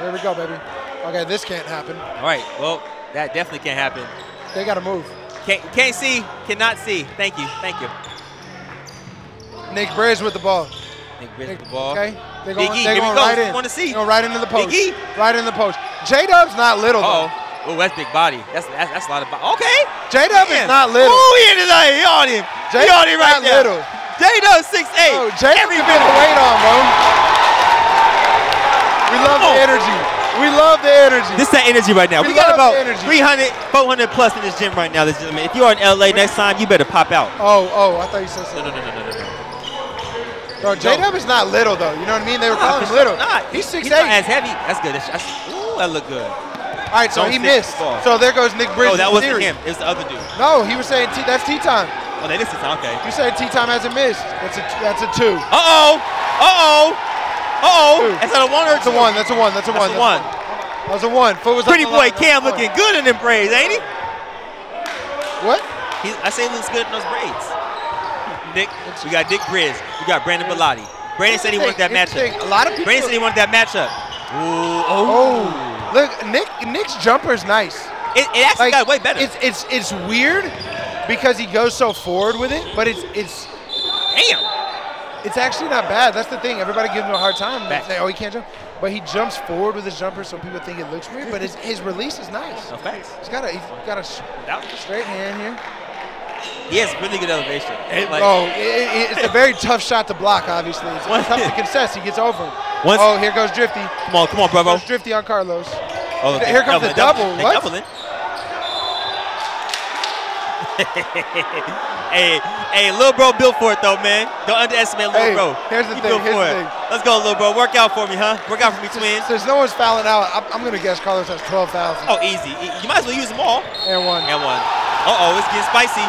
Here we go, baby. Okay, this can't happen. All right. Well, that definitely can't happen. They got to move. Can't, can't see, cannot see. Thank you, thank you. Nick Bridge with the ball. Nick Bridge with the ball. Okay. They're Big E, they're going go. right in. Want to see? Going right into the post. Big E. Right in the post. J Dub's not little, Uh though. oh. Oh, that's big body. That's that's, that's a lot of body. Okay. J Dub is not little. Oh, he in his. He on him. J he on him right not now. little. J Dub six eight. Oh, J Dub can put the weight on, bro. We love Oh. the energy. We love the energy. This is that energy right now. We We, got about the 300, 400 plus in this gym right now, ladies and gentlemen. If you are in LA next time, you better pop out. oh, oh, I thought you said No, something. no, no, no, no, no. Bro, J Dub is not little, though. You know what I mean? They were calling him little. Nah, He's 6'8". He's not as heavy. That's good. That's, that's, ooh, that look good. All right, so Don't he missed. the. So there goes Nick Bridges. Oh, that wasn't theory. him. It was the other dude. No, he was saying T, that's T time. Oh, that is his Okay. You said T time hasn't missed. That's a that's a two. Uh oh. Uh oh. Oh. Two. Is that a one or That's a one. That's a one. That's a one. That's one. a one. That was a one. Foot was Pretty boy. Cam That's looking good in them braids, ain't he? What? He's, I say he looks good in those braids. Nick, we got Dick Grizz. We got Brandon Bellotti. Brandon said he wanted that matchup. A lot of people. Brandon said he wanted that matchup. Ooh. Oh, Oh. look, Nick. Nick's jumper's nice. It, it actually got way better. It's it's it's weird because he goes so forward with it, but it's it's Damn. It's actually not bad. That's the thing. Everybody gives him a hard time. They say, oh, he can't jump, but he jumps forward with his jumper, so people think it looks weird. But his his release is nice. No thanks. He's got a he's got a straight hand here. He has really good elevation. Like, oh, it, it- it's a very tough shot to block. Obviously, it's Once- tough to contest. He gets over. him. Once- oh, here goes Drifty. Come on, come on, bravo. Goes Drifty on Carlos. Oh, Here comes the double. What? doubling. hey, hey, little bro built for it though, man. Don't underestimate little Hey, bro. here's the He thing, here's for the it. thing. Let's go, little bro. Work out for me, huh? Work out for me, twins. Since no one's fouling out, I'm, I'm gonna guess Carlos has 12,000 Oh, easy. You might as well use them all. and one. And one. Uh oh, it's getting spicy.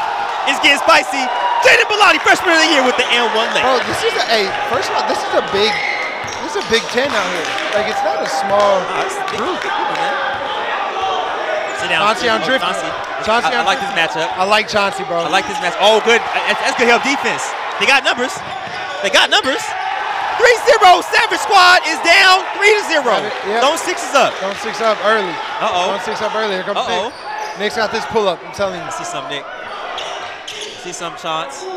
It's getting spicy. Jaden Bellotti, freshman of the year with the and one leg. Bro, this is a hey, first of all, this is a big this is a big ten out here. Like it's not a small this group. Down. Chauncey on Oh, Drifty. Chauncey. Chauncey I, I like this matchup. I like Chauncey, bro. I like this match. Oh, good. That's, that's good help defense. They got numbers. They got numbers. 3-0. Savage Squad is down 3-0. Savage, yep. Zone six is up. Zone six up early. Uh-oh. Zone six up early. Here comes Uh-oh. Nick. Nick's got this pull up. I'm telling you. I see some, Nick. See some shots.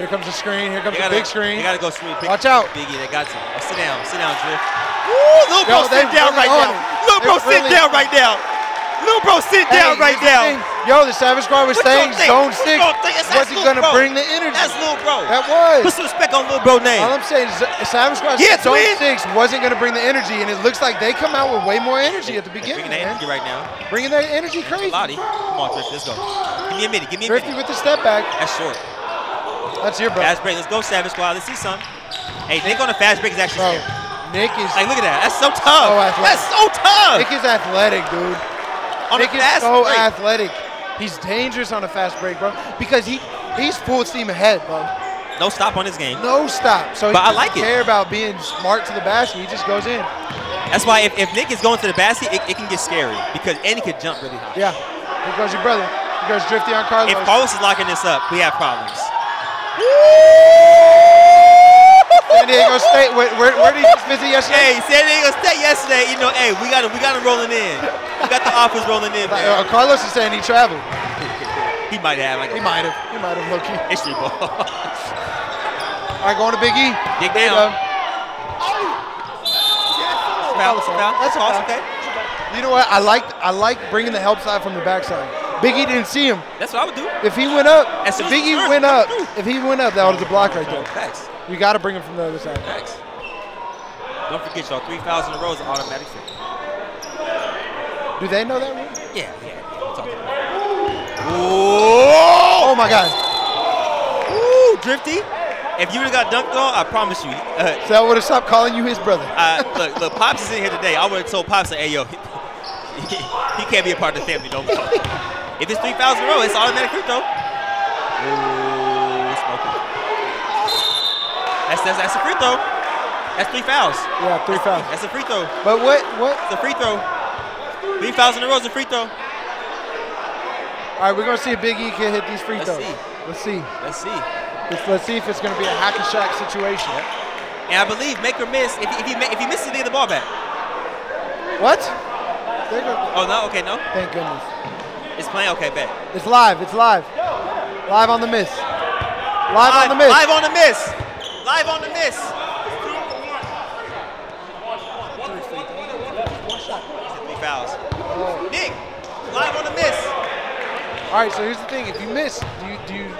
Here comes the screen. Here comes the gotta, big screen. They got to go screen. Big, Watch out. Biggie, they got to. Oh, sit down. Sit down, Drift. Woo, little bro Yo, they sit down really right on now. it. Little bro sit down right now. Little bro sit Hey, down right the now. Yo, the Savage Squad was What saying zone six gonna? That's- that's wasn't gonna bring the energy. That's little bro. that was. Put some respect on little bro name. All I'm saying is Savage Squad Yeah, said zone twin. six wasn't gonna bring the energy, and it looks like they come out with way more energy at the beginning. Bringing that man. energy right now. Bringing that energy crazy. Lottie. Come on, Drift. Let's go. Give me a minute. Give me a Drifty minute. with the step back. That's short. That's your bro. Fast break. Let's go, Savage Squad. Let's see some. Hey, Nick on the fast break is actually Bro. Nick is Like, look at that. That's so tough. So. That's so tough. Nick is athletic, dude. On Nick a is fast so break. athletic. He's dangerous on a fast break, bro, because he he's full steam ahead, bro. No stop on this game. No stop. So he But I like it. care about being smart to the basket. He just goes in. That's why if, if Nick is going to the basket, it, it can get scary because and he could jump really high. Yeah. Here goes your brother. Here goes Drifty on Carlos. If Carlos is locking this up, we have problems. San Diego State. Where, where, where did he just visit yesterday? Hey, San Diego State yesterday, you know, hey, we got we got him rolling in. We got the offers rolling in, Uh, man. Carlos is saying he traveled. He might have like He might have. He might have low key. history ball. All right, going to Big E. Dig down. go. Foul, foul. That's That's a all. Okay. You know what? I like I like bringing the help side from the backside. Big E didn't see him. That's what I would do. If he went up, As if soon as Big he E went up, if he went up, that was a block right there. Facts. You got to bring him from the other side. Facts. Don't forget, y'all. Three fouls in a row is automatic. Do they know that rule? Yeah, yeah, yeah. We'll talk about it. Ooh! Oh my God! Ooh, Drifty. If you would have got dunked on, I promise you. Uh, So I would have stopped calling you his brother. uh, look, look, Pops is in here today. I would have told Pops, like, hey, yo, he, he can't be a part of the family no more. if it's three fouls in a row, it's automatic free throw. Ooh, smoking. That's, that's, that's a free throw. That's three fouls. Yeah, three fouls. That's a free throw. But what? What? It's a free throw. Three fouls in a row is a free throw. All right, we're gonna see if Big E can hit these free Let's throws. see. Let's see. Let's see. Let's, let's see if it's gonna be a hack and shack situation. And I believe make or miss. If, if he if he misses, they get the ball back. What? Oh no. Okay, no. Thank goodness. It's playing. Okay, bet. It's live. It's live. Live on the miss. Live, on the miss. Live on the miss. Live on the miss. Three fouls. Nick, live on the miss. All right. So here's the thing. If you miss, do you do you?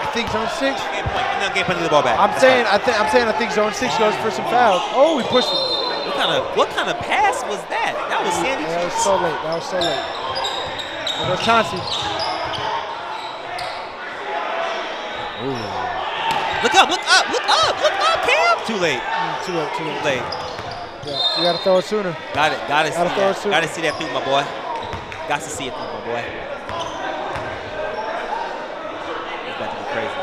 I think zone six. Game point. And then game point to the ball back. I'm saying. I think. I'm saying. I think zone six goes for some fouls. Oh, we pushed it. What kind of what kind of pass was that? That was Sandy. That was so late. That was so late. There goes Chauncey. Look up, look up, look up, look up, Cam. Too late. Mm, Too late. Too late. late. Yeah. You gotta throw it sooner. Got it. Got to Gotta throw it that. soon. Got to see that through, my boy. Got to see it my boy. It's about to be crazy.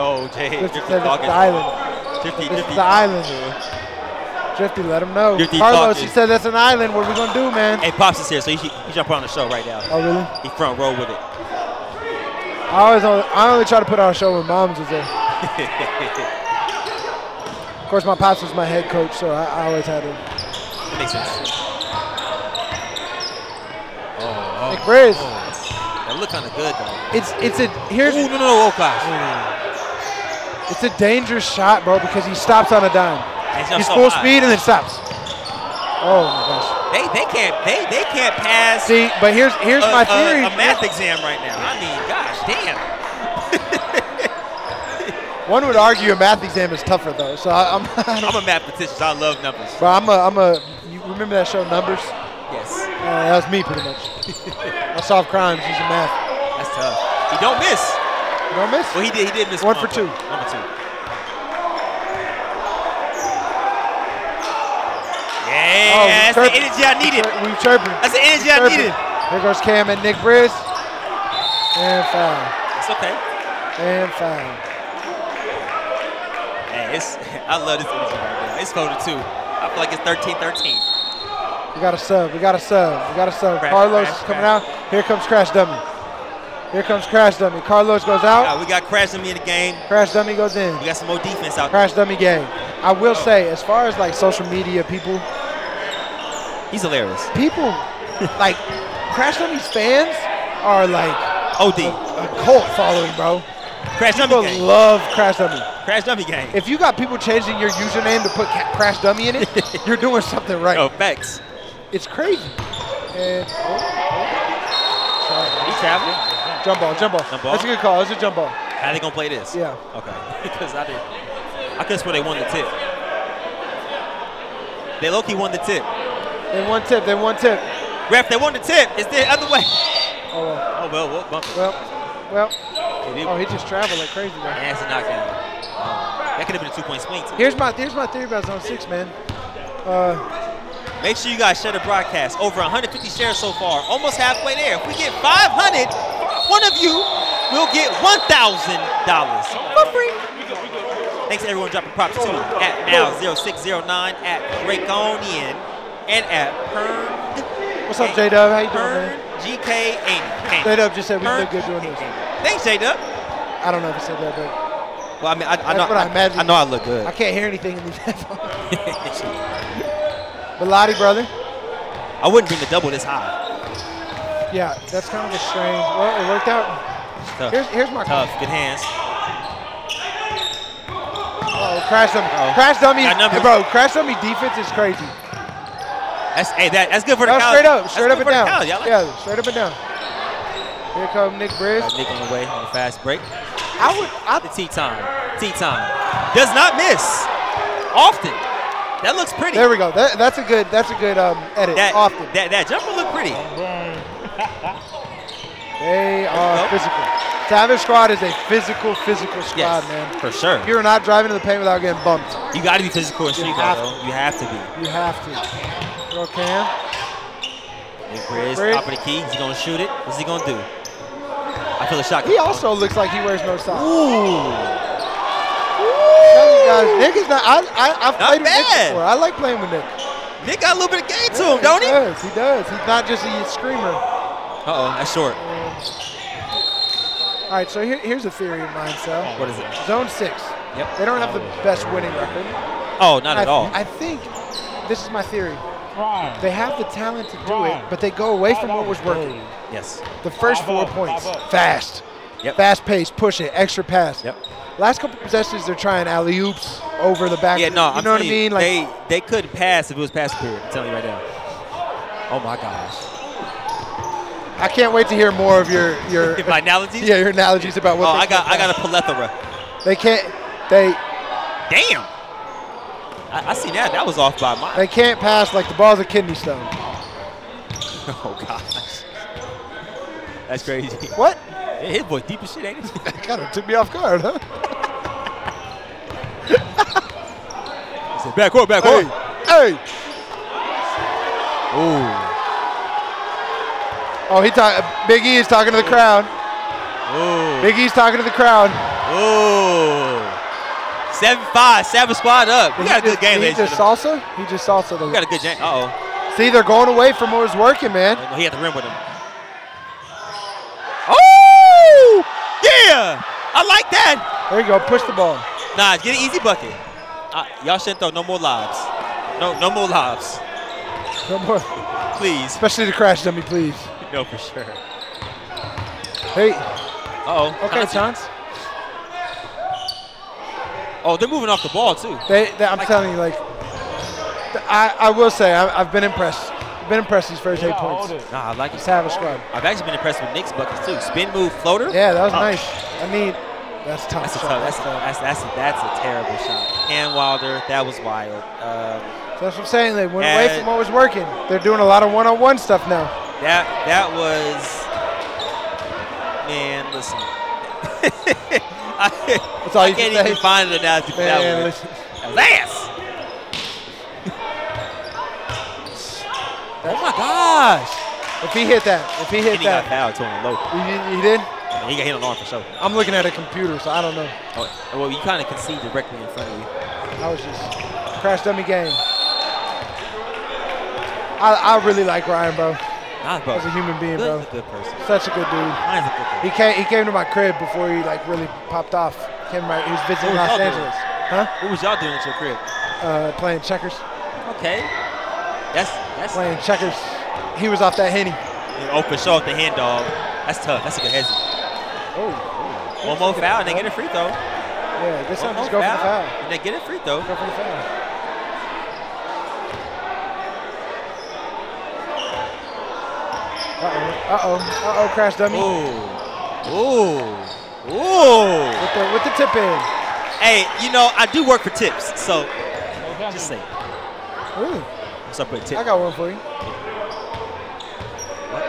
Oh, Jay, This Drifty is the island. Drifty, This Drifty. is the island. Drifty, let him know. Drifty Carlos, he said that's an island. What are we gonna do, man? Hey, Pops is here, so he should, he should put on the show right now. Oh, really? He front row with it. I always, only, I only try to put on a show when moms was there. Of course, my pops was my head coach, so I, I always had him. That makes sense. Oh, oh, oh. Nick Briz. That look kind of good though. It's it's a here's Ooh, no, no, no, oh gosh. it's a dangerous shot, bro, because he stops on a dime. He's so full high. speed and then stops. Oh my gosh. They they can't they they can't pass See, but here's here's a, my a- theory. a math exam right now. I mean, gosh, damn. One would argue a math exam is tougher though, so I, I'm. Don't, I'm a mathematician. So I love numbers. but I'm a I'm a. You remember that show Numbers? Yes, Uh, that was me pretty much. I solve crimes using math. that's tough. He don't miss. You don't miss. Well, he did. He did miss One for two. One for two. Yeah, Oh, that's the energy I needed. We chirping. That's the energy I needed. Here goes Cam and Nick Briz. And foul. It's okay. And foul. It's I love this energy right now. It's 4 to 2. I feel like it's 13-13. We got a sub. We got a sub. We got a sub. Crash, Carlos crash, is coming crash. out. Here comes Crash Dummy. Here comes Crash Dummy. Carlos goes out. Uh, we got Crash me in the game. Crash Dummy goes in. We got some more defense out there. Crash Dummy game. I will say, as far as like social media people, He's hilarious. people like Crash Dummy's fans are like OD. a cult following, bro. Crash People Dummy Gang. love Crash Dummy. Crash Dummy Gang. If you got people changing your username to put Crash Dummy in it, you're doing something right. Oh, facts. It's crazy. And oh, oh. He traveling. oh. jump ball, jump ball. Jump ball? That's a good call. That's a jump ball. How they gonna play this? Yeah. Okay. Because I did. I guess swear they won the tip. They low key won the tip. They one tip. They one tip. Ref, they won the tip. It's the other way. Oh well. Oh well, what bump it? Well, well. It is- Oh, he just traveled like crazy there. And it's a knockdown. Um, that could have been a two-point swing. Too. Here's my here's my theory about zone six, man. Uh, Make sure you guys share the broadcast. Over 150 shares so far. Almost halfway there. If we get 500, one of you will get $1,000 for free. Thanks to everyone dropping props too. At now0609, at Draconian, and at Pern. what's up, J Dub? How you doing, Pern man? GK80. J Dub just said we look good doing this. Thanks, J Dub. I don't know if he said that, but Well, I mean, I, I know, I imagine. I know I look good. I can't hear anything in these headphones. But Lottie, brother, I wouldn't bring the double this high. yeah, that's kind of a strange. Well, it worked out. Tough. Here's here's my tough. Good hands. Oh, crash dummy. Uh-oh. Crash dummy. Hey, bro, crash dummy defense is crazy. That's hey, that, that's good for the No, straight up, straight up and down. Like Yeah, straight up and down. Here come Nick Briz. Got Nick on the way on the fast break. I would, I, The tea time. Tea time. Does not miss. Often. That looks pretty. there we go. That, that's a good, that's a good um, edit. that, Often. That, that jumper look pretty. They are go. physical. Savage Squad is a physical, physical squad, Yes, man. for sure. You're not driving to the paint without getting bumped. You got to be physical in street ball, though. You have to be. You have to. Throw Cam. Nick Briz, Briz. top of the key. He's going to shoot it? What's he going to do? I feel a shot. He also looks like he wears no socks. Ooh. Guys, Nick is not. I, I, I've Not played with. Nick before. I like playing with Nick. Nick got a little bit of game to Yeah, him, don't he? He does. He does. He's not just a screamer. Uh-oh, that's short. Um, all right, so here, here's a theory of mine, Sal. What is it? Zone six. Yep. They don't have the best winning record. Oh, not I, at all. I think this is my theory. Wrong. They have the talent to do Wrong. it, but they go away from what was working. yes. The first Five four points, five fast, Yep. fast pace, push it, extra pass. Yep. Last couple possessions, they're trying alley oops over the back. Yeah, no, you I'm know what I mean? Like they they couldn't pass if it was pass period. I'm telling you right now. Oh my gosh. I can't wait to hear more of your your My analogies? yeah your analogies about what. Oh, they I got I got a pass. plethora. They can't. They Damn. I, I see that. That was off by mine. they can't pass like the ball's a kidney stone. Oh gosh. That's crazy. What? Hey, His voice deep as shit, ain't it? kind of took me off guard, huh? Said, back up, back Hey, hey. Ooh. Oh, he talk. Big E is talking to the crowd. Ooh. Big E's talking to the crowd. Ooh. Seven five, seven squad up. We got a good game, he just salsa? He just salsa. We got a good game. Uh oh. See, they're going away from where was working, man. He had the rim with him. Oh! Yeah! I like that. There you go. Push the ball. Nah, get an easy bucket. Uh, y'all shouldn't throw no more lobs. No, no more lobs. No more. Please. Especially the crash dummy, please. No, for sure. Hey. Uh-oh. Okay, Chauncey. Chance. Oh, they're moving off the ball, too. They, they, I'm telling you, like, I, I will say, I, I've been impressed. I've been impressed these first eight Yeah, hold points. Nah, I like it. Savage squad. I've actually been impressed with Nick's buckets, too. Spin move floater. Yeah, that was Oh. nice. I mean, that's tough. That's a, shot. tough, that's, a, tough. that's, that's, a, that's a terrible shot. And Wilder, that was wild. Um, That's what I'm saying. They went away from what was working. They're doing a lot of one-on-one stuff now. That that was man. Listen, I, That's all I you can't can even find an analogy for Man, one. listen. That was ass. oh my gosh! If he hit that, if he hit And he got that, fouled to on the low. he, he did. And he got hit on arm for sure. I'm looking at a computer, so I don't know. Oh, well, you kind of can see directly in front of you. I was just crash dummy game. I, I really like Ryan, bro. Nah, bro. As a human being, bro. Good, a good person. Such a good dude. Ryan's a good He came. He came to my crib before he like really popped off. Came right. He was visiting was Los y'all doing? Angeles, huh? What was y'all doing at your crib? Uh, playing checkers. Okay. That's that's Playing checkers. He was off that henny. oh for sure the hand dog. That's tough. That's a good hezzy. Oh. One more foul and they get a free throw. Yeah, this One time just go for the foul. And they get a free throw. Go for the foul. Uh-oh. Uh-oh. Uh-oh, crash dummy. Ooh. Ooh. Ooh. With the with the tip in. Hey, you know, I do work for tips, so just say Ooh, what's up with a tip. I got one for you. what?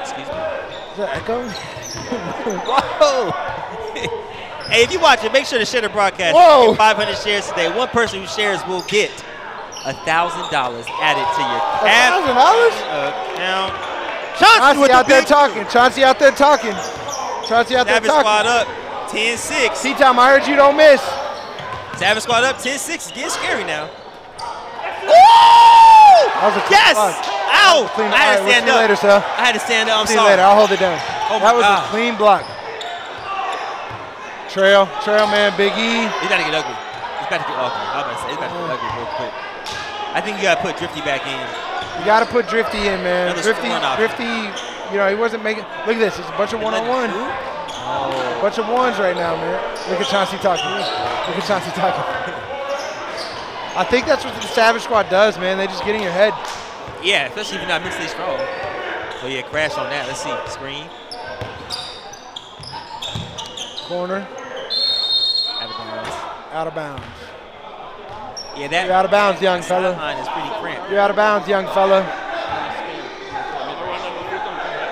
Excuse me. Is that echo? Whoa. hey, if you watch it, make sure to share the broadcast. Whoa. Get 500 shares today. One person who shares will get a thousand dollars added to your A thousand dollars? account. Chauncey Chauncey out the there talking. Chauncey out there talking. Chauncey out there Savage squad talking. up 10-6. Tea time, I heard you don't miss. Savage squad up 10-6. It's getting scary now. That was a clean Yes! block. Ow! Clean. I had right, to we'll stand see you up. later, sir. I had to stand up. I'm See you sorry. later. I'll hold it down. Oh that was God. a clean block. Trail, trail man, Big E. He's about to get ugly. He's about to get ugly. I was about to say, he's about to get ugly real quick. I think you got to put Drifty back in. You got to put Drifty in, man. Drifty. Drifty. You know he wasn't making. Look at this. It's a bunch of one on one. Oh. Bunch of ones right now, man. Look at Chauncey talking. Look at Chauncey talking. I think that's what the Savage Squad does, man. They just get in your head. Yeah, especially if you're not mentally strong. So yeah, crash on that. Let's see. Screen. Corner, Out of bounds. out of bounds. Yeah, that You're out of bounds, young fella. sideline is pretty cramped. You're out of bounds, young fella.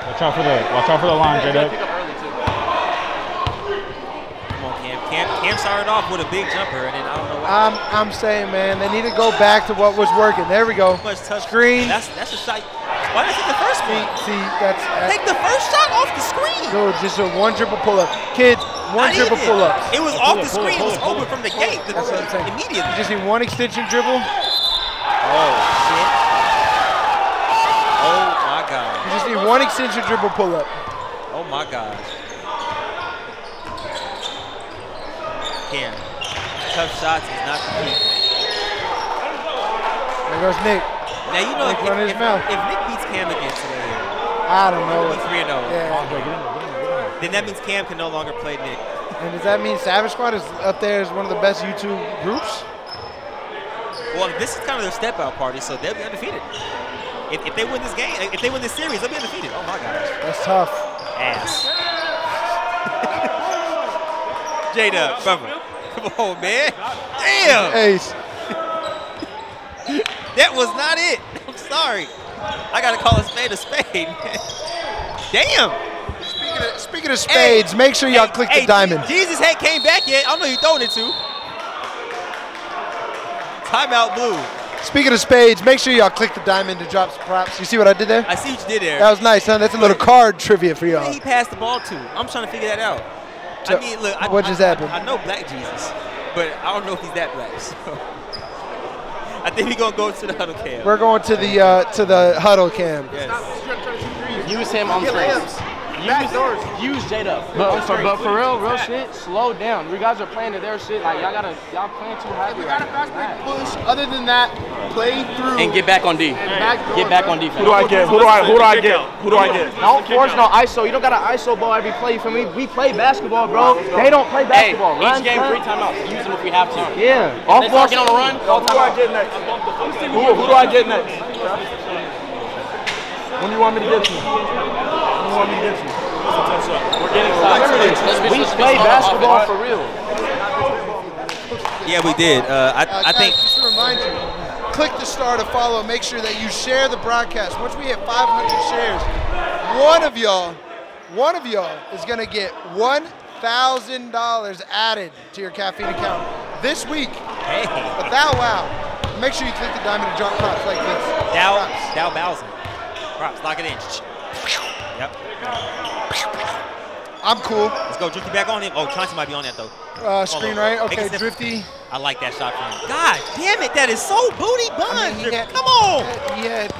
Watch out for the watch out for the line, J Dub. Come on, Cam. Cam. Cam started off with a big jumper, and then I don't know what. I'm, I'm saying, man, they need to go back to what was working. There we go. touch. Screen. That's that's a shot. Why did I take the first See, one? see, that's Take the first shot off the screen. dude, just a one dribble pull up. Kids, one Not dribble pull up. It was Oh, off the it, pull it, screen. It was open from the gate. That's what I'm saying. Immediately. You just need one extension dribble. Oh shit. Oh my god. You just need one extension dribble pull up. Oh my God. Cam, tough shots is not the key. There goes Nick. Now you know if, Nick if, if Nick beats Cam again today, I don't know. he's 3 0. Yeah. Then that means Cam can no longer play Nick. And does that mean Savage Squad is up there as one of the best YouTube groups? Well, this is kind of their step out party, so they'll be undefeated. If, if they win this game, if they win this series, they'll be undefeated. Oh my gosh. That's tough. Ass. J Dub. Come on, man. Damn. Ace. That was not it. I'm sorry. I gotta call a spade a spade. Damn. Speaking of, speaking of spades, make sure y'all Hey, click hey, the diamond. Jesus ain't came back yet. I don't know who you throwing it to. Timeout blue. Speaking of spades, make sure y'all click the diamond to drop some props. You see what I did there? I see what you did there. That was nice, huh? That's a little card trivia for y'all. did he passed the ball to? I'm trying to figure that out. So, I mean, look, I, what I- just I- happened? I, know Black Jesus, but I don't know if he's that black. So. I think we're gonna go to the huddle cam. We're going to the uh, to the huddle cam. yes. Use him on screens. Use, use J-Dub. But for, but for real, real shit, slow down. You guys are playing to their shit. Like y'all gotta, y'all playing too heavy right now. Push. Other than that, play through. And get back on D. back Get back on defense. Who do I get? Who do I? Who do I get? Who do I get? Don't force no ISO. You don't got an ISO ball every play for me. We play basketball, bro. They don't play Hey, basketball. Run, each game cut. three timeouts. Use them if we have to. Yeah. They Off ball. start getting on the run. Call Who do I timeout. get next? Who, who do I get next? When do you want me to get you? When do you want me to get you? We're getting sides. We play basketball for real. Yeah, we did. Uh, I, Uh, I guys, think. just to remind you, click the star to follow. Make sure that you share the broadcast. Once we hit 500 shares, one of y'all, one of y'all is gonna get one thousand dollars added to your caffeine account this week. Hey, But thou wow, make sure you click the diamond to drop props like this. Dow, Props. Dow Bowser. Props, lock it in. Yep. I'm cool. Let's go. Drifty back on him. Oh, Chauncey might be on that though. Uh, screen right. Okay. Drifty. I like that shot from him. God damn it, that is so booty bun. I mean, had- Come on. He had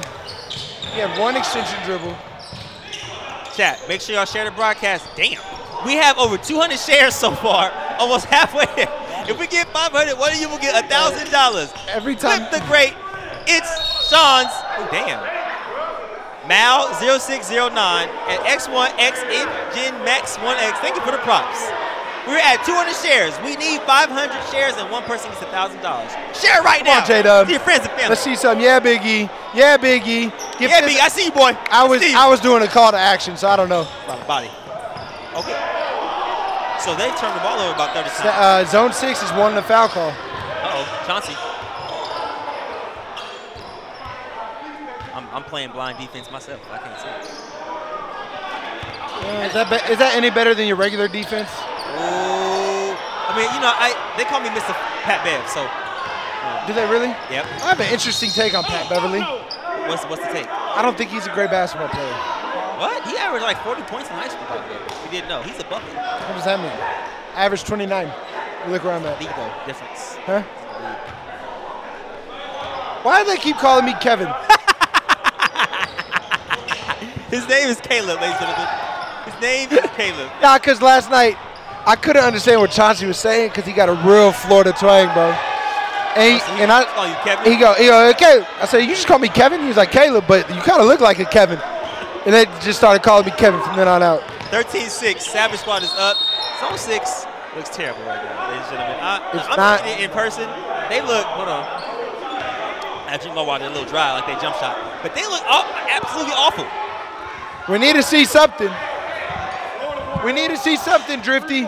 he had one extension dribble. Chat, make sure y'all share the broadcast. Damn. We have over 200 shares so far, almost halfway there. If we get 500, one of you will get $1,000. Every time. Flip the great. It's Sean's. Oh, damn. Mal0609 and X1X Gen Max 1X. Thank you for the props. We're at 200 shares. We need 500 shares and one person gets $1,000. Share right Come on, now. J-Dub. To your friends and family. Let's see some. Yeah, Biggie. Yeah, Biggie. Give yeah, this- B, I see you, boy. I was see. I was doing a call to action, so I don't know. body. Okay. So they turned the ball over about 30 times. Uh, zone six is one in the foul call. Uh-oh, Chauncey. I'm, I'm playing blind defense myself. I can't see. Uh, is that is that any better than your regular defense? Oh, I mean, you know, I they call me Mr. Pat Bev, so Do they really? yep. I have an interesting take on Pat Beverley. What's what's the take? I don't think he's a great basketball player. What? He averaged like 40 points in high school. By the way. We didn't know. He's a bucket. What does that mean? Average 29. You look where I'm at. League though, difference. Huh? Why do they keep calling me Kevin? His name is Caleb, ladies and gentlemen. His name is Caleb. Nah, because last night I couldn't understand what Chauncey was saying because he got a real Florida twang, bro. And, he, oh, and I, Call you Kevin. he go, he go, okay. I said, you just call me Kevin? He was like, Caleb, but you kind of look like a Kevin. And they just started calling me Kevin from then on out. 13-6. Savage Squad is up. Zone 6 looks terrible right now, ladies and gentlemen. I, It's I'm not- it in person. They look, hold on. Actually, my water a little dry like they jump shot. But they look aw- absolutely awful. We need to see something. We need to see something, Drifty.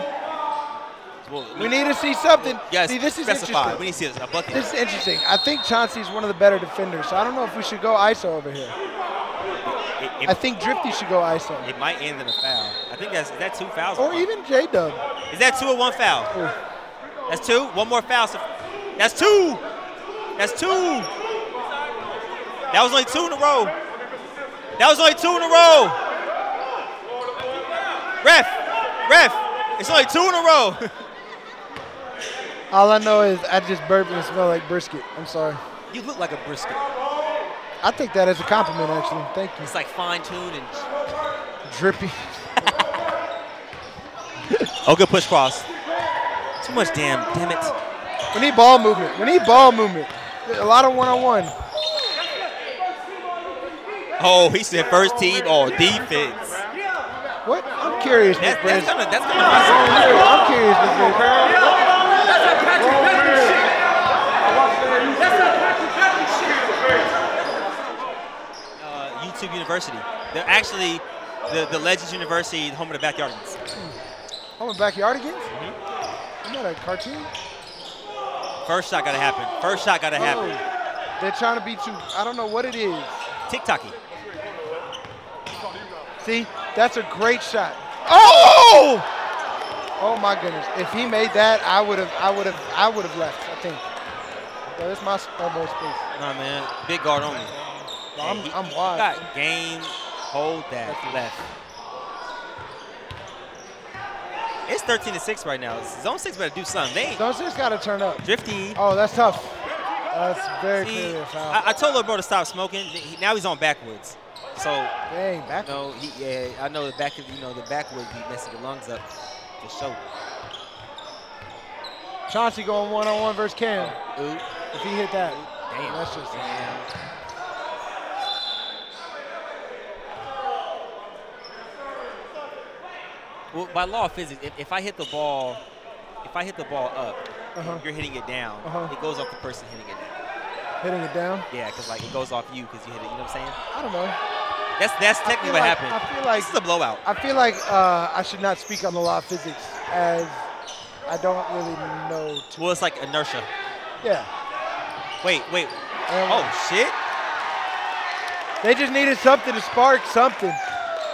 Well, We need to see something. Yes, see, this is specify. interesting. We need to see a bucket. This is interesting. I think Chauncey's one of the better defenders, so I don't know if we should go ISO over here. It, it, I think Drifty should go ISO. it might end in a foul. I think that's that two fouls. Or even J Dub. is that two or one foul? That's two. One more foul. So that's two. That's two. That was only two in a row. That was only two in a row. Ref, ref. It's only two in a row. All I know is I just burped and it smelled like brisket. I'm sorry. you look like a brisket. I take that as a compliment, actually. Thank you. It's like fine tuned and. Drippy. Oh, good push cross. Too much damn. Damn it. We need ball movement. We need ball movement. A lot of one on one. Oh, he said first team all defense. What? I'm curious, That's, that's gonna that's gonna be I'm curious, Nick Briz. uh, YouTube University. They're actually the, the Legends University, home of the Backyardigans. Home and backyardigans? Mm-hmm. I'm not a cartoon. First shot gotta happen. First shot gotta happen. Oh, they're trying to beat you. I don't know what it is. TikToky. See, that's a great shot. Oh! Oh my goodness! If he made that, I would have, I would have, I would have left. I think. Yeah, that's my s- elbow space. Nah, man. Big guard only. I'm, he- I'm he wide. Got game. Hold that left. It's 13 to 6 right now. Zone 6 better do something. They ain't Those just got to turn up. drifty. Oh, that's tough. That's very See, clearly. I, I told little bro to stop smoking. He- now he's on backwoods. So, Dang, back. you know, he, yeah, I know the back of, you know, the back would be messing your lungs up for sure. Chauncey going one on one versus Cam. Ooh, If he hit that, damn. that's just. Damn. Well, by law of physics, if, if I hit the ball, if I hit the ball up, Uh-huh. you're hitting it down, Uh-huh. it goes off the person hitting it down. Hitting it down. Yeah, because like it goes off you because you hit it. You know what I'm saying? I don't know. That's that's technically what like- happened. I feel like this is a blowout. I feel like uh, I should not speak on the law of physics as I don't really know. Too. Well, it's like inertia. Yeah. Wait, wait. Oh shit! They just needed something to spark something.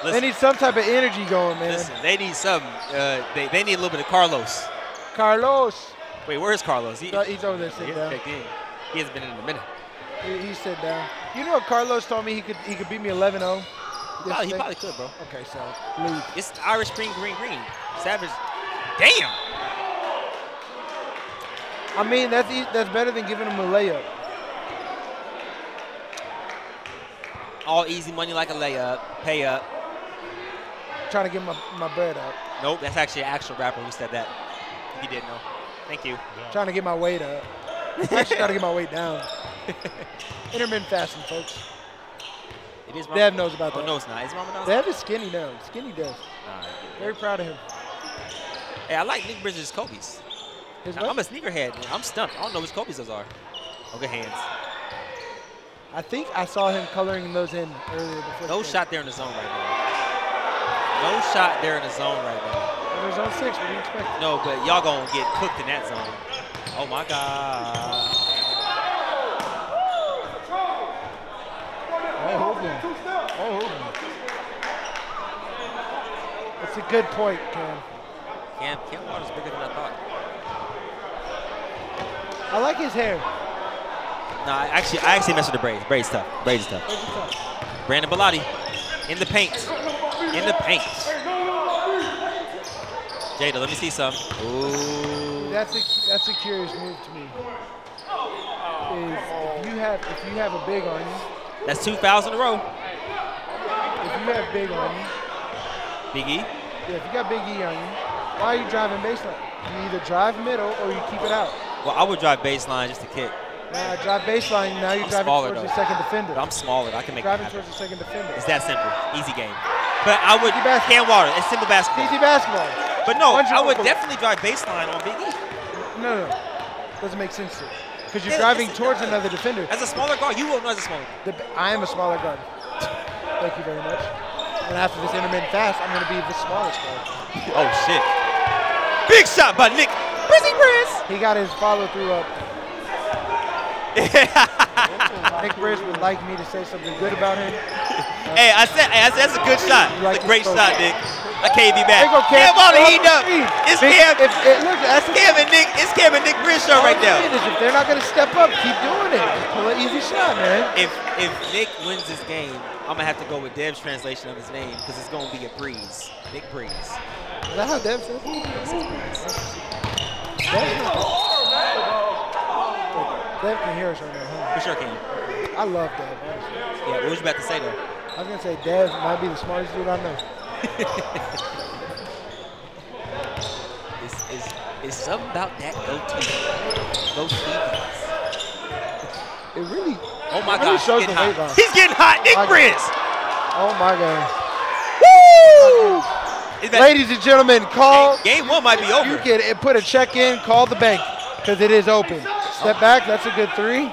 Listen, They need some type of energy going, man. listen. They need something. Uh, they they need a little bit of Carlos. Carlos, Wait, where's Carlos? He, he's over there sitting down. He hasn't been in a minute. He, he sit down. You know, what Carlos told me he could he could beat me 11-0. Probably, he probably could, bro. Okay, so leave. It's Irish green, green, green. Savage. Damn. I mean, that's that's better than giving him a layup. All easy money like a layup. Pay up. Trying to get my, my bread up. Nope, that's actually an actual rapper who said that. If you didn't know. Thank you. Trying to get my weight up. I actually got to get my weight down. Intermittent fasting, folks. It is Dev knows about Oh, that. no, it's not. Is Ramadan? Dev is skinny now. Skinny Dev. Nah, Very proud of him. Hey, I like Nick Bridges' Kobe's. His I'm a sneakerhead. I'm stumped. I don't know which Kobe's those are. Oh, good hands. I think I saw him coloring those in earlier before. No the shot there in the zone right now. No shot there in the zone right now. There's on six. What do you expect? No, but y'all gonna get cooked in that zone. Oh my God. Oh, Hogan. Oh, Hogan. That's a good point, Cam. Cam, Cam Wilder's bigger than I thought. I like his hair. Nah, I actually, I actually messed with the braids. Braids tough. Braids tough. Where's the top? Brandon Bellotti in the paint. In the paint. Jada, let me see some. Ooh. That's a that's a curious move to me. Is if you have if you have a big on you, That's two fouls in a row. if you have big on you, Big E. yeah, if you got big E on you, why are you driving baseline? You either drive middle or you keep it out. Well, I would drive baseline just to kick. Now drive baseline. Now you're I'm driving smaller, towards though. the second defender. But I'm smaller. I can make it driving towards the second defender. It's that simple. Easy game. But I would. Cam Wilder. It's simple basketball. Easy basketball. But no, I would definitely drive baseline on Big E. No, no, no. Doesn't make sense to Because you're Yeah, driving towards does. another defender. As a smaller guard, you won't know as a smaller. The, I am a smaller guard. Thank you very much. And after this intermittent fast, I'm going to be the smallest guard. Oh shit! Big shot by Nick Brizzy Briz. He got his follow through up. Nick Briz would like me to say something good about him. Hey, I said, hey, I said that's a good shot. Like a great it, shot, Nick. I can't be back. There go Cam Wilder Oh, heating up. It's Big- Cam, If, it, look, that's the Cam and Nick. It's Cam and Nick Briz show all right you now. is If they're not going to step up, keep doing it. Just pull an easy shot, man. If if Nick wins this game, I'm gonna have to go with Dev's translation of his name because it's gonna be a breeze. Nick Breeze. Is that how Dev says it? Dev can hear us right now, huh? For sure, Cam. I love Dev, honestly. Yeah, what was you about to say though? I was going to say Dev might be the smartest dude I know. It's, it's, it's something about that goatee. Goatee. It really, Oh my really gosh, getting the hot. loss. He's getting hot. Nick I- Briz. Oh my God. Ladies and gentlemen, call. Game one might be over. You can put a check in, call the bank, because it is open. Step back, that's a good three.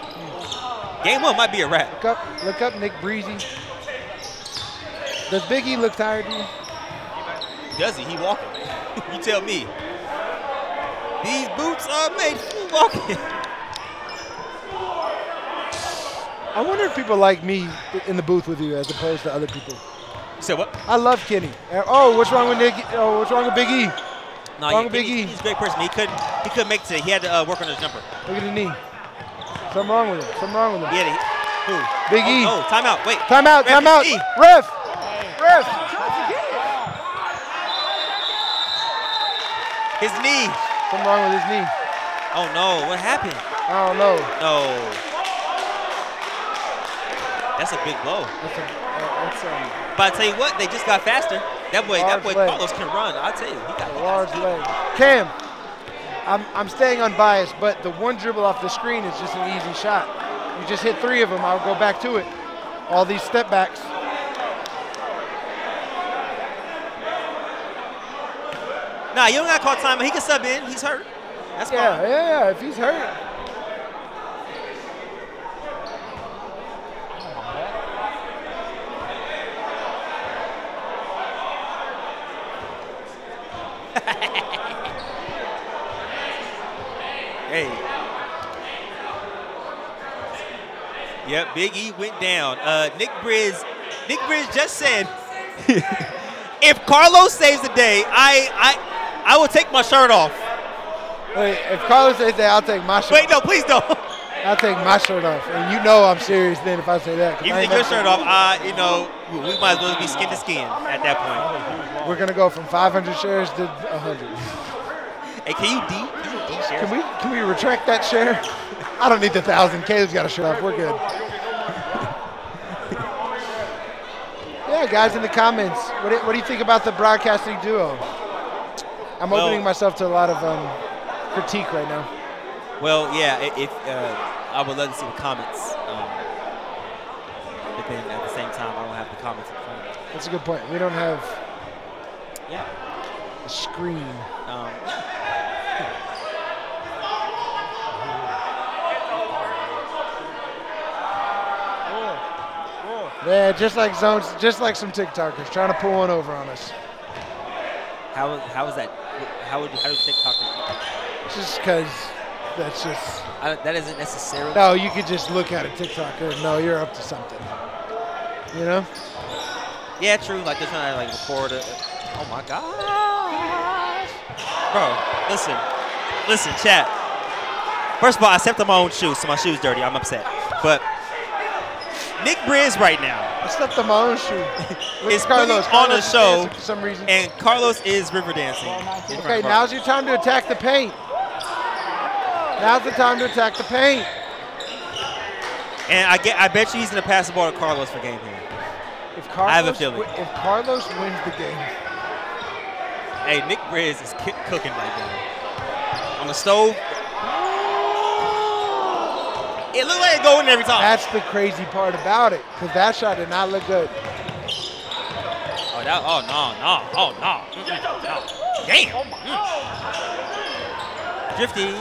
Game one might be a wrap. Look up, look up Nick Breezy. Does Biggie look tired to you? Does he? He walking. you tell me. These boots are made for walking. I wonder if people like me in the booth with you as opposed to other people. You said what? I love Kenny. Oh, what's wrong with Nick? Oh, what's wrong with Big E? No, Wrong yeah, Big he- E. he's a great person. He couldn't. He couldn't make it today. He had to uh, work on his jumper. Look at the knee. Something wrong with him. Something wrong with him. had to, who? Big E. Oh, oh, timeout. Wait. Timeout, Ref, timeout. E. Ref. Ref. His knee. Something wrong with his knee. Oh no! What happened? I don't know. No. That's a big blow. That's a, uh, that's um, But I tell you what, they just got faster. That boy, that boy leg. Carlos can run. I tell you, he got a large leg. Cam, I'm, I'm staying unbiased, but the one dribble off the screen is just an easy shot. You just hit three of them. I'll go back to it. All these step backs. Nah, you don't got to call timeout. He can sub in. He's hurt. That's Yeah, yeah, yeah. If he's hurt. Hey. Yep, Big E went down. Uh, Nick Briz, Nick Briz just said, if Carlos saves the day, I, I, I will take my shirt off. Wait, if Carlos says that, I'll take my shirt. Wait, no, please don't. I'll take my shirt off, and you know I'm serious then if I say that. You I take your shirt off, uh, you know, we might as well be skin to skin at that point. We're gonna go from 500 shares to 100. Hey, can you D? Can you D share? Can we can we retract that share? I don't need the thousand. Caleb's got a shirt off. We're good. Yeah, guys, in the comments, what do, what do you think about the broadcasting duo? I'm Well- opening myself to a lot of um, critique right now. Well, yeah, i- if uh, I would love to see the comments. Um, but then at the same time, I don't have the comments in front of me. That's a good point. We don't have Yeah. a screen. Um, Yeah, just like zones, just like some TikTokers trying to pull one over on us. How is how is that? How would how do TikTokers? Just because that's just. I, that isn't necessarily. No, you could just look at a TikToker No, you're up to something. You know? Yeah, true. Like they're trying to like record it. Oh my gosh, bro! Listen, listen, chat. First of all, I stepped on my own shoes, so my shoes dirty. I'm upset. But Nick Briz right now, I stepped on my own shoe. Is at Carlos. on Carlos a show, for some reason. and Carlos is river dancing. Okay, now's your time to attack the paint. Now's the time to attack the paint. And I get, I bet you he's gonna pass the ball to Carlos for game here. If Carlos, I have a feeling. If Carlos wins the game, Hey, Nick Briz is cooking right now. On the stove. It looked like it go in every time. that's the crazy part about it. Because that shot did not look good. Oh, that, oh no, no, oh no. Mm-mm, no. Damn. Mm. Drifty.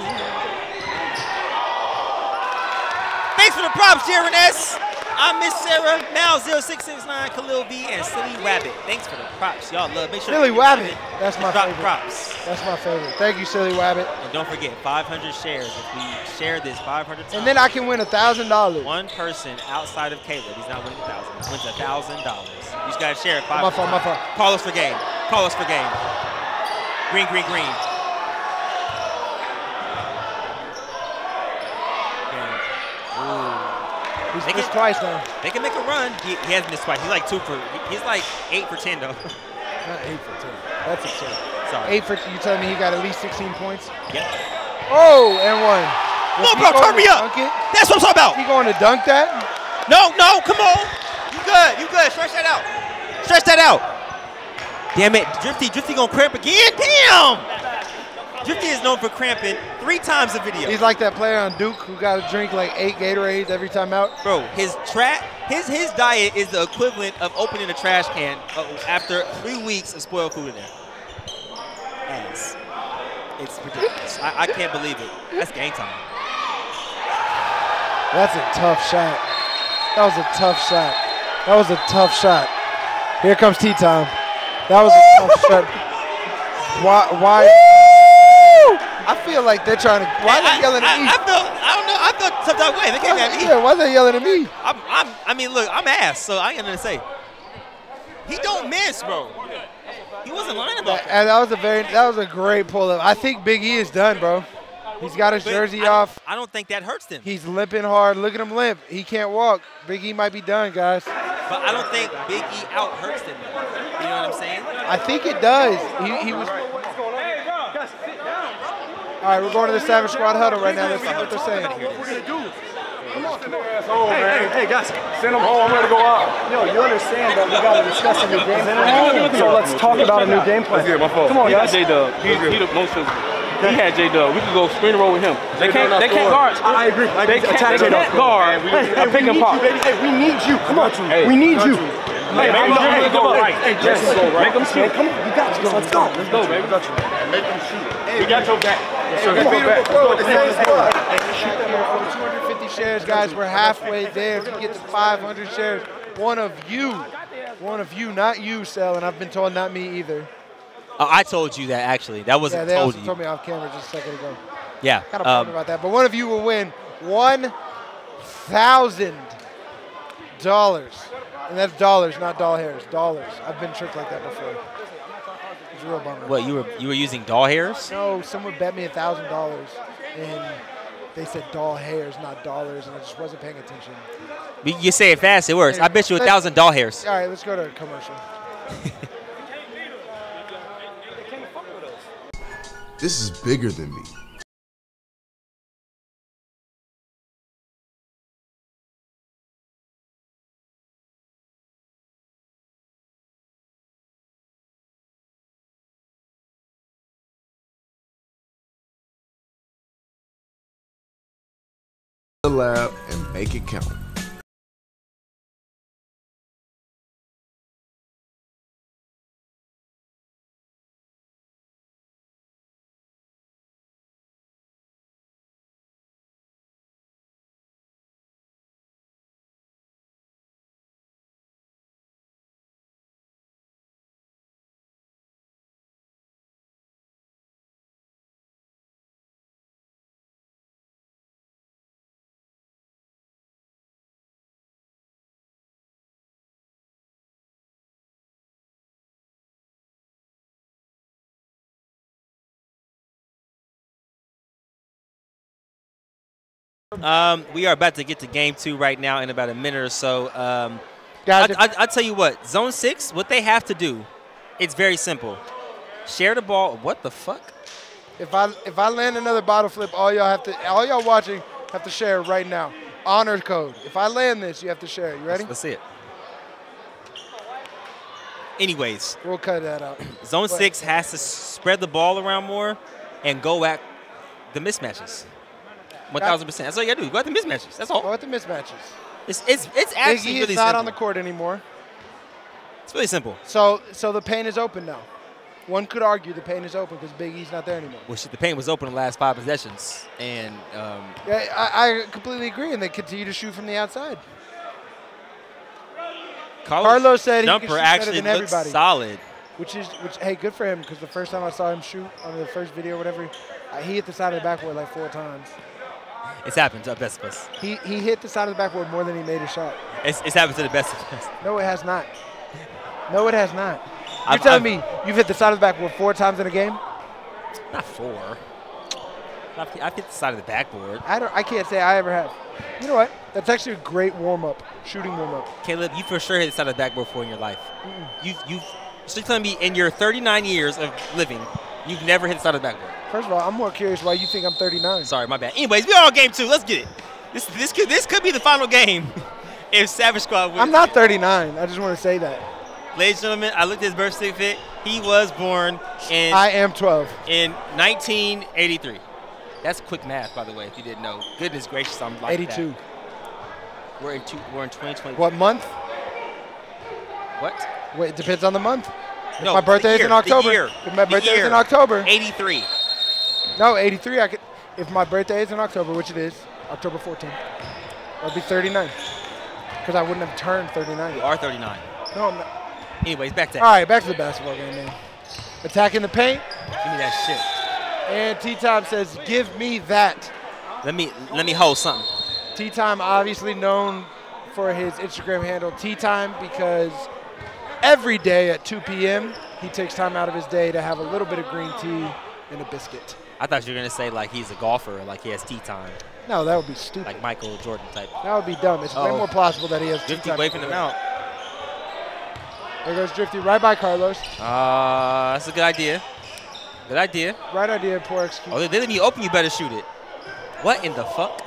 Thanks for the props, Jaron S. I'm Miss Sarah, Mal 0669, Khalil B, and Silly Rabbit. Thanks for the props. Y'all love. Make sure Silly Rabbit. That's my drop favorite. props. That's my favorite. Thank you, Silly Rabbit. And don't forget, 500 shares. If we share this 500 times, And then I can win a thousand dollars. one person outside of Caleb, he's not winning a thousand, wins a thousand dollars. You just gotta share it five. My fault, my fault. Call us for game. Call us for game. Green, green, green. Damn. Ooh. He's They missed can- twice now. They can make a run. He, he has missed twice. He's like two for. He's like eight for ten though. Not eight for ten. That's a absurd. Sorry. Eight for you telling me he got at least 16 points? Yep. Oh, and one. Was Come on, bro. Turn me up. That's what I'm talking about. He going to dunk that? No, no, come on. You good. You good. Stretch that out. Stretch that out. Damn it. Drifty, Drifty gonna cramp again. Damn. Drifty is known for cramping three times a video. He's like that player on Duke who got to drink like eight Gatorades every time out. Bro, his tra- his his diet is the equivalent of opening a trash can uh, after three weeks of spoiled food in there. Ass. It's ridiculous. I, I can't believe it. That's game time. That's a tough shot. That was a tough shot. That was a tough shot. Here comes tea time. That was a tough shot. Why? Why? I feel like they're trying to. Why are I, they yelling at me? I, felt I don't know. I felt some type of way. They came at me. yeah, why are they yelling at me? I'm, I'm, I mean, look, I'm ass, so I ain't gonna say. He don't miss, bro. He wasn't lying about that. And that was a very, that was a great pull up. I think Big E is done, bro. He's got his But jersey I off. I don't think that hurts him. He's limping hard. Look at him limp. He can't walk. Big E might be done, guys. But I don't think Big E out hurts him. You know what I'm saying? I think it does. He, he was. All right, we're going to the Savage Squad huddle right now. Let's see what they're saying. Hey, hey, guys, send them home. I'm ready to go out. Yo, you understand that we got to discuss a new game plan. So let's talk about a new game plan. Let's get my fault. Come on, he guys. J Dub. He, he the most physical. He had J Dub. We could go screen roll with him. They can't. They can't guard. I agree. I They can't, Attack they J-Dub. can't guard Hey, hey, a we pick and need pop. you, baby. Hey, we need you. Come on. Hey, we need you. Hey, Hey, make I'm them hey, go hey, right. Hey, Yes, Jesse, go right. Make them shoot. Come on, you got this. Let's go. Let's go, baby. Make them shoot. We got your back. Come on, back. Let's go. Over 250 shares, guys. We're halfway there. If you get to 500 shares, one of you, one of you, not you, Sel, and I've been told not me either. Oh, I told you that actually. That Yeah, wasn't they told also you. told me off camera just a second ago. yeah. Kind of um, bummed about that, but one of you will win one thousand dollars, and that's dollars, not doll hairs. Dollars. I've been tricked like that before. It's a real bummer. what you were you were using doll hairs? No, someone bet me a thousand dollars, and they said doll hairs, not dollars, and I just wasn't paying attention. You- You say it fast, it works. I bet you a thousand doll hairs. All right, let's go to a commercial. This is bigger than me. Lab and make it count. Um, we are about to get to game two right now in about a minute or so. Um, Guys, I, I, I'll tell you what, zone six, what they have to do, it's very simple. Share the ball. What the fuck? If I if I land another bottle flip, all y'all have to all y'all watching have to share right now. Honor code. If I land this, you have to share it. You ready? Let's see it. Anyways, We'll cut that out. zone But- six has to spread the ball around more and go at the mismatches. One thousand percent. That's all you gotta do. Go at the mismatches. That's all. Go at the mismatches. It's it's it's actually E is not simple. on the court anymore. It's really simple. So so the paint is open now. One could argue the paint is open because Big E's not there anymore. Well, shit, the paint was open the last five possessions, and um, Yeah, I, I completely agree, and they continue to shoot from the outside. Carlos said he could jumper shoot better actually than everybody. solid. Which is, which, hey, good for him because the first time I saw him shoot on the first video or whatever, he hit the side of the backboard like four times. It's happened to the best of us. He he hit the side of the backboard more than he made a shot. It's, it's happened to the best of us. No, it has not. No, it has not. You're I've- telling I've- me you've hit the side of the backboard four times in a game? Not four. I've, I've hit the side of the backboard. I don't. I can't say I ever have. You know what? That's actually a great warm up, shooting warm up. Caleb, you for sure hit the side of the backboard before in your life. You you so you're telling me in your 39 years of living, you've never hit the side of the backboard. First of all, I'm more curious why you think I'm 39. Sorry, my bad. Anyways, we are on game two. Let's get it. This this could this could be the final game if Savage Squad wins. I'm not 39. I just want to say that. ladies and gentlemen, I looked at his birth certificate. He was born in I am 12. in 1983. That's quick math, by the way, if you didn't know. Goodness gracious, I'm like 82. that. We're in two, we're in 2020. What month? What? Wait, it depends on the month. If No, my birthday is year, in the October. my birthday is in October. 83. No, 83. I could. If my birthday is in October, which it is, October 14th, I'll be 39. Because I wouldn't have turned 39. You are 39. No, I'm not. Anyways, back to All right, back to the basketball game, man. Attacking the paint, Give me that shit. and T Time says, "Give me that." Let me let me hold something. T Time, obviously known for his Instagram handle T Time, because every day at 2 p.m. he takes time out of his day to have a little bit of green tea and a biscuit. I thought you were gonna say like he's a golfer, like he has tea time, No, that would be stupid. like Michael Jordan type. that would be dumb. It's way Oh. more plausible that he has tea Drifty time. waving him out. There goes Drifty right by Carlos. Uh, that's a good idea. Good idea. Right idea, poor excuse. Oh, they, they let me open. You better shoot it. What in the fuck?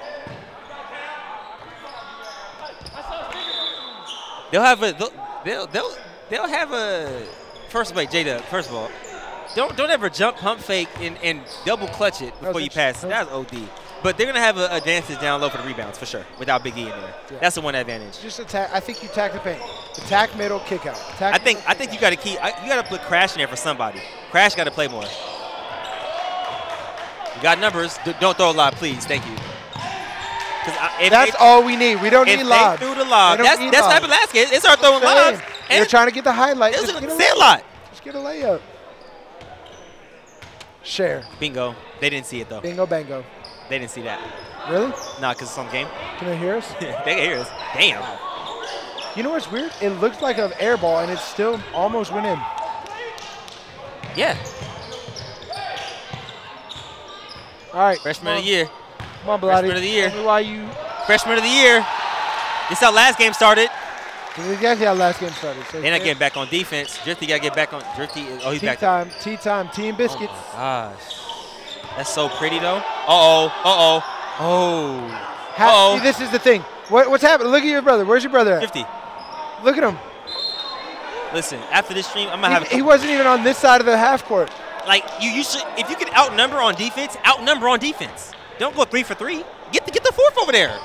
They'll have a. They'll they'll they'll, they'll have a. First, wait, Jada. First of all, don't don't ever jump, pump fake, and, and double clutch it before you pass. That's OD. But they're gonna have a, advantage down low for the rebounds for sure, without Big E in there. Yeah. That's the one advantage. Just attack. I think you attack the paint. Attack middle, kick out. Attack I think middle, I think you got to keep. I, you got to put Crash in there for somebody. Crash got to play more. You got numbers. D- don't throw a lot, please. Thank you. I- if That's they, all we need. We don't need they lobs. threw the lob, They that's that's lobs. type of basket. It's our throwing Saying, lobs. You're trying to get the highlight. Just a get a say layup. lot. Just get a layup. Share. Bingo. They didn't see it though. Bingo, bango. They didn't see that. Really? Nah, cause it's on game. Can they hear us? they can hear us. Damn. You know what's weird? It looks like an air ball, and it still almost went in. Yeah. All right. Freshman of the year. Come on, Bloody. Freshman of the year. Why you. Freshman of the year. This how last game started. Is exactly how last game started. So They're not getting back on defense. Drifty got to get back on. Drifty. Oh, he's Tea back. time. Tea time. Team oh biscuits. Gosh. That's so pretty though. Uh-oh. Uh-oh. Oh. Ha- Uh-oh. See, this is the thing. What, what's happening? Look at your brother. Where's your brother at? 50. Look at him. Listen, after this stream, I'm gonna have a he wasn't even on this side of the half court. like you you should if you can outnumber on defense, outnumber on defense. Don't go three for three. Get the get the fourth over there.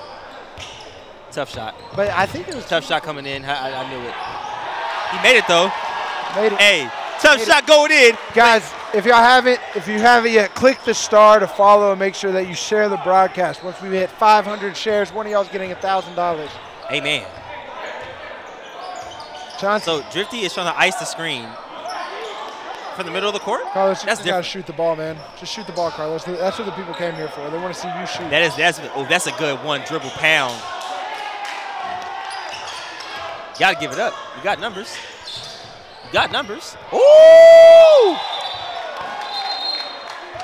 Tough shot. But I think it was Tough shot coming in. I, I, knew it. He made it though. Made it. Hey, tough Made it. shot going in. Guys, if y'all haven't, if you haven't yet, click the star to follow and make sure that you share the broadcast. Once we hit 500 shares, one of y'all's getting thousand dollars. Amen. Johnson, So Drifty is trying to ice the screen from the middle of the court. Carlos, you That's just gotta shoot the ball, man. Just shoot the ball, Carlos. That's what the people came here for. They want to see you shoot. That is that's oh that's a good one dribble pound. You gotta give it up. You got numbers. You got numbers. Ooh!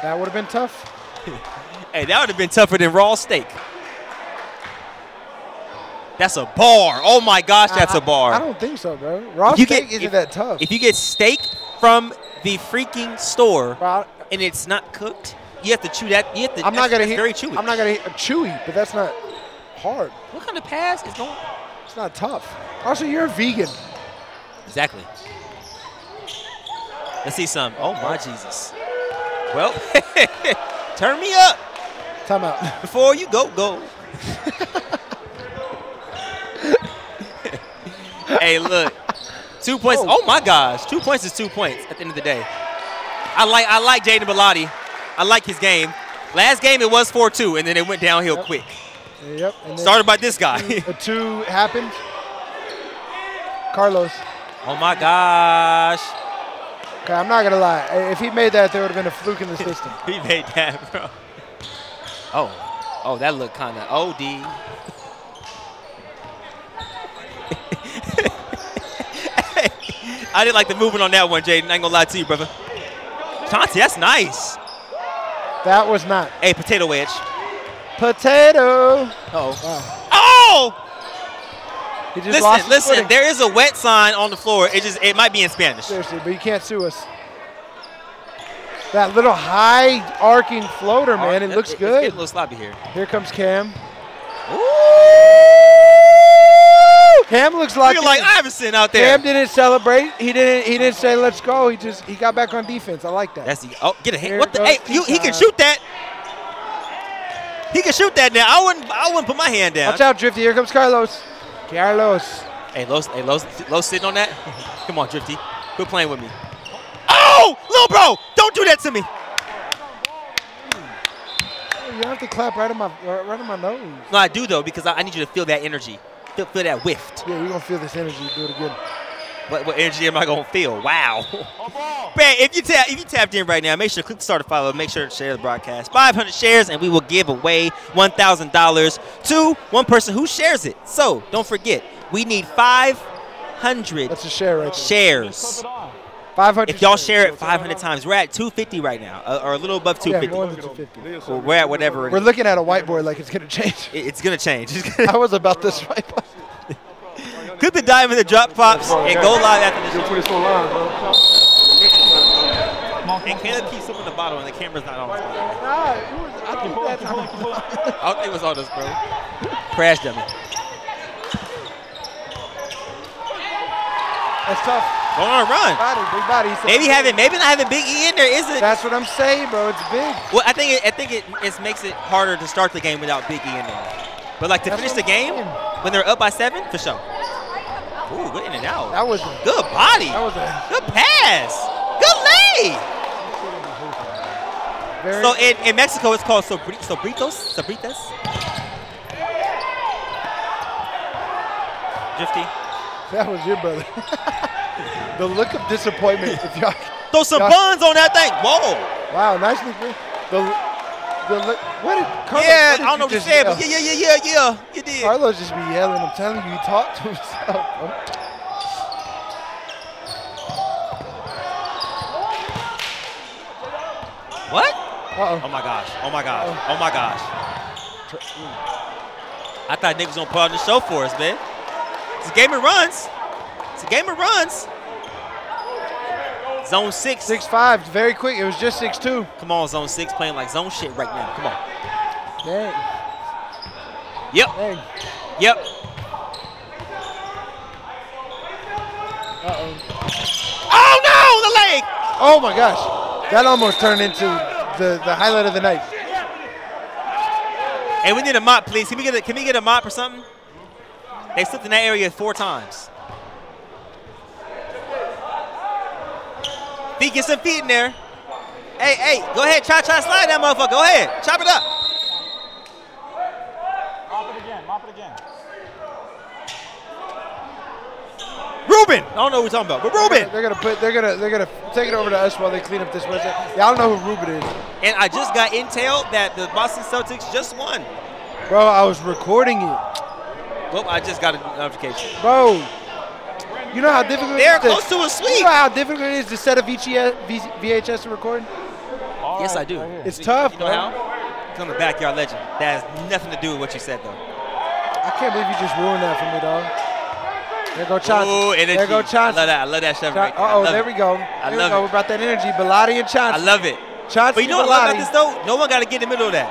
That would have been tough. Hey, that would have been tougher than raw steak. That's a bar. Oh my gosh, that's a a bar. I don't think so, bro. Raw you steak get- isn't if- that tough. If you get steak from the freaking store Bro, and it's not cooked, you have to chew that. You have to. I'm not gonna hit. Very chewy. I'm not gonna hit uh, chewy, but that's not hard. What kind of pass is going? It's not tough. Also, you're a vegan. Exactly. Let's see some. Oh my Jesus. Well, turn me up Time out. before you go go. hey, look. Two points. Oh. Oh. my gosh. Two points is two points at the end of the day. I like I like Jaden Bellotti. I like his game. Last game it was 4-2, and then it went downhill Yep. quick. Yep. Started by this guy. A two happened. Carlos. oh my gosh. Okay, I'm not gonna lie. If he made that, there would have been a fluke in the system. He made that, bro. Oh, oh, that looked kind of OD. I didn't like the movement on that one, Jaden. I ain't gonna lie to you, brother. Chauncey, that's nice. That was not Hey, potato wedge. potato. Oh. Wow. Oh! He just lost Listen, his listen. footing. There is a wet sign on the floor. It just it might be in Spanish. Seriously, but you can't sue us. That little high arcing floater, man, it looks It's getting a good. little sloppy here. Here comes Cam. Ooh! Cam looks like like Iverson out there. Cam didn't celebrate. He didn't. He didn't say let's go. He just he got back on defense. I like that. That's the oh get a Here hand. What the hey you, he can shoot that. He can shoot that now. I wouldn't I wouldn't put my hand down. Watch out, Drifty. Here comes Carlos. Carlos. Hey, Los, hey, Los, Los sitting on that. Come on, Drifty. Quit playing with me. Oh, little bro, don't do that to me. You have to clap right in my right on my nose. No, I do though because I, I need you to feel that energy. Feel, feel that whiff. Yeah, you're gonna feel this energy. Do it again. What, what energy am I gonna feel? Wow. Man, if you tap if you tapped in right now, make sure to click the start to follow. Make sure to share the broadcast. 500 shares, and we will give away $1,000 to one person who shares it. So don't forget, we need 500 That's a share right there. shares. 500. If y'all share it 500 times, we're at 250 right now, uh, or a little above yeah, 250. more than 250. Well, we're at whatever. We're is. looking at a whiteboard like it's gonna change. It- It's gonna change. I was about this right. Click the diamond, the drop pops, and go live after the show. 24 lines, bro. And Caleb keeps flipping the bottle, and the camera's not on us. bro. Nah, it was, I think that's I don't think it was on this, bro. Crash dummy. That's tough. Going on, a run. Body, big body. Maybe having, maybe not having Big E in there isn't. That's what I'm saying, bro. It's big. Well, I think it, I think it, it makes it harder to start the game without Big E in there. But like to That's finish the game saying. when they're up by seven, for sure. In and out. That was a, Good body. that was a Good pass. Good lay. very. So in, in Mexico, it's called sobri- sobritos, sobritas. Drifty. that was your brother. the look of disappointment. If y'all, Throw some buns on that thing. Whoa. wow, nicely. The the. What did Carlos? yeah, did I don't know what you said, yell? but yeah, yeah, yeah, yeah, yeah. You did. Carlos just be yelling. I'm telling you, he talked to himself. What? Uh-oh. Oh my gosh. Oh my gosh. Oh my gosh. I thought Nick was gonna put on the show for us, man. It's a game of runs. It's a game of runs. Zone six. Six five, very quick. It was just six two. Come on, zone six playing like zone shit right now. Come on. Dang, Yep. dang. Yep. Uh oh. Oh no, the leg. Oh my gosh, that almost turned into the the highlight of the night. Hey, we need a mop, please. Can we get a, can we get a mop or something? They slipped in that area four times. Feet, get some feet in there. Hey, hey, go ahead, try, try, slide that motherfucker. Go ahead, chop it up. Mop it again. Mop it again. Ruben. I don't know who we're talking about, but Ruben. They're gonna put. They're gonna. They're gonna take it over to us while they clean up this website. Yeah, I don't know who Ruben is, And I just got intel that the Boston Celtics just won. bro. I was recording it, Well, I just got a notification. bro. You know how difficult They're it is close to a You know how difficult it is to set a VHS, VHS to record? Yes, I do. It's tough, You know bro. how? Become a backyard legend. That has nothing to do with what you said, though. I can't believe you just ruined that for me, dog. There go Chauncey. Ooh, energy. there go I love that. I love that stuff right there. Uh oh, there it. we go. There we love go. it. We brought that energy. Bellotti and I love it. Chauncey But you know what I love about Bellotti. this though? No one got to get in the middle of that.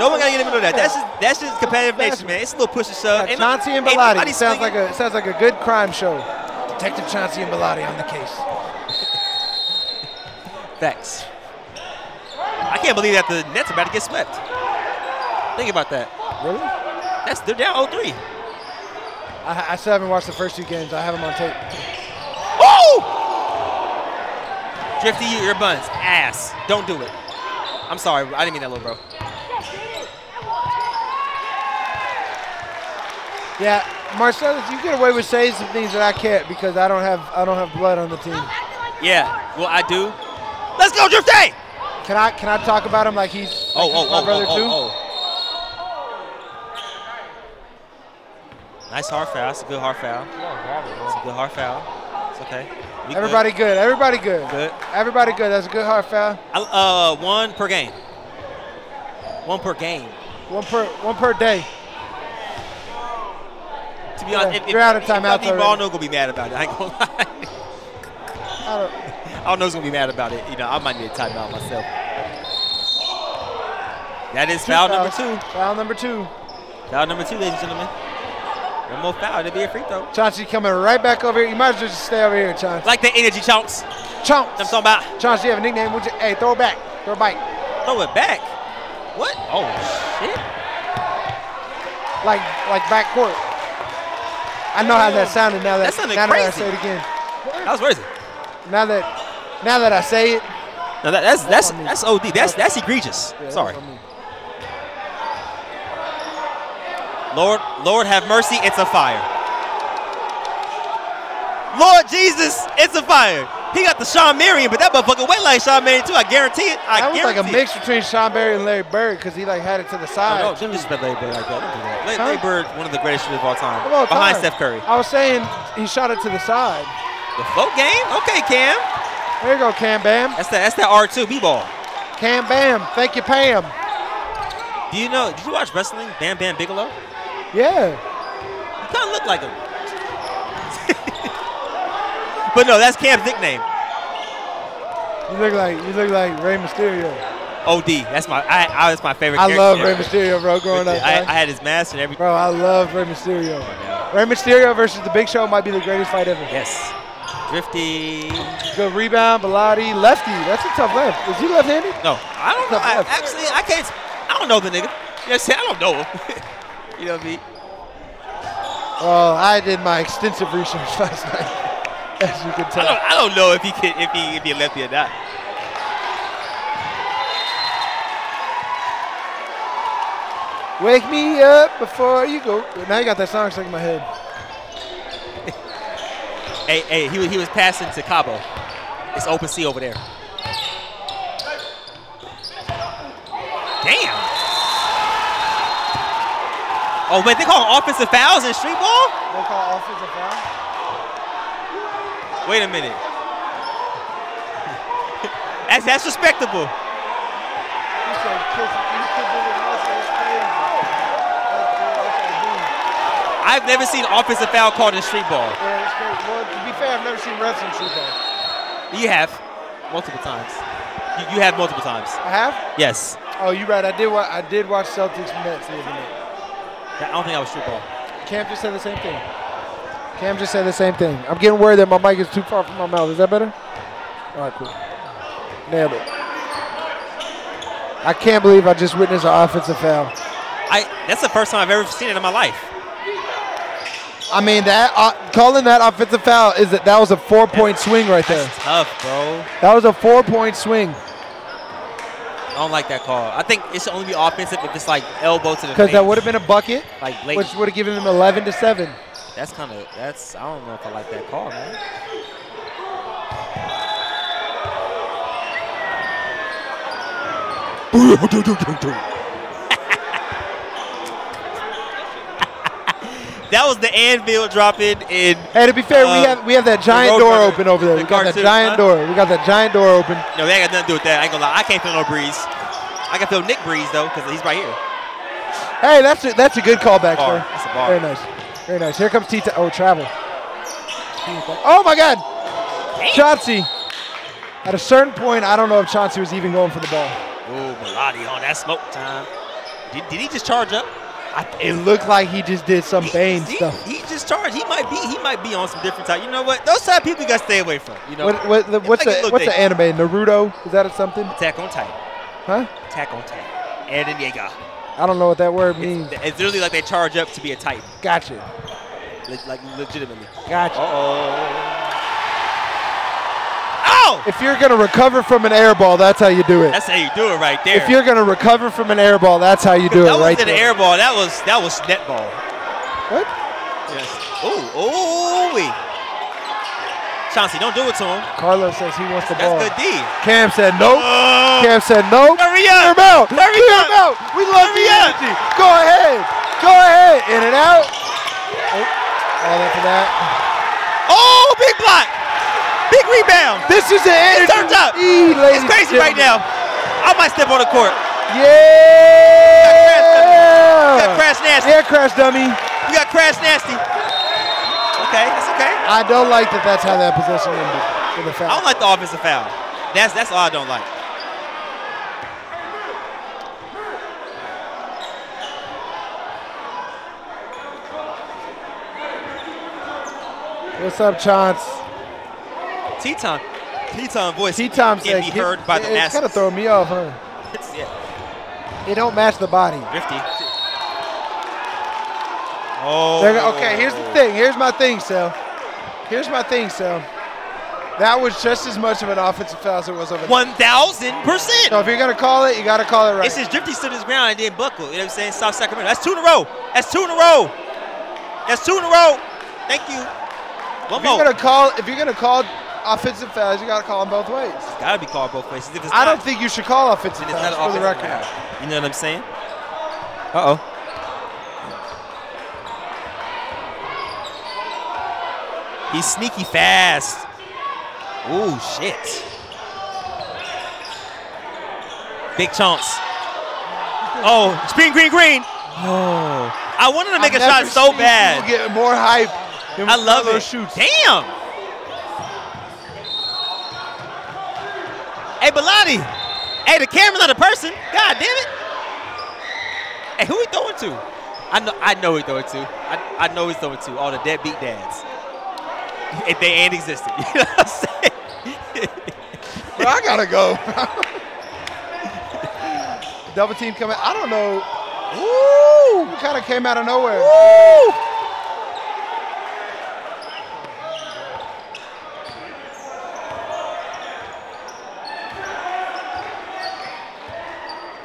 No one got to get in the middle of that. That's just that's just competitive nature, man. It's a little push and shove. Yeah, Ain't- Chauncey and ain't Bellotti. nobody Sounds swinging. like a sounds like a good crime show. Detective Chauncey and Bellotti on the case. Facts. I can't believe that the Nets are about to get swept. Think about that. Really? That's they're down 0-3. I, I still haven't watched the first two games. I have them on tape. Woo! Drifty, you, your buns. Ass. Don't do it. I'm sorry. I didn't mean that, little bro. Yeah, Marcelas, you get away with saying some things that I can't because I don't have I don't have blood on the team. Yeah. Well, I do. Let's go, Drifty! Can I can I talk about him like he's Oh, like oh, he's my oh, brother oh, too? oh, oh. Nice hard foul. It's a good hard foul. It's a good hard foul. It's okay. We good. Everybody good. Everybody good. Good. Everybody good. That's a good hard foul. I- Uh, one per game. One per game. One per one per day. To be honest, Yeah, if, you're if, out of if timeouts Steve already. Ballno gonna be mad about it. I ain't gonna lie. I don't, I don't know who's gonna be mad about it. You know, I might need a timeout myself. That is foul number two. Foul number two. Foul number two, ladies and gentlemen. One more foul, it'll be a free throw. Chauncey coming right back over here. You might as well just stay over here, Chauncey. Like the energy chunks. Chomps. I'm talking about. Chauncey, you have a nickname? Would you, hey, throw it back. Throw it back. Throw it back. What? Oh shit. Like, like back court. I know how that sounded now that, That sounded now that I say it again. That was crazy. Now that, now that I say it. No, that, that's that's me. that's OD. That's that's egregious. yeah, Sorry. that's me. Lord, Lord have mercy, it's a fire. Lord Jesus, it's a fire. He got the Shawn Marion, but that motherfucker went like Shawn Marion too. I guarantee it. I That was like guarantee a mix between Sean Barry and Larry Bird because he like had it to the side. Oh, no, no, don't disrespect Larry Bird like that. Don't do that. Larry, Huh? Larry Bird, one of the greatest shooters of all time, Of all behind time. Steph Curry. I was saying he shot it to the side. The float game? Okay, Cam. There you go, Cam Bam. That's that. That's that R2 B-ball. Cam Bam. Thank you, Pam. Do you know? Did you watch wrestling? Bam Bam Bigelow. Yeah. You kind of look like him. But no, that's Cam's nickname. You look like you look like Rey Mysterio. OD. That's my. I, I was my favorite. I love Rey. Mysterio, bro. Growing up, I. I had his mask and everything. bro, I love Rey Mysterio. Rey Mysterio versus The Big Show might be the greatest fight ever. Yes. Drifty. Good rebound, Bellotti, lefty. That's a tough left. Is he left-handed? No, I don't know. I, actually, I can't. I don't know the nigga. You know? I don't know him. you know what I mean? Well, I did my extensive research last night, as you can I tell. don't, I don't know if he can, if he if he a lefty or not. Wake me up before you go. Now you got that song stuck in my head. Hey, hey, he was he was passing to Cabo. It's open sea over there. Damn. Oh, wait, they call offensive fouls in street ball? They call offensive foul. Wait a minute. that's that's respectable. He said, kiss, you kiss it with us, that's crazy. That's, that's OD. I've never seen offensive foul called in street ball. Yeah. Well, to be fair, I've never seen refs in shoot ball. You have multiple times. You, you have multiple times. I have? Yes. Oh, you're right. I did. Wa- I did watch Celtics Nets the other night. I don't think that was street ball. Cam just said the same thing. Cam just said the same thing. I'm getting worried that my mic is too far from my mouth. Is that better? All right, cool. Nailed it. I can't believe I just witnessed an offensive foul. I that's the first time I've ever seen it in my life. I mean that uh, calling that offensive foul is that that was a four point swing right there. That's tough, bro. That was a four point swing I don't like that call. I think it should only be offensive if it's like elbow to the because that would have been a bucket, like late. which would have given them 11 to seven. That's kind of that's. I don't know if I like that call, man. that was the anvil dropping in. Hey, to be fair, Uh, we have we have that giant door Runner, open over there. the We got that giant huh? door. We got that giant door open. No, that got nothing to do with that. I ain't gonna lie. I can't feel no breeze. I can feel Nick breeze though, because he's right here. Hey, that's a, that's a good callback, Bar. sir. That's a bar. Very nice. Very nice. Here comes Tita. Oh, travel. Oh my God, Chauncey. At a certain point, I don't know if Chauncey was even going for the ball. Ooh, Melody on that smoke time. Did, did he just charge up? I, it looked like he just did some Bane he, stuff. He just charged. He might be. He might be on some different type. You know what? Those type of people you gotta stay away from. You know. What, what, the, what's like the what's the anime? Naruto? Is that something? Attack on Titan. Huh? Attack on Titan. Eren Yeager. I don't know what that word means. It's, it's literally like they charge up to be a Titan. Gotcha. Le- like legitimately. Gotcha. Oh. Oh! If you're gonna recover from an air ball, that's how you do it. That's how you do it right there. If you're gonna recover from an air ball, that's how you do it right there. That wasn't an air ball. That was that was netball. What? Yes. Ooh, ooh, wee. Chauncey, don't do it to him. Carlos says he wants the That's ball. good D. Cam said nope. Oh. Cam said nope. Hurry Clear up. him out. Hurry Clear up. him out. We love Hurry the up. energy. Go ahead. Go ahead. In and out. Oh, all that for that. Oh, big block. Big rebound. This is the energy. turned up. ladies It's crazy right now. I might step on the court. Yeah. We got Crash Nasty. Air crash dummy. We got Crash Nasty. Okay, that's okay. I don't like that. That's how that possession ended with a I foul. I don't like the offensive foul. That's that's all I don't like. What's up, Chance? Teton. Teton voice said, be heard by the It's kind of throwing me off, huh? Yeah, It don't match the body. Drifty. Oh. They're okay, here's the oh. thing. Here's my thing, Sal. Here's my thing, Sal. That was just as much of an offensive foul as it was of a. One thousand percent. So if you're gonna call it, you gotta call it right. It says Drifty stood his ground and didn't buckle. You know what I'm saying? South Sacramento. That's two in a row. That's two in a row. That's two in a row. Thank you. One if you're more. gonna call, if you're gonna call offensive fouls, you gotta call them both ways. It's Gotta be called both ways. If it's I not, don't think you should call offensive then it's fouls not an for the record. foul. You know what I'm saying? Uh He's sneaky fast. Ooh, shit. Big chance. Oh, green, green, green. Oh, I wanted to make a shot so bad. Get more hype. I love those it. Shoots. Damn. Hey, Bellotti. Hey, the camera's not a person. God damn it. Hey, who he throwing to? I know, I know he throwing to. I, I know he's throwing to all the deadbeat dads. If they ain't existed, you know what I'm saying? Bro, I gotta go. Double team coming. I don't know. Woo! Kind of came out of nowhere. Woo!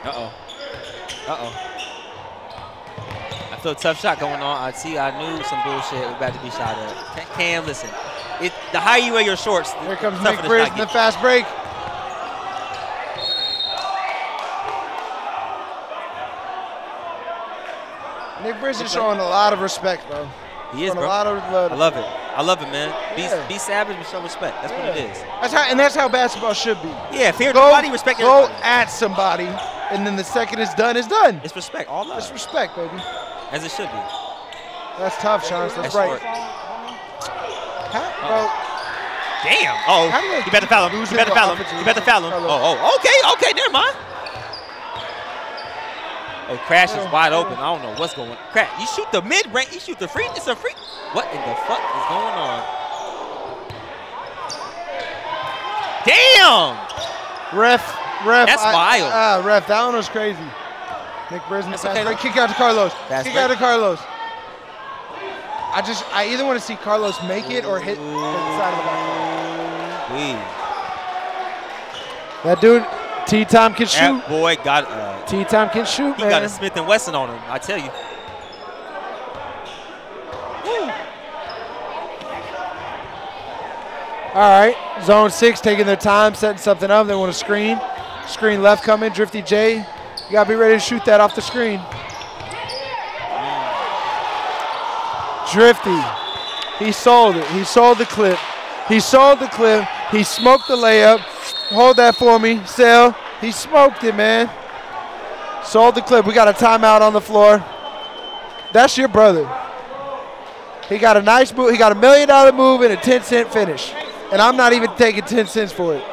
Uh oh. Uh oh. A tough shot going on. I see. I knew some bullshit was about to be shot at. Ca- Cam, listen. It, the higher you wear your shorts, Here comes Nick Briz in the fast break. Nick Briz is showing a lot of respect, bro. He is, bro. a lot of love. I love it. I love it, man. Be, Yeah. be savage and show respect. That's what it is. That's how, and that's how basketball should be. Yeah, fear Go, nobody, respect go everybody. at somebody, and then the second it's done, it's done. It's respect. All love. It's respect, baby. As it should be. That's tough, Chance. That's, That's right. short. How, bro, Damn. Oh, How do they you better foul him. lose You better into foul him. offensive You better foul him. Oh, oh, okay, okay, never mind. Oh, Crash is wide open. I don't know what's going on. Crash, you shoot the mid range. You shoot the free. It's a free. What in the fuck is going on? Damn. ref, ref. That's I- wild. Ah, ref, that one was crazy. Nick Briz in That's fast okay, break. Kick out to Carlos. Fast Kick break. out to Carlos. I just, I either want to see Carlos make it or hit the side of the back. We. That dude, T Tom can shoot. That boy got. Uh, T Tom can shoot, he man. got a Smith and Wesson on him. I tell you. All right, zone six taking their time, setting something up. They want a screen. Screen left coming, Drifty J. You gotta be ready to shoot that off the screen. Drifty, he sold it. He sold the clip. He sold the clip. He smoked the layup. Hold that for me, Sale. He smoked it, man. Sold the clip. We got a timeout on the floor. That's your brother. He got a nice move. He got a million dollar move and a 10 cent finish. And I'm not even taking 10 cents for it.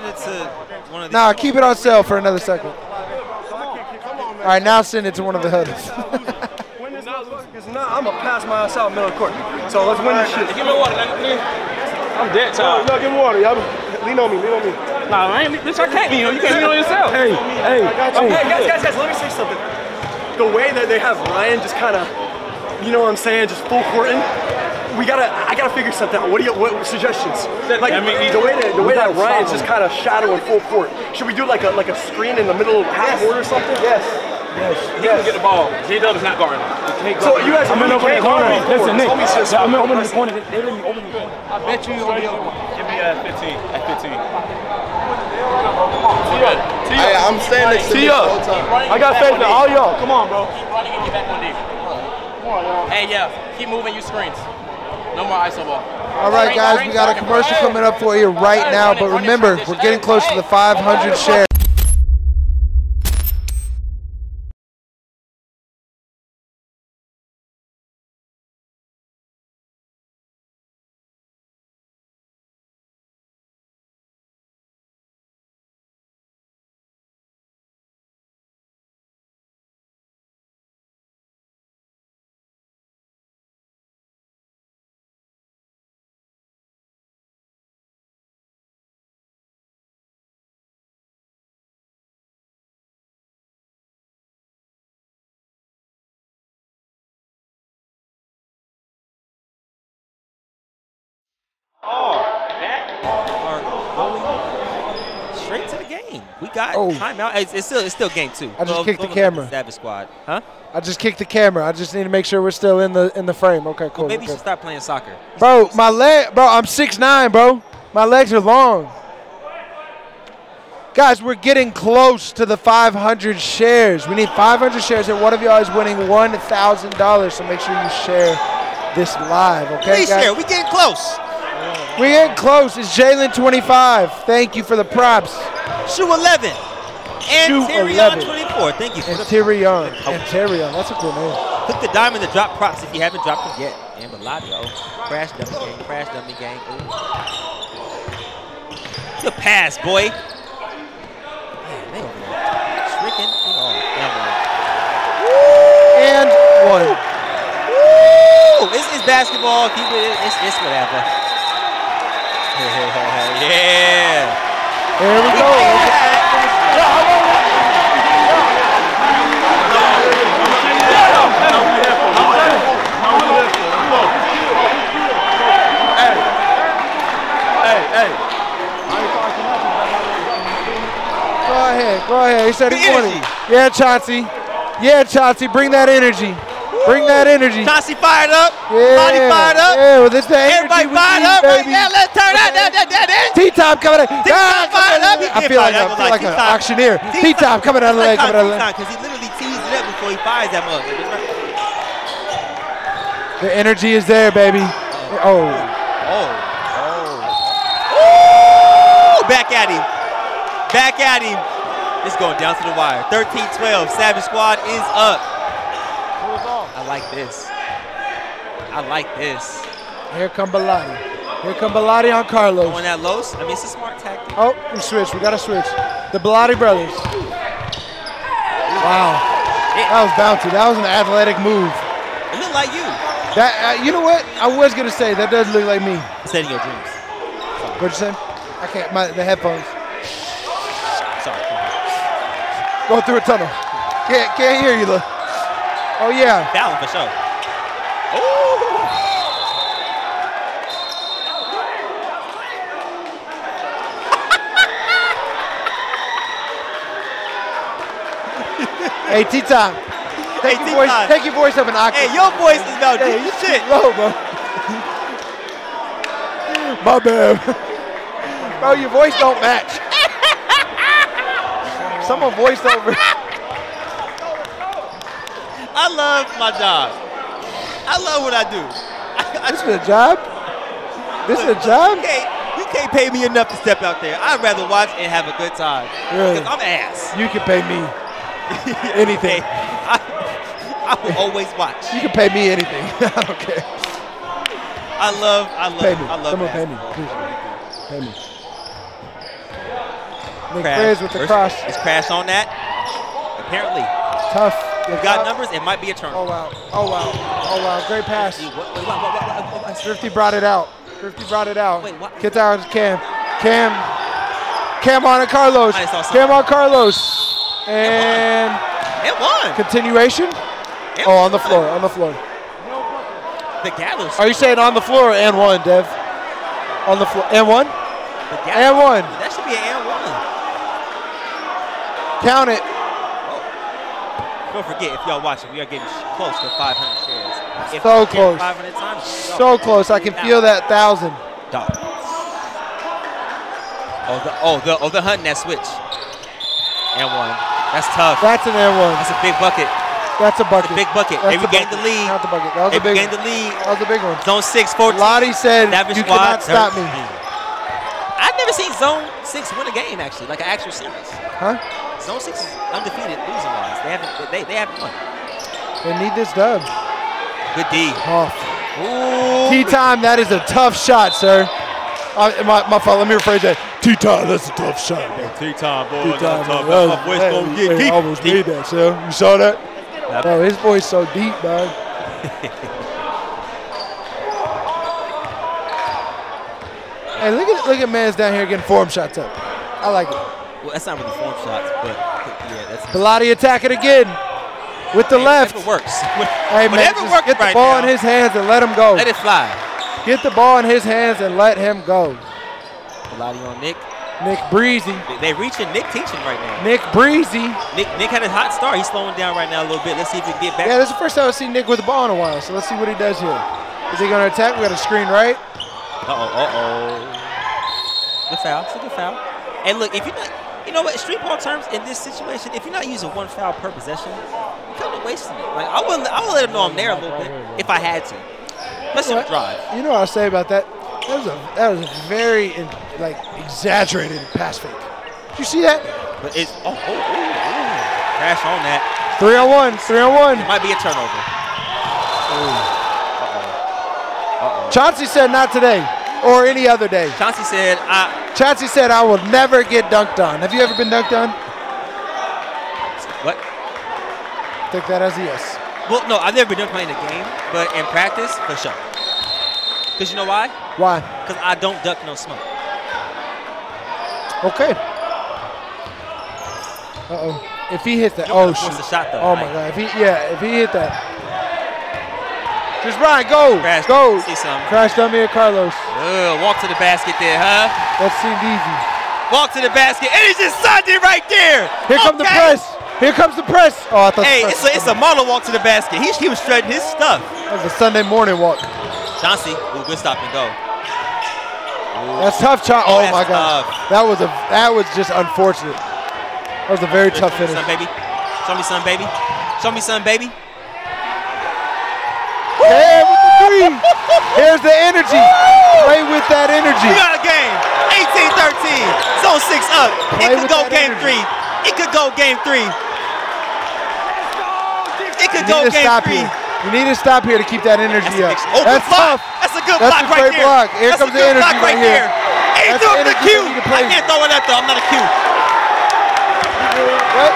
Send it, to one of the. Nah, keep it on sale for another second. All right, now send it to one of the huddles. Win this because now I'm gonna pass my ass out middle of court. So let's win this shit. Give me water. I'm dead No, tired. no, give me water. Y'all lean on me, lean on me. Nah, I ain't, bitch, I can't be on you. can't be on yourself. Hey, hey, hey, guys, guys, guys, let me say something. The way that they have Ryan just kind of, you know what I'm saying, just full courting. We gotta, I gotta figure something out. What do you, what suggestions? Like I mean, the way that the way that Ryan's just kind of shadowing full court. Should we do like a like a screen in the middle of half court or something? Yes. Yes. He can get the ball. J Dub is not guarding. So you guys, I'm in over the corner. guard. Listen, Nick. Yeah, I'm in over the corner. They let me over the corner. I bet you you're gonna be able to. Give me at 15. At 15. Hey, I'm standing next to Tee you up. I got faith in all y'all. Come on, bro. Keep running and get back on D. Hey, yeah, keep moving, use screens. No more ISO ball. All right, guys, we got a commercial coming up for you right now. But remember, we're getting close to the 500 shares. Straight to the game. We got Oh. timeout. It's, it's still it's still game two. I just kicked the camera. Savage Squad, huh? I just kicked the camera. I just need to make sure we're still in the in the frame. Okay, cool. Well, maybe you should start playing soccer. Bro, my leg, bro, I'm six nine, bro. My legs are long. Guys, we're getting close to the 500 shares. We need 500 shares, and one of y'all is winning $1,000. So make sure you share this live, okay, Please guys? share. We're getting close. We getting close. It's Jalen25. Thank you for the props. Shoe 11. And Shoe Tyrion 11. 24. Thank you for And the Tyrion. And Tyrion. That's a cool name. Click the diamond to drop props if you haven't dropped them yet. And Bellagio. Crash dummy gang. Crash dummy gang. Ooh. Good pass, boy. Man, they over there. Tricking. Oh, And one. one. Woo! It's, it's basketball. Keep it. It's, it's whatever. yeah. There we go. Hey, hey. Go ahead. Go ahead. He said The he wanted. Yeah, Chauncey. Yeah, Chauncey. Bring that energy. Bring that energy. Chauncey fired up. Yeah. Body fired up. Yeah, well, this the energy Everybody fired need, up right now. Let's turn that, that, that, that, that. T-top coming out. T-top fired up. He I feel like I feel like, like an auctioneer. T-top coming out of the leg. Coming out of the leg. Because he literally teased it up before he fires that mug. The energy is there, baby. Oh, Oh. Oh. Ooh, Back at him. Back at him. It's going down to the wire. 13-12. Savage Squad is up. I like this. I like this. here come Bellotti. Here come Bellotti on Carlos. Going at Los. I mean, it's a smart tactic. Oh, we switch. We got to switch. The Bellotti brothers. Wow. That was bouncy. That was an athletic move. It look like you. That uh, you know what? I was gonna say that does look like me. In your dreams. What'd you say? I can't. My the headphones Sorry. going through a tunnel. Can't can't hear you though. Oh yeah. Fallon for sure. Hey T time. Take Hey, your voice. T-Time. Take your voice up an octave. Hey, your voice is about Hey, you shit. low, bro. My bad. Bro, your voice don't match. Someone voiced over. I love my job. I love what I do. I, This is a job. This is a job. you, can't, you can't pay me enough to step out there. I'd rather watch and have a good time. Really? Because I'm ass. You can pay me anything. I, I will always watch. You can pay me anything. I don't care. I love, I love, Pay me. I love Someone pay me. Please. Pay me. Nick Crash. Frizz with the First- cross. Is Crash on that? Apparently. Tough. We got numbers. It might be a turn. Oh wow. Oh wow. Oh wow. Great pass. What, Drifty brought it out. Drifty brought it out. Wait, what? Gets out to Cam. Cam. Cam on Carlos. I saw something. Cam on Carlos. And It won. continuation. It Oh, on the floor. On the floor. The Gallus. Are you saying on the floor and one, Dev? On the floor and one? And one. That should be an and one. Count it. Don't forget, if y'all watching, we are getting close to 500 shares. If So close. 500 times. So close. I can feel that thousand. Dog. Oh, the oh the oh the hunting that switch. And one. That's tough. That's an and one. That's a big bucket. That's a bucket. Big bucket. That's They the regained the lead. Not the bucket. That was They a big regained one. the lead. That was a big one. Zone six, 14. Lottie said, Savage you cannot stop me. I've never seen Zone Six win a game actually, like an actual series. Huh? Zone Six is undefeated losing wise. They haven't. They they haven't won. They need this dub. Good D. Off. Ooh. T time, that is a tough shot, sir. Uh, my, my fault. Let me rephrase that. T time, that's a tough shot. man. T time, boy. T time, man. That was- hey, hey, I almost made that, sir. You saw that? Oh, his voice so deep, dog. hey, look at look at man's down here getting form shots up. I like it. Well, that's not really form shots, but yeah, that's. Bellotti attack it again with the left. Whatever works. Hey man, works get the right ball now. in his hands and let him go. Let it fly. Get the ball in his hands and let him go. Bellotti on Nick. Nick Breezy. They, they reaching Nick teaching right now. Nick Breezy. Nick Nick had a hot start. He's slowing down right now a little bit. Let's see if he can get back. Yeah, this is the first time I've seen Nick with the ball in a while, so let's see what he does here. Is he going to attack? We got a screen right. Uh oh, uh oh. Good foul. It's a good foul. And look, if you're not, you know what, street ball terms in this situation, if you're not using one foul per possession, you're kind of wasting it. Like I will, I will let him know I'm there a little bit if I had to. Let's You know drive. You know what I'll say about that? That was a that was a very in, like exaggerated pass fake. Did you see that? But it's oh, oh, oh, oh. crash on that. Three on one. Three on one. Might be a turnover. Uh -oh. Uh -oh. Chauncey said not today or any other day. Chauncey said, I, Chauncey said I will never get dunked on. Have you ever been dunked on? what? Take that as a yes. Well, no, I've never been done playing the game, but in practice, for sure. Because you know why? Why? Because I don't duck no smoke. Okay. Uh oh. If he hits that, oh don't wanna force shit. the shot, though, oh my god. If he yeah, if he hit that. Chris Bryant, go, Crash, go. see something. Crash dummy at Carlos. Ugh, walk to the basket there, huh? That seemed easy. Walk to the basket, and he just signed it right there. Here comes the press. Here comes the press. Oh, I thought Hey, it's a, it's a model walk to the basket. He, he was shredding his stuff. That was a Sunday morning walk. Chauncey, ooh, good stop and go. That's tough, Chauncey. Oh, Oh, my god. tough. That was a that was just unfortunate. That was a very tough finish. Show me some, baby. Show me some, baby. Show me some, baby. Damn Here's the energy. Play with that energy. We got a game. 18-13. Zone six up. Play it could go game energy. three. It could go game three. It could You go game three. here. You need to stop here to keep that energy up. That's, oh, That's good block. tough. That's a good That's block a right great there. block. Here That's comes a the energy block right right here. there. Hey, That's do the it the energy Q. you need to play I can't throw it up though. I'm not a Q. What?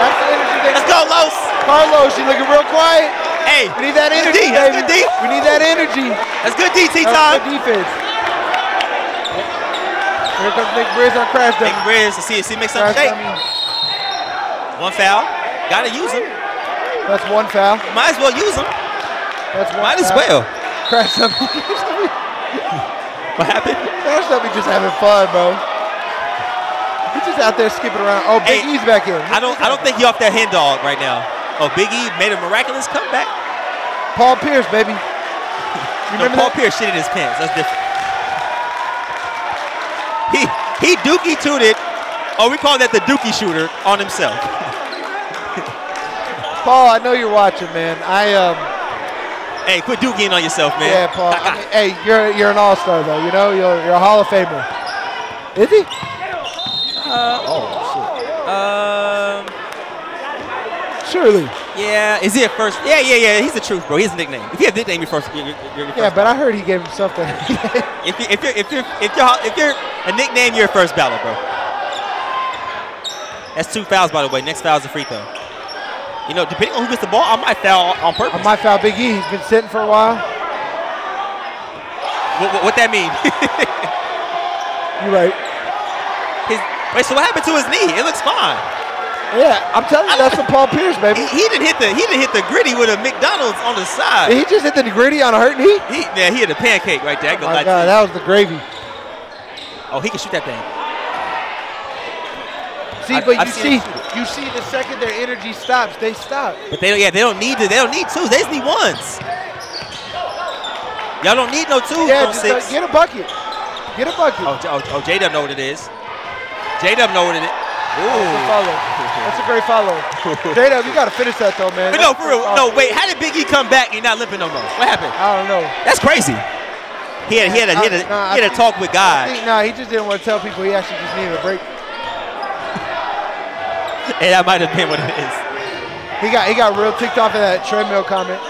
That's the energy Let's go, Los. Carlos, you looking real quiet. Hey, We need that that's energy, D. That's baby. good D. We need that energy. That's good DT That's time. good defense. Here comes Nick Briz on crash dummy. Riz to see, see make something shake. One foul. Gotta use him. That's one foul. Might as well use him. That's one Might as well. Crash dummy. What happened? Crash dummy just having fun, bro. He's just out there skipping around. Oh, Big Hey, E's back in. I don't. I don't think he off that hen dog right now. Oh, Big E made a miraculous comeback. Paul Pierce, baby. You No, Paul that? Pierce shit in his pants. That's different. He he dookie tooted. Oh, we call that the dookie shooter on himself. Paul, I know you're watching, man. I um, Hey, quit dookieing on yourself, man. yeah, Paul. I mean, hey, you're you're an all-star though. You know, you're you're a Hall of Famer. Is he? Um, Surely. yeah. Is he a first? Yeah, yeah, yeah. He's the truth, bro. He has a nickname. If you have a nickname, you're first. You're, you're, you're Yeah, first but I heard he gave himself that. If you if you're if you're if you're if you're a nickname, you're a first ballot, bro. That's two fouls, by the way. Next foul is a free throw. You know, depending on who gets the ball, I might foul on purpose. I might foul Big E. He's been sitting for a while. What, what, what that mean? You're right. his, wait, so what happened to his knee? It looks fine. Yeah, I'm telling you, that's the Paul Pierce, baby. he didn't hit the he didn't hit the gritty with a McDonald's on the side. Did he just hit the gritty on a hurt knee? He, yeah, he hit a pancake right there. Oh my God, that was the gravy. Oh, he can shoot that thing. See, I- but I've you see, you see, the second their energy stops, they stop. But they don't. Yeah, they don't need to. They don't need two. They just need ones. Y'all don't need no twos. Yeah, on just uh, six. get a bucket. Get a bucket. Oh, J- oh, oh J Dub know what it is. J Dub know what it is. That's a Ooh. Follow. That's a great follow. J-Dub, you got to finish that though, man. But no, for real. No, wait. How did Big E come back and not limping no more? What happened? I don't know. That's crazy. He had, he had, a, he had, a, Nah, he had a think- talk with God, think, nah, he just didn't want to tell people he actually just needed a break. and that might have been what it is. He got he got real ticked off of that treadmill comment.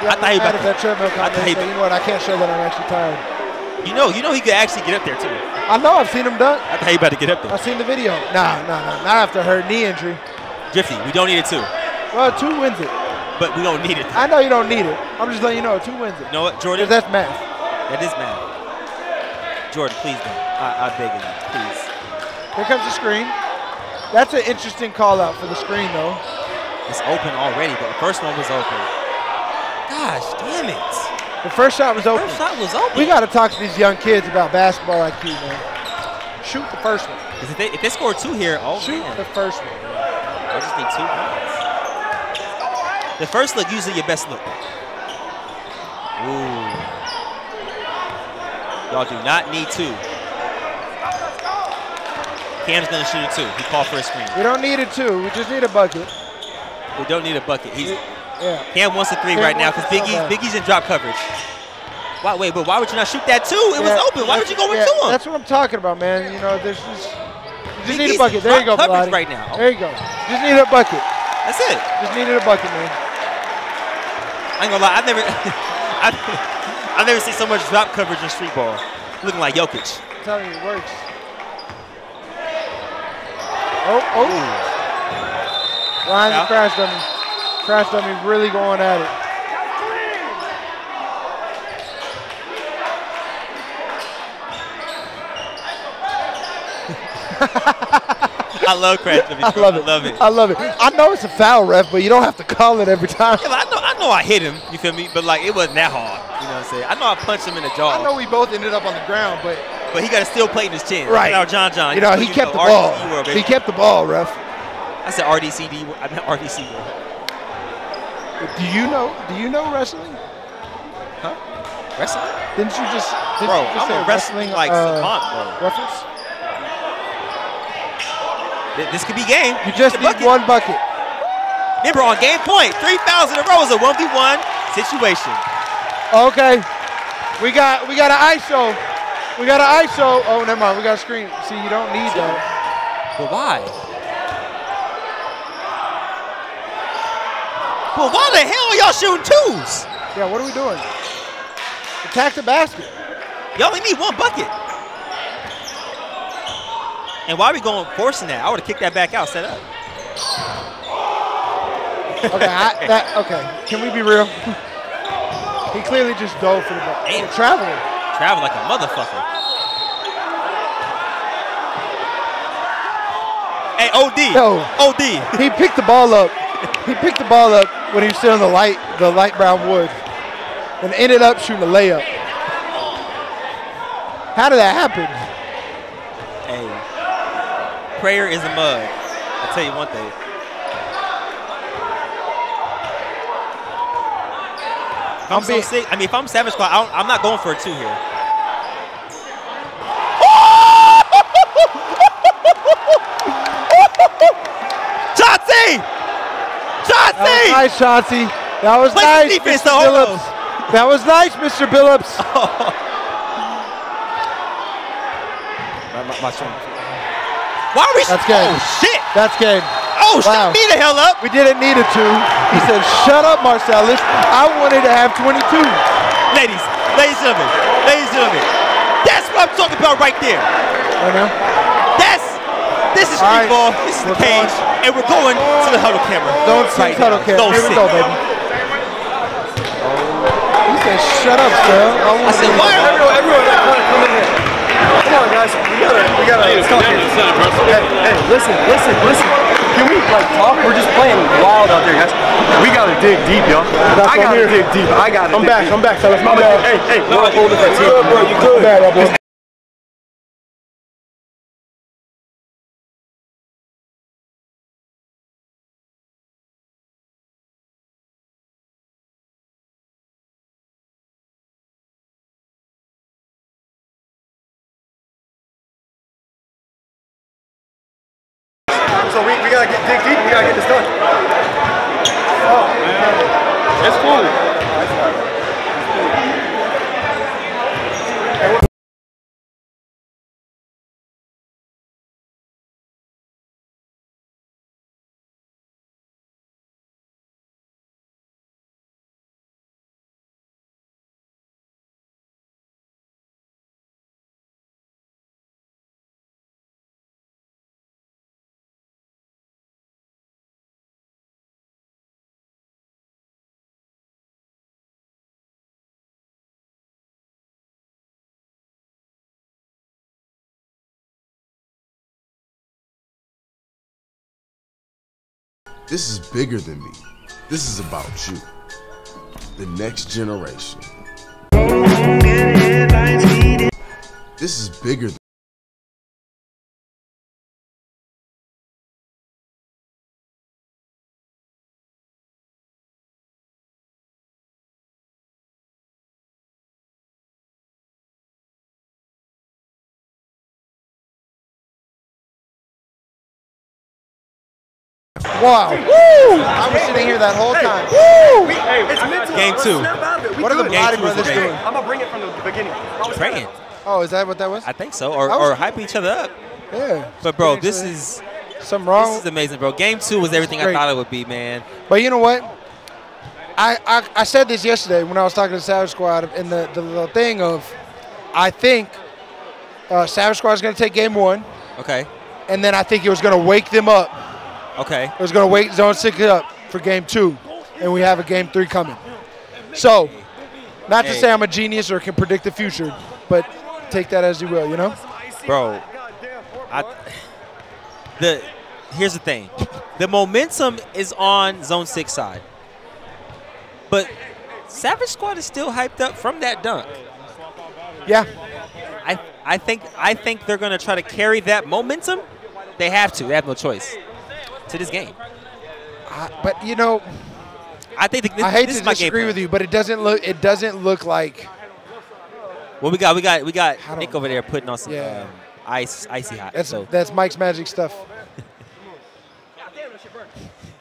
He I thought he real about that treadmill I comment. thought He he said, you know what? I can't show that I'm actually tired. You know, you know, he could actually get up there too. I know. I've seen him dunk. I thought he about to get up there. I've seen the video. Nah, nah, nah. Not after her knee injury. Drifty, we don't need it too, Well, two wins it. but we don't need it. I know you don't need it. I'm just letting you know. Two wins it. You know what, Jordan? Because that's math. That is math. Jordan, please don't. I, I beg of you, please. Here comes the screen. That's an interesting call out for the screen, though. It's open already, but the first one was open. Gosh, damn it. The first shot was open. First shot was open. We got to talk to these young kids about basketball IQ, man. Shoot the first one. if they, if they score two here, oh Shoot man, the first one. I just need two points. The first look usually your best look. Ooh. Y'all do not need two. Cam's gonna shoot it too. He called for a screen. We don't need it too. We just need a bucket. We don't need a bucket. He's Yeah. Cam wants a three Cam right now because Biggie. Biggie's in drop coverage. Why, wait, but why would you not shoot that too? It was open. Why would you go yeah, into him? That's what I'm talking about, man. You know, there's just you just need a bucket. There you go, coverage Bellotti. right now. There you go. Just need a bucket. That's it. Just needed a bucket, man. I ain't gonna lie. I've never, I've, I've never seen so much drop coverage in street ball. Looking like Jokic. I'm telling you, it works. Oh, oh. Ryan's Yeah. crash dummy. Crash dummy really going at it. I love crash dummies. I love it. I love it. I love it. I know it's a foul, ref, but you don't have to call it every time. Yeah, I know, I know I hit him. You feel me? But like, it wasn't that hard. You know what I'm saying? I know I punched him in the jaw. I know we both ended up on the ground, but But he got a steel plate in his chin. Right. Now John John. you know he you kept the RDC ball. World. He kept the ball, ref. I said RDCD. I meant RDC. World. Do you know? Do you know wrestling? Huh? Wrestling? Didn't you just? Didn't Bro, you just I'm say a wrestling like uh, savant, bro. reference? Th- This could be game. You just need bucket. one bucket. Remember, on game point, three fouls in a row is a 1v1 situation. Okay. We got we got an ISO. We got an ISO. Oh, never mind. We got a screen. See, you don't need that. But why? But why the hell are y'all shooting twos? Yeah, what are we doing? Attack the basket. Y'all only need one bucket. And why are we going forcing that? I would have kicked that back out, set up. Okay, I, that okay. Can we be real? he clearly just dove for the ball. Damn. Oh, traveling. Travel like a motherfucker. Hey, OD. Yo. OD. He picked the ball up. He picked the ball up when he was still in the light, the light brown wood, and ended up shooting a layup. How did that happen? Hey, prayer is a mug. I'll tell you one thing. If I'm, I'm so sick, I mean, if I'm Savage Squad, I I'm not going for a two here. Chauncey! That was nice, Chauncey. That was Play nice, defense, Mr. Billups. That was nice, Mr. Billups. My, my, my son. Why are we? That's game. Oh shit! That's game. Oh, Wow. shut me the hell up! We didn't need it to. He said, "Shut up, Marcelas. I wanted to have 22." Ladies, ladies and gentlemen, ladies and gentlemen, that's what I'm talking about right there. Right now. That's this is All street right, ball. This is the we're cage, and we're going to the huddle camera. Don't see right tunnel now. camp. Don't Here we go, baby. He said, "Shut up, sir." I said, why are Everyone, everyone, come on, come in here. Come on, guys. We gotta, we gotta talk here. Hey, hey, listen, listen, listen. Can we like talk? We're just playing wild out there, guys. We gotta dig deep, y'all. I what I'm gotta here. dig deep. I gotta. I'm dig back. Deep. I'm back, fellas. My Hey, bad. Hey, hey, we're a whole different team. bro. You good? Bad, my boy. This is bigger than me. This is about you. The next generation. This is bigger than Wow. Woo! I was sitting here that whole time. Woo! Hey, it's mental. Game two. snap out of it. We What are the. Body two Brothers doing? I'm gonna bring it from the beginning. I Praying. Oh, is that what that was? I think so. Or, or hype each other up. Yeah. But bro, this is something wrong. this is amazing, bro. Game two was everything I thought it would be, man. But you know what? I, I, I said this yesterday when I was talking to Savage Squad in the, the little thing of I think uh, Savage Squad is going to take game one, Okay. and then I think it was going to wake them up. Okay. It was going to wait Zone 6 up for game two, and we have a game three coming. So, not to Hey. say I'm a genius or can predict the future, but take that as you will, you know? Bro, I, the here's the thing, the momentum is on Zone Six side, but Savage Squad is still hyped up from that dunk. Yeah. I I think I think they're gonna try to carry that momentum. They have to. They have no choice to this game. I, but, you know, I think this, I hate this to is disagree with you, but it doesn't look it doesn't look like Well, we got we got we got Nick over there putting on some Yeah. um, ice icy hot. that's so that's Mike's magic stuff.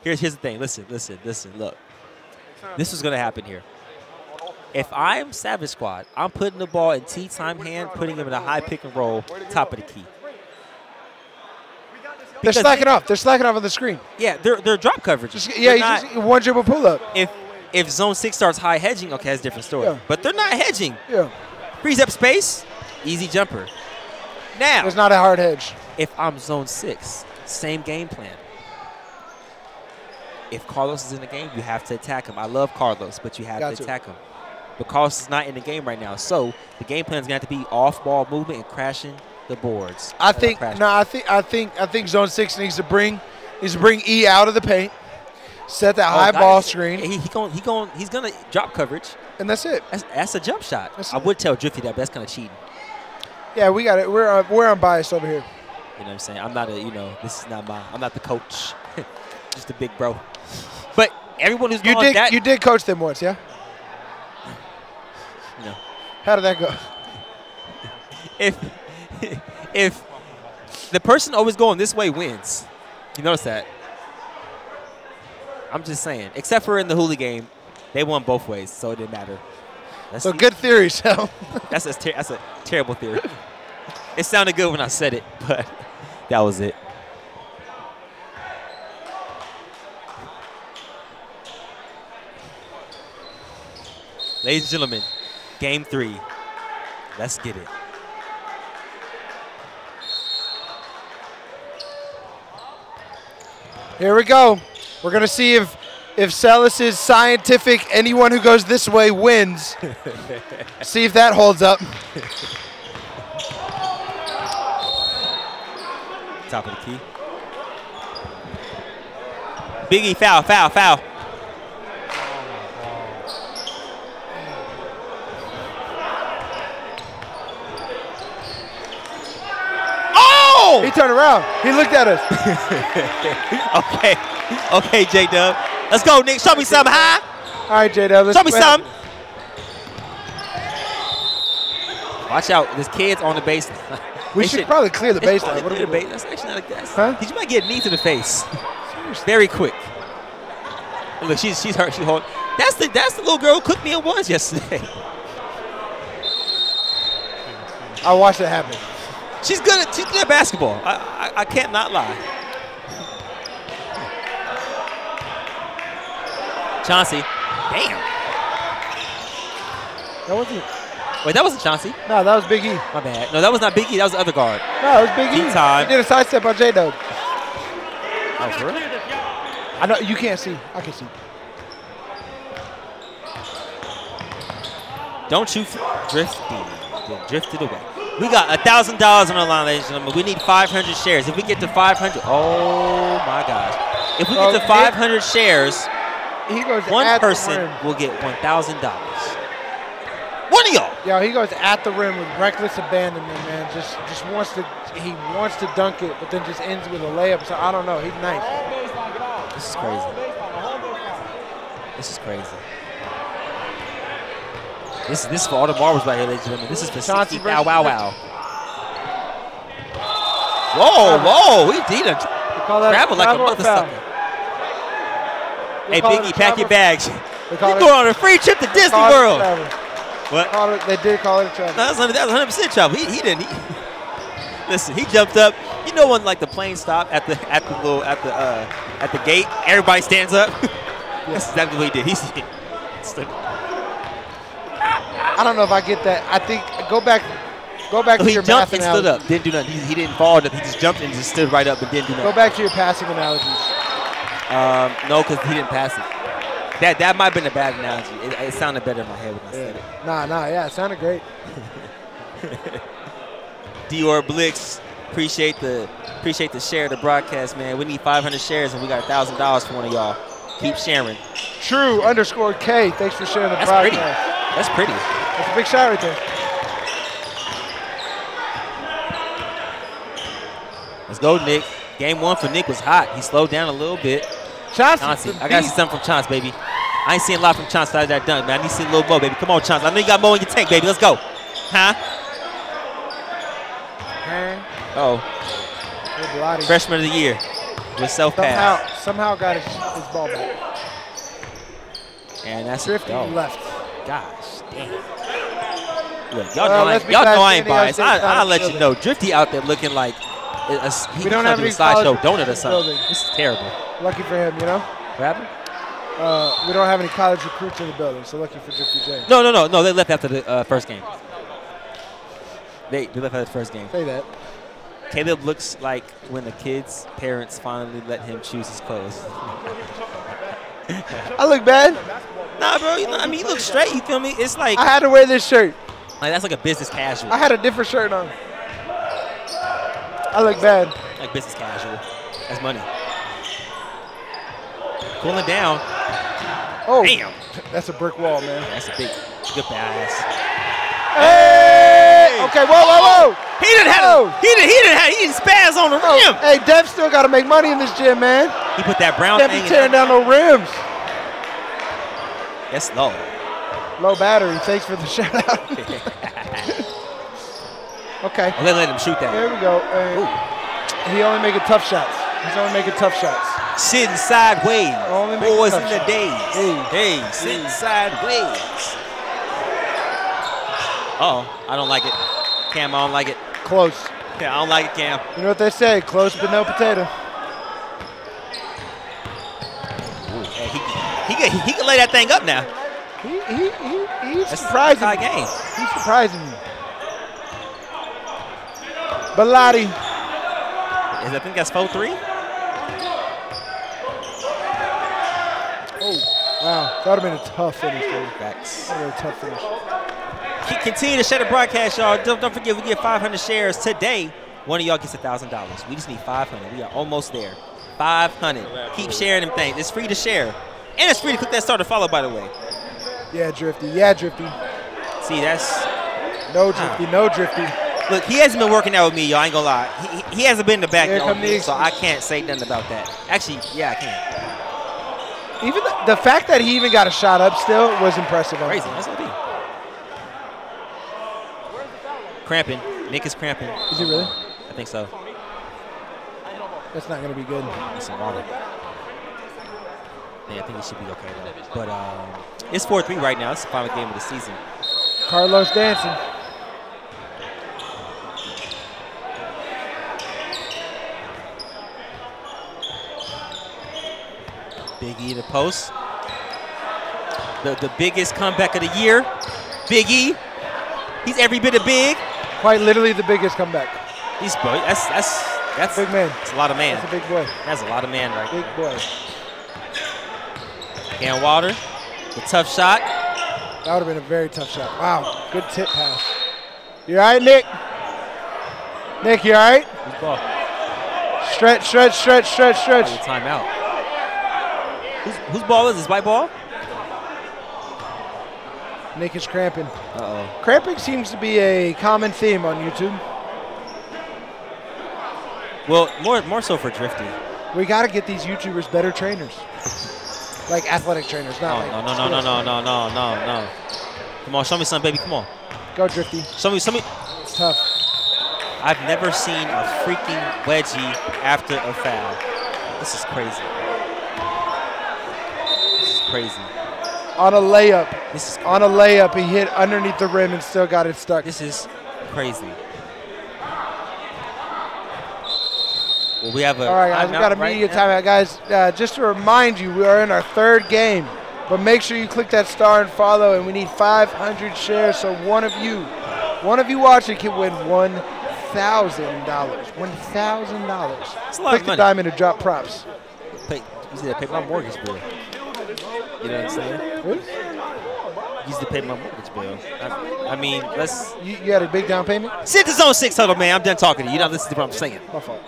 here's here's the thing. Listen, listen, listen. Look, this is gonna happen here. If I'm Savage Squad, I'm putting the ball in T time hand, putting him in a high pick and roll, top of the key. They're slacking off. They're slacking off on the screen. Yeah, they're they're drop coverage. Yeah, you just one dribble pull up. if if zone six starts high hedging, okay, that's a different story. Yeah. But they're not hedging. Yeah, Frees up space, easy jumper. Now, it's not a hard hedge. if I'm zone six, same game plan. If Carlos is in the game, you have to attack him. I love Carlos, but you have Got to to. attack him. But Carlos is not in the game right now, so the game plan is going to have to be off-ball movement and crashing the boards. I think no, I think I think I think zone six needs to bring needs to bring E out of the paint, set that Oh, high ball screen, He, he going he going he's going to drop coverage. and that's it. That's, that's a jump shot. That's I it. would tell Drifty that, but that's kind of cheating. Yeah, we got it. We're uh, we're unbiased over here. You know what I'm saying? I'm not a, you know, this is not my, I'm not the coach. Just a big bro. But everyone who's You did that, you did coach them once, yeah? know, How did that go? if, if the person always going this way wins, you notice that? I'm just saying. Except for in the Hooli game, they won both ways, so it didn't matter. That's, So good theory, so. that's, a, ter- that's a terrible theory. it sounded good when I said it, but that was it. Ladies and gentlemen, game three. Let's get it. Here we go. We're gonna see if if Celis is scientific. Anyone who goes this way wins. see if that holds up. Top of the key. Biggie, foul, foul, foul. Turned around. He looked at us. Okay, okay, J Dub. Let's go, Nick. Show me something, huh? All right, J Dub. Show me something. Watch out, there's kids on the base. We They should probably clear the they should baseline. probably What are we the doing? base. That's actually not a guess. Huh? Because you might get a knee to the face. Very quick. Look, she's she's hurt. She hold. That's the that's the little girl who cooked me at once yesterday. I watched it happen. She's good at she's good at basketball. I I, I can't not lie. Chauncey, damn. That wasn't. Wait, that wasn't Chauncey. No, that was Big E. My bad. No, that was not Biggie. That was the other guard. No, it was Big E. Key time. He did a sidestep on J Dub. Oh, for real? I know you can't see. I can see. Don't you drift Then drifted away. We got a thousand dollars on the line, ladies and gentlemen. We need 500 shares. If we get to 500, oh my gosh! If we So get to if- 500 shares, He goes one person will get $1,000. One of y'all. Yo, he goes at the rim with reckless abandonment, man. Just just wants to he wants to dunk it, but then just ends with a layup. So I don't know. He's nice. This is crazy. This is crazy. This, this is for all the barbers right here, ladies and gentlemen. This is for Chauncey 60 Bow Wow Wow. Whoa, whoa, he, did done They call that like a travel or mother foul? sucker. They Hey, Biggie, a pack your bags. They You call it- going on a free trip to Disney World. What? They did call it a travel. No, that's 100, that was 100% travel. He, he didn't. He, listen, he jumped up. You know when like the plane stopped at the at the little at the uh, at the gate, everybody stands up. That's exactly what he did. He stood. I don't know if I get that. I think go back, go back to he your jumped math and stood up. Didn't do nothing. He, he didn't fall. He just jumped and just stood right up and didn't do nothing. Go back to your passing analogy. Um, no, because he didn't pass it. That that might have been a bad analogy. It, it sounded better in my head when I said it. Nah, nah, yeah, it sounded great. Dior Blix, appreciate the appreciate the share of the broadcast, man. We need 500 shares and we got thousand dollars for one of y'all. Keep sharing. True underscore K. Thanks for sharing the That's pretty. That's pretty. That's a big shot right there. Let's go, Nick. Game one for Nick was hot. He slowed down a little bit. Chauncey, Chauncey, I got to see something from Chance, baby. I ain't seen a lot from Chance out of that dunk, man. I need to see a little more, baby. Come on, Chance. I know you got more in your tank, baby. Let's go. Huh? Oh, freshman of the year with self Somehow, somehow got his, his ball back. And that's Drifting oh, left. Gosh, damn. Look, y'all Well, know, I ain't, y'all know I ain't biased. I, I'll let you know. Drifty out there looking like a, a, he We don't have to do a any college slideshow donut or recruits in the something. building. This is terrible. Lucky for him, you know. What happened? Uh, we don't have any college recruits in the building, so lucky for Drifty J. No, no, no, no. They left after the uh, first game. They, they left after the first game. Say that. Caleb looks like when the kid's parents finally let him choose his clothes. I look bad. Nah, bro. You know, I mean, you look straight. You feel me? It's like, I had to wear this shirt. like that's like a business casual. I had a different shirt on. I look bad. like business casual. That's money. Cooling down. Oh, Damn. that's a brick wall, man. That's a big, good pass. Hey! Okay, whoa, whoa, whoa. He didn't have. Oh. He didn't. He didn't have. He didn't spaz on the oh, rim. Hey, Dev still got to make money in this gym, man. He put that brown Can't thing. be in tearing down no rims. That's low. Low battery. Thanks for the shout out. okay. Oh, they let him shoot that. There we go. He only making tough shots. He's only making tough shots. Sitting sideways. Only Boys in the days. Hey. Hey, sitting sideways. Oh, I don't like it. Cam, I don't like it. Close. Yeah, I don't like it, Cam. You know what they say? Close but no potato. Hey, he, he, can, he can lay that thing up now. He, he, he, he's That's surprising me. game. He's surprising me. Bellotti. Is I think that's 4-3. Oh, wow. That would have been a tough finish, dude. Facts. That would have been a tough finish. Keep- Continue to share the broadcast, y'all. Don't, don't forget, we get 500 shares today. One of y'all gets $1,000. We just need 500. We are almost there. 500. Keep sharing them things. It's free to share. And it's free to click that star to follow, by the way. Yeah, Drifty. Yeah, Drifty. See, that's No Drifty. No Drifty. Look, he hasn't been working out with me, y'all. I ain't gonna lie. He, he- hasn't been in the back on me, so I can't say nothing about that. Actually, yeah, I can't. Even the, the fact that he even got a shot up still was impressive. Crazy. That's what it Cramping. Nick is cramping. Is he really? I think so. That's not going to be good. Some water. I think he should be okay though. But um, it's 4-3 right now. It's the final game of the season. Carlos dancing. Big E to the post. The the biggest comeback of the year. Big E. He's every bit of big. Quite literally the biggest comeback. He's. That's that's that's Big man. That's a lot of man. That's a big boy. That's a lot of man right Big boy. Cam Water. The tough shot. That would have been a very tough shot. Wow. Good tip pass. You all right, Nick? Nick, you all right? Who's ball? Stretch, stretch, stretch, stretch, stretch. Oh, timeout. Who's, whose ball is this? White ball? Nick is cramping. Uh-oh. Cramping seems to be a common theme on YouTube. Well, more more so for Drifty. We got to get these YouTubers better trainers, like athletic trainers, not like no, no, no, no, no, no, no, no, no. Come on, show me something, baby. Come on. Go Drifty. Show me, show me. It's tough. I've never seen a freaking wedgie after a foul. This is crazy. This is crazy. On a layup, This is on a layup, he hit underneath the rim and still got it stuck. This is crazy. Well, we have a All right, guys, we got a right media now. timeout, guys. Uh, just to remind you, we are in our third game, but make sure you click that star and follow, and we need 500 shares. So one of you, one of you watching can win one thousand dollars. One thousand dollars. Click the diamond to drop props. Pay, use it to pay my mortgage bill. You know what I'm saying? Use it to pay my mortgage bill. I, I mean, let's You, you had a big down payment. sit the zone six huddle, man. I'm done talking to you. You don't listen to what I'm saying. My fault.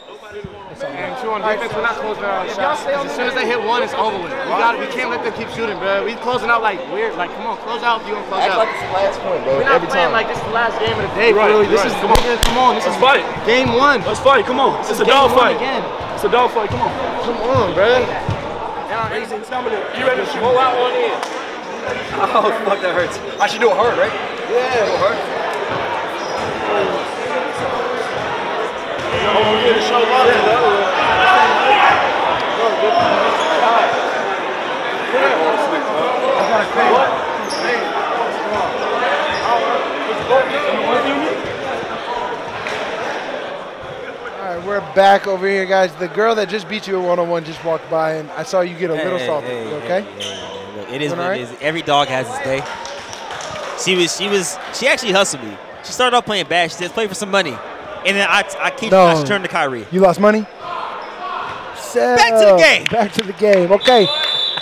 And two on defense, we're not closing out our shots. 'Cause As soon as they hit one, it's over with. We got, we can't let them keep shooting, bro. We closing out like weird. Like, come on, close out if you want to close Act out. like it's the last point, bro. We're not Every playing time. like this is the last game of the day, Right, really. This right. is Come on. nigga, come on. This Let's is fight. game one. Let's fight. Come on. This It's a dog fight. again. It's a dog fight. Come on. Come on, bro. You ready to roll out on in? Oh, fuck, that hurts. I should do it hard, right? Yeah. Do it hard. All right, we're back over here, guys. The girl that just beat you at one-on-one just walked by, and I saw you get a little Hey, salty. hey, hey, okay? hey, hey, look, It is Doing what all it is. Every dog has its day. She was, she was, she actually hustled me. She started off playing bad. She said, "Play for some money," and then I, I keep, No. I turned to Kyrie. You lost money? Back to the game. Back to the game. Okay.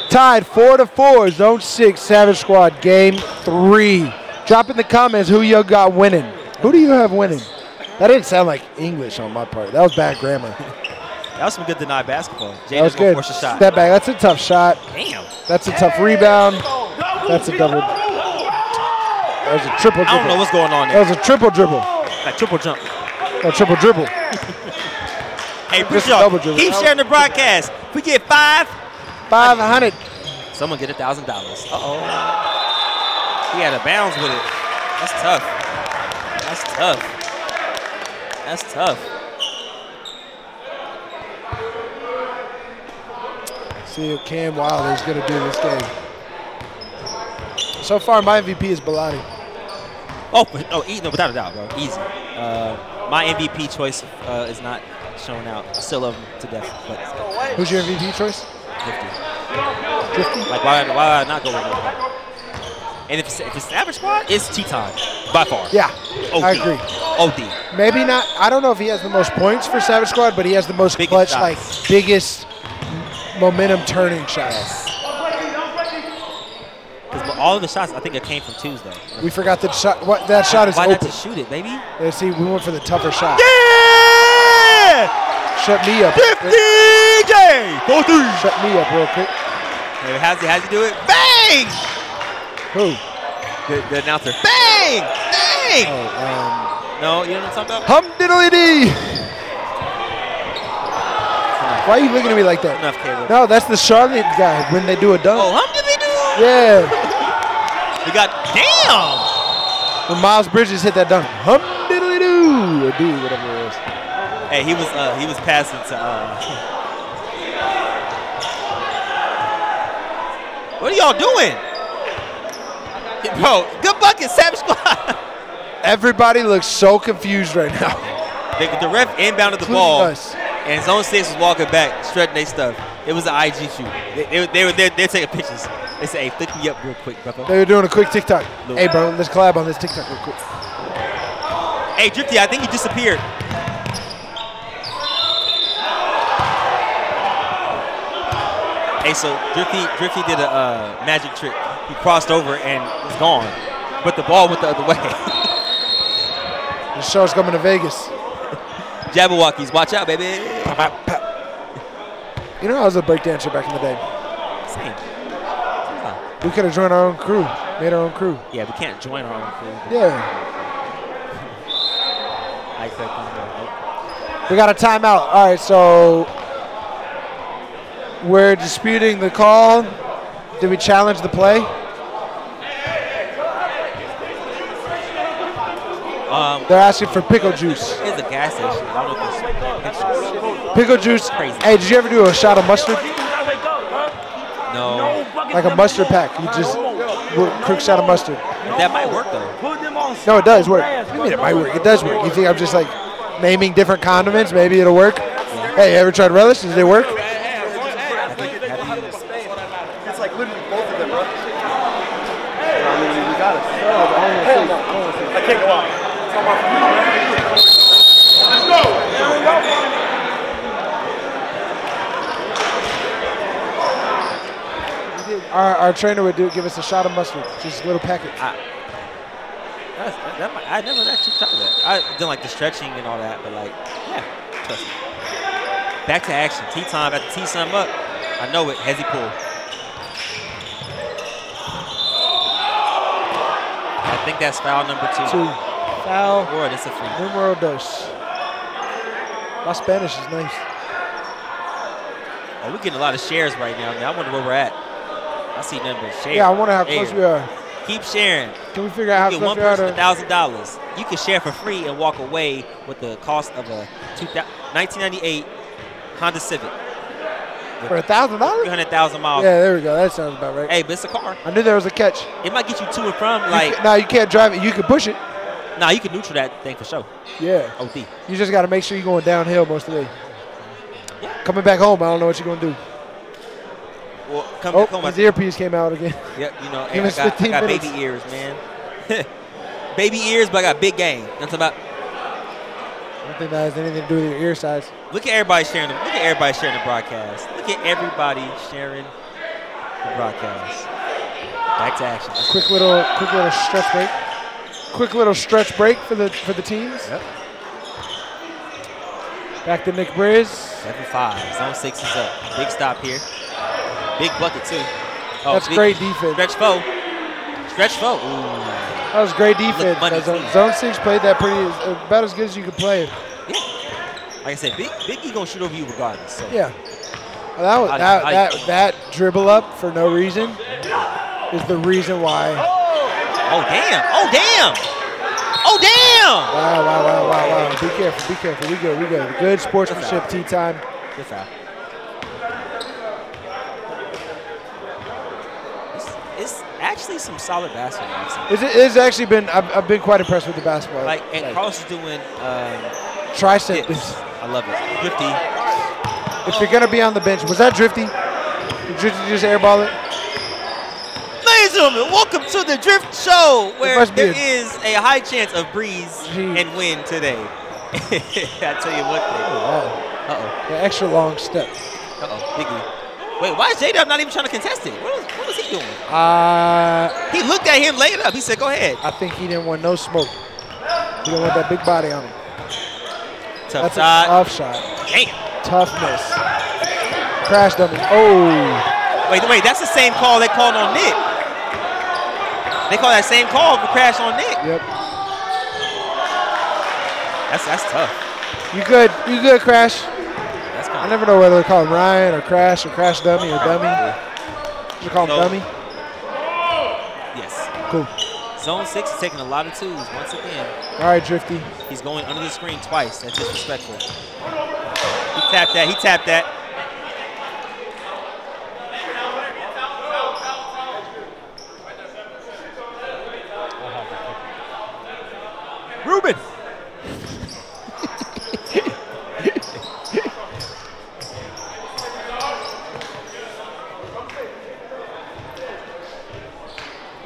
Tied four to four. Zone six. Savage Squad. Game three. Drop in the comments who you got winning. Who do you have winning? That didn't sound like English on my part. That was bad grammar. That was some good denied basketball. That was good. Force a shot. Step back. That's a tough shot. Damn. That's a tough rebound. That's a double. That was a triple I don't know what's going on there. That was a triple dribble. Like triple jump. A triple dribble. Hey, Just appreciate y'all. double dribble. Keep sharing the broadcast. We get five, 500. someone get a thousand dollars. Uh oh. He had a bounce with it. That's tough. That's tough. That's tough. See what Cam Wilder is going to do this game. So far, my MVP is Bellotti. Oh, oh, e- no, without a doubt, bro. Easy. Uh, my MVP choice uh, is not showing out. I still love him to death, but Who's your MVP choice? 50. Fifty. Like, why, why not go with him? And if it's, if it's average squad, it's Teton by far. Yeah, OD. I agree. OD. Maybe not. I don't know if he has the most points for Savage Squad, but he has the most Biggest clutch, shots. like biggest momentum turning shots. Because all of the shots, I think it came from Tuesday. We forgot that shot. What that shot is Why not open. just shoot it, baby? Let's see, we went for the tougher shot. Yeah! Shut me up. 50 J! Shut me up real quick. Hey, how's he, how's he do it? Bang! Who? The, the announcer. Bang! Bang! Oh, um, No, you know what I'm talking about? hum diddly dee. Why are you looking at me like that? Enough. No, that's the Charlotte guy when they do a dunk. Oh, hum did they do? Yeah. We got, damn! When Miles Bridges hit that dunk. Hum diddly doo. Or do whatever it was. Hey, he was uh, he was passing to uh What are y'all doing? Bro, good bucket, Savage Squad. Everybody looks so confused right now. the, the ref inbounded the Including ball, us. and Zone Six was walking back, stretching their stuff. It was an IG shoot. They, they, they were they're, they're taking pictures. They said, "Hey, flick me up real quick, brother." They were doing a quick TikTok. Look. Hey, bro, let's collab on this TikTok real quick. Hey, Drifty, I think you disappeared. Hey, so Drifty, Drifty did a uh, magic trick. He crossed over and was gone, but the ball went the other way. The show's coming to Vegas. Jabberwockies, watch out, baby. You know, I was a breakdancer back in the day. Same. We could have joined our own crew. Made our own crew. Yeah, we can't join our own crew. Yeah. I We got a timeout. All right, so we're disputing the call. Did we challenge the play? Um, They're asking for pickle juice. Here's a gas station. I don't know if it's. Pickle juice. Crazy. Hey, did you ever do a shot of mustard? No. Like a mustard pack. You just quick shot of mustard. That might work though. No, it does work. You mean it might work? It does work. You think I'm just like naming different condiments? Maybe it'll work. Hey, you ever tried relish? Does it work? It's like literally both of them, bro. I mean, you got it. Hell no. I can't go out. It's not my Let's go. Here we go. Our, our trainer would do give us a shot of mustard, just a little packet. That's, that, that I never actually tried that. I done like the stretching and all that, but like, yeah, trust me. Back to action. Tea time. About to tee something up. I know it. Hezzy pull. I think that's foul number two. Two. Foul. Or it's a free. Numero dos. My Spanish is nice. Oh, we're getting a lot of shares right now. Man, I wonder where we're at. I see but shares. Yeah, I wonder how close Share. we are. Keep sharing. Can we figure out how You get one person a thousand dollars. You can share for free and walk away with the cost of a 1998 Honda Civic. For a thousand dollars? 300,000 miles. Yeah, there we go. That sounds about right. Hey, but it's a car. I knew there was a catch. It might get you to and from. Like, now you can't drive it. You can push it. nah, you can neutral that thing for sure. Yeah. OD. You just got to make sure you're going downhill most of the way. Coming back home, I don't know what you're going to do. Well, come Oh, back home. his earpiece came out again. Yep, you know, hey, I got, I got baby ears, man. baby ears, but I got big game. You know what I'm talking about? I don't think that has anything to do with your ear size. Look at everybody sharing the look at everybody sharing the broadcast. Look at everybody sharing the broadcast. Back to action. Quick little, quick little stretch break. Quick little stretch break for the for the teams. Yep. Back to Nick Briz. Seven five. Zone six is up. Big stop here. Big bucket too. Oh, That's big- great defense. Stretch foe. Stretch foe. Ooh. That was great defense. zone, zone six played that pretty about as good as you could play. Like I said, Big Big E gonna shoot over you regardless. So. Yeah. That, was, that, that, that dribble up for no reason is the reason why. Oh damn! Oh damn! Oh damn! Wow, wow, wow, wow, wow. Be careful, be careful. We good, we good. Good sportsmanship, tea time. Good foul. It's, it's actually some solid basketball. It's, it's actually been, I've, I've been quite impressed with the basketball. Like, and Carlos is doing um, Tricep. I love it. Drifty. If you're going to be on the bench, was that Drifty? Did Drifty just airball it? Ladies and gentlemen, welcome to the Drift Show, where there a- is a high chance of breeze Gee. and wind today. I tell you what. Wow. Uh oh. The extra long step. Uh oh. Biggie. Wait, why is J Dub not even trying to contest it? What was, what was he doing? Uh, He looked at him, laid up. He said, "Go ahead." I think he didn't want no smoke. He didn't want that big body on him. Tough That's shot. tough shot. Damn. Tough miss. Crash dummy. Oh. Wait, wait. That's the same call they called on Nick. They call that same call for crash on Nick. Yep. That's that's tough. You good? You good, Crash? That's I never know whether to call him Ryan or Crash or Crash Dummy or Dummy. You call him So- Dummy? Yes. Cool. Zone six is taking a lot of twos once again. All right, Drifty. He's going under the screen twice. That's disrespectful. He tapped that. He tapped that. Ruben.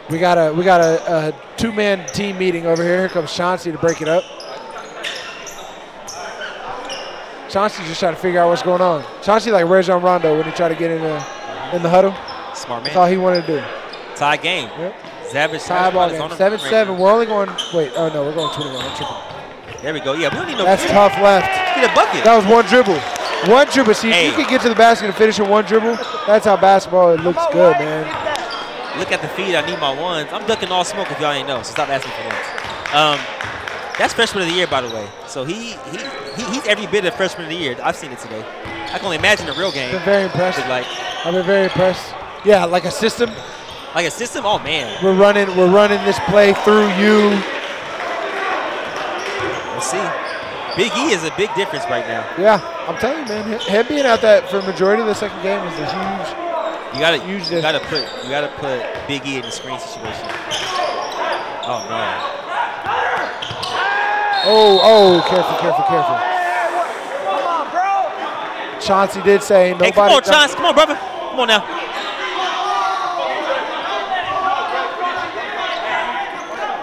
We got a we got a, a two man team meeting over here. Here comes Chauncey to break it up. Chauncey's just trying to figure out what's going on. Chauncey like Rajon Rondo when he tried to get in the in the huddle. Smart man. That's all he wanted to do. Tie game. Yep. Savage. Tie ball game. Seven seven. We're only going. Wait. Oh no, we're going 21. I'm tripping. There we go. Yeah, we don't need no. That's dribble. tough left. Get a bucket. That was one dribble. One dribble. See, if Hey. you can get to the basket and finish in one dribble, that's how basketball it looks good, man. Look at the feed. I need my ones. I'm ducking all smoke if y'all ain't know. So stop asking for ones. Um, that's freshman of the year, by the way. So he, he, he he's every bit of freshman of the year. I've seen it today. I can only imagine the real game. Been very impressed. like I've been very impressed. Yeah, like a system. like a system. Oh man, We're running. We're running this play through you. let's see. Big E is a big difference right now. Yeah, I'm telling you, man. Him being out that for majority of the second game is a huge. You gotta Huge you gotta put you gotta put Big E in the screen situation. Oh no. Oh, oh, careful, careful, careful. Chauncey did say nobody. Hey, come on, Chance. Come on, brother. Come on now.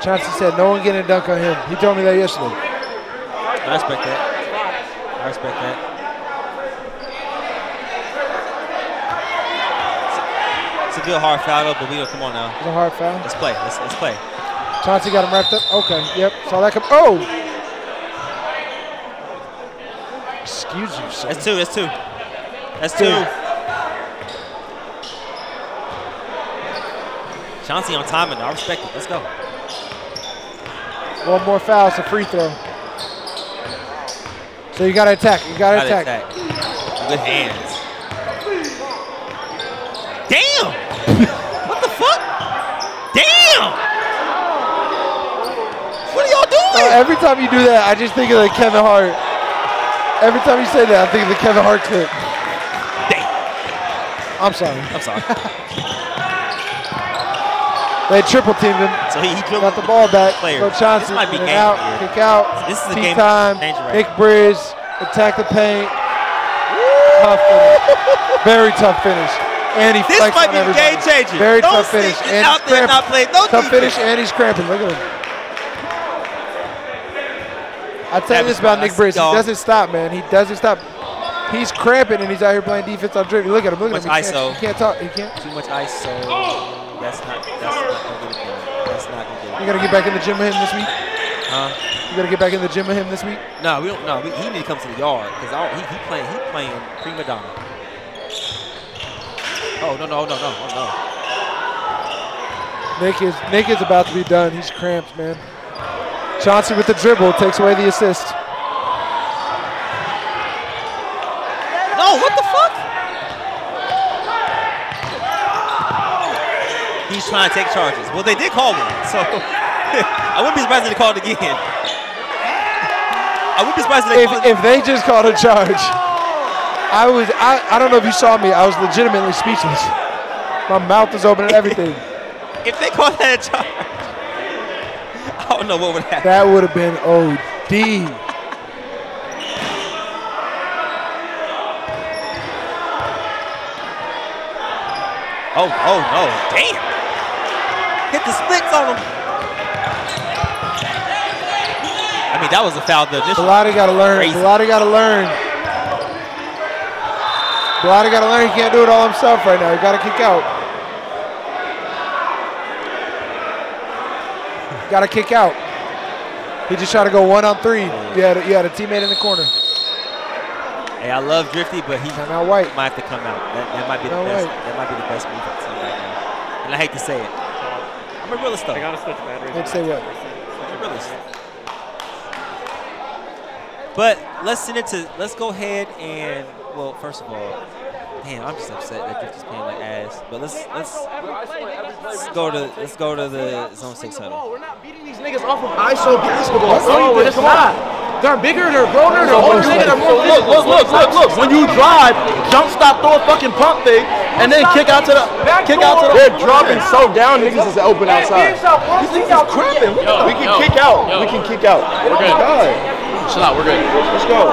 Chauncey said no one getting a dunk on him. He told me that yesterday. I respect that. I respect that. It's a hard foul though, but we don't come on now. It's a hard foul. Let's play. Let's let's play. Chauncey got him wrapped up. Okay, yep. Saw that come. Oh! Excuse you, sir. That's two. That's two. That's two. Chauncey on timing. I respect it. Let's go. One more foul. It's a free throw. So you got to attack. You got to Gotta attack. Good hands. Damn! What the fuck? Damn! What are y'all doing? Uh, every time you do that, I just think of the Kevin Hart. Every time you say that, I think of the Kevin Hart clip. Damn. I'm sorry. I'm sorry. They triple teamed him. So he, got the ball back. player. Chauncey. This might be game out. here. Kick out. This is Tea game time. right Nick Briz attack the paint. Tough finish. Very tough finish. And he This flexed might be everybody. game changer. Very Don't tough finish. And out there not cramping. play no tough defense. finish and he's cramping. Look at him. I tell you this about Nick Briz. He doesn't stop, man. He doesn't stop. He's cramping and he's out here playing defense on dribble. Look at him. Look at him. He ISO. can't, he can't talk. He can't. Too much ISO. That's not. That's not gonna get it done. That's not gonna get it. You gotta get back in the gym with him this week. Huh? You gotta get back in the gym with him this week. No, we don't. No, we, he need to come to the yard because he, he playing. He playing prima donna. Oh no no no no oh, no! Nick is Nick is about to be done. He's cramped, man. Chauncey with the dribble takes away the assist. No, what the fuck? He's trying to take charges. Well, they did call one, so I wouldn't be surprised if they called again. I wouldn't be surprised if they If, called if they just called a charge, I was I, I don't know if you saw me. I was legitimately speechless. My mouth was open and everything. If they called that a charge, I don't know what would happen. That would have been OD. Oh, oh no, damn! Hit the splits on him. I mean, that was a foul. The. Bellotti got to learn. Bellotti got to learn. Bellotti got to learn. He can't do it all himself right now. He got to kick out. Got to kick out. He just tried to go one on three. You had a, you had a teammate in the corner. Hey, I love Drifty, but he Timeout White. might have to come out. That, that might be the best. way. That might be the best move I've seen right now. And I hate to say it. I'm a realist though. I gotta switch batteries. Let's say what? I'm a realist. But let's send it to. Let's go ahead and well, first of all, damn, I'm just upset that Drifty's playing like ass. But let's let's let's go to let's go to the zone six huddle. We're not beating these niggas off of ISO basketball. No, it's not. Oh, they're bigger, they're growner, they're older niggas, they're more Look, look, look, look, look. When you drive, jump stop, throw a fucking pump fake, and then kick out to the kick out to the. They're dropping so down, niggas is open outside. These niggas is cramping. We can kick out. We can kick out. We're good. Oh God. Chill out. We're good. Let's go.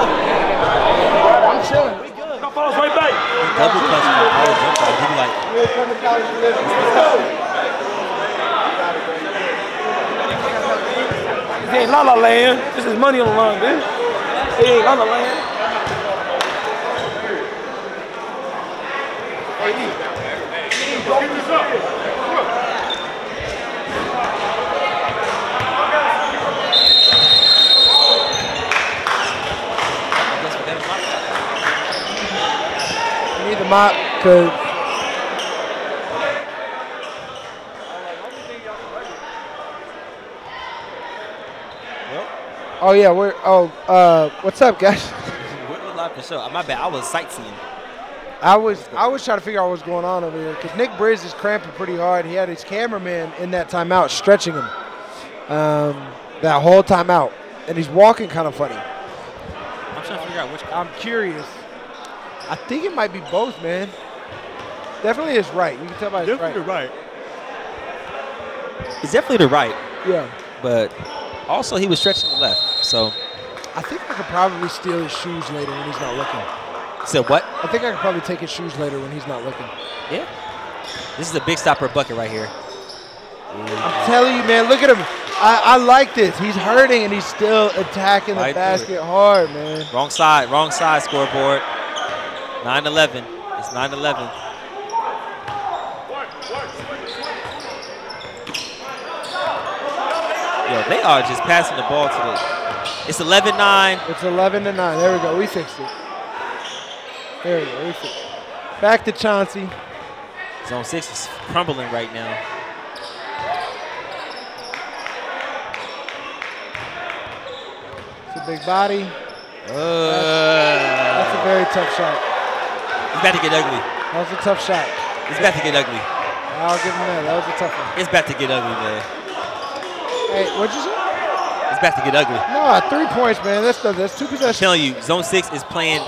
I'm chilling. Follows. Double clutch him. all the jump shots. He'd be like, This ain't La La Land. This is money on the line, bitch. It ain't La La Land. I Oh yeah, we're oh uh, what's up, guys? we're live for sure. My bad, I was sightseeing. I was I was trying to figure out what's going on over here because Nick Briz is cramping pretty hard. He had his cameraman in that timeout stretching him um, that whole timeout, and he's walking kind of funny. I'm trying to figure out which. I'm curious. I think it might be both, man. Definitely his right. You can tell by his right. right. It's definitely the right, Yeah. but also he was stretching the left. So I think I could probably steal his shoes later when he's not looking. said what? I think I could probably take his shoes later when he's not looking. Yeah. This is a big stopper bucket right here. I'm telling you, man, look at him. I, I like this. He's hurting and he's still attacking the Right through basket hard, man. Wrong side, wrong side scoreboard. 9-11. It's 9-11. Yo, they are just passing the ball to the. It's 11-9. It's 11 to 9. There we go. We fixed it. There we go. We fixed it. Back to Chauncey. Zone six is crumbling right now. It's a big body. Uh, That's a very tough shot. It's about to get ugly. That was a tough shot. It's about to get ugly. I'll give him that. That was a tough one. It's about to get ugly, man. Hey, what'd you say? It's about to get ugly. No, three points, man. That's the, that's two possessions. I'm telling you, Zone Six is playing.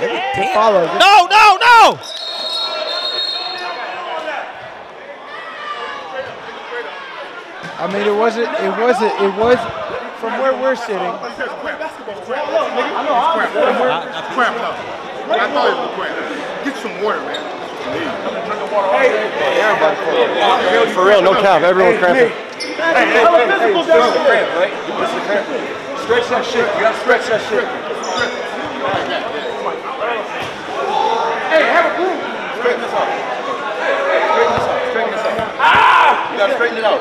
Damn. Follow. No, no, no! I mean, it wasn't. It wasn't. It was from where we're sitting. Get some water, man. For real, no cap. Everyone cramping. Stretch that shit. You gotta stretch that shit. Hey, have a glue. Straighten this out. Straighten this out. Straighten this out. Ah! You gotta straighten it out.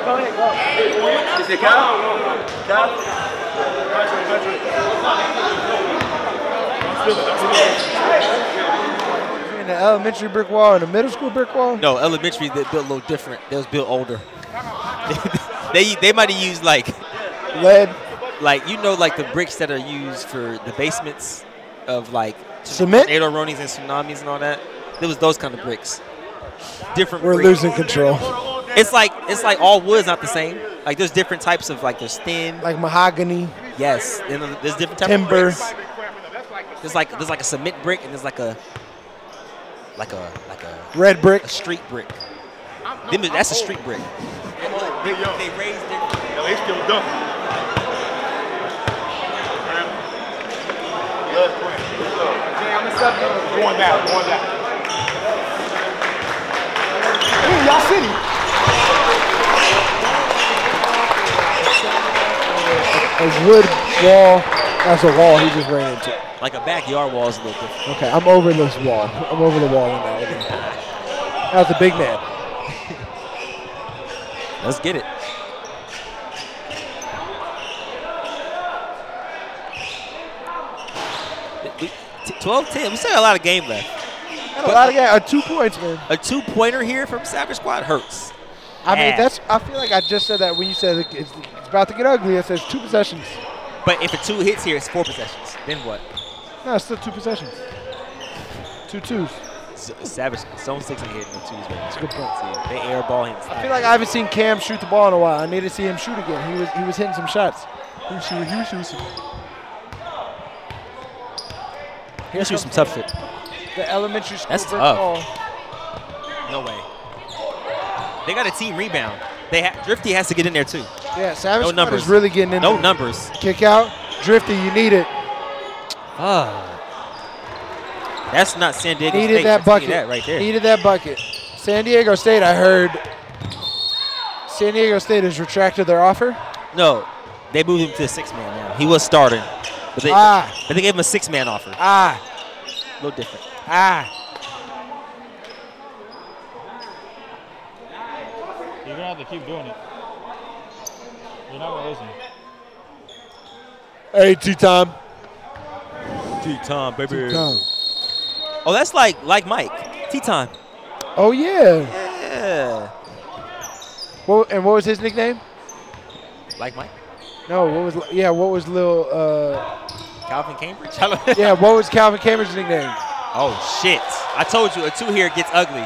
You say calf? Calf? In the elementary brick wall and the middle school brick wall. No, elementary they built a little different. They was built older. they they might have used like Lead. like you know like the bricks that are used for the basements of like Cement? tornado warnings and tsunamis and all that. There was those kind of bricks. Different. We're bricks. losing control. It's like it's like all wood's not the same. Like there's different types of like there's thin. Like mahogany. Yes, and there's different types Timber. of bricks. There's like there's like a cement brick and there's like a like a like a, Red brick. a street brick. Them that's a street brick. They, they raised it. Yeah, they still dumping. Going down, going down. Hey, y'all city. A wood wall. That's a wall he just ran into. Like a backyard wall is a little different. Okay, I'm over this wall. I'm over the wall on that. one. That was a big man. Let's get it. Twelve ten. We still got a lot of game left. Got a lot of guys. Uh, two points, man. A two-pointer here from Savage Squad hurts. I mean, that's. I feel like I just said that when you said it's, it's about to get ugly. It says two possessions. But if a two hits here, it's four possessions. Then what? No, it's still two possessions. Two twos. S- Savage, Zone 6 ain't hitting no twos right That's a good point. now. They air ball him. I feel like I haven't seen Cam shoot the ball in a while. I need to see him shoot again. He was he was hitting some shots. He was shooting. He was shooting. He'll shoot some tough shit. The elementary school That's tough. wall. No way. They got a team rebound. They ha- Drifty has to get in there too. Yeah, Savage No numbers. is really getting in No there. numbers. Kick out. Drifty, you need it. Ah. That's not San Diego Needed State. that I'll tell you bucket. That right there. Needed that bucket. San Diego State, I heard. San Diego State has retracted their offer. No, they moved him to a six man now. He was starting, but they Ah. but they gave him a six man offer. Ah, A little different. Ah. You're gonna have to keep doing it. You're not gonna listen. Hey, T time. T time, baby. Time. Oh, that's like like Mike. T time. Oh yeah. Yeah. What, and what was his nickname? Like Mike. No, what was yeah? What was Lil? Uh, Calvin Cambridge. yeah, what was Calvin Cambridge's nickname? Oh shit! I told you a two here gets ugly.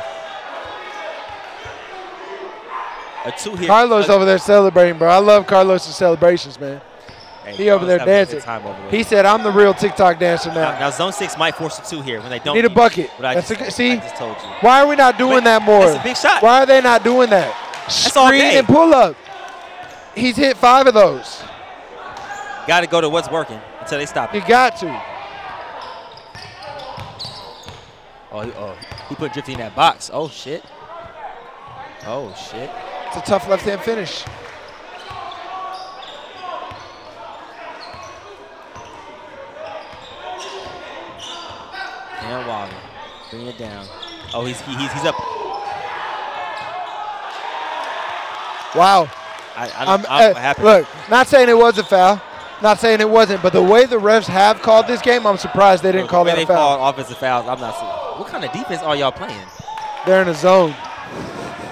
A two here. Carlos over there celebrating, bro. I love Carlos' celebrations, man. Hey, he over there having a good dancing. over. He said, "I'm the real TikTok dancer now." Now, now zone six might force a two here when they don't Need a bucket. I just, a see? I just told you. Why are we not doing But that more? that's a big shot. Why are they not doing that? Screen and pull up. He's hit five of those. Got to go to what's working until they stop You it. got to. Oh, he, oh, he put Drifty in that box. Oh shit. Oh shit. It's a tough left hand finish. And Wilder. Bring it down. Oh, he's he, he's he's up. Wow. I, I I'm, don't, I don't know uh, look, not saying it was a foul, not saying it wasn't, but the way the refs have called this game, I'm surprised they didn't Look, call the that a they foul. call offensive fouls. I'm not. seeing- What kind of defense are y'all playing? They're in a zone.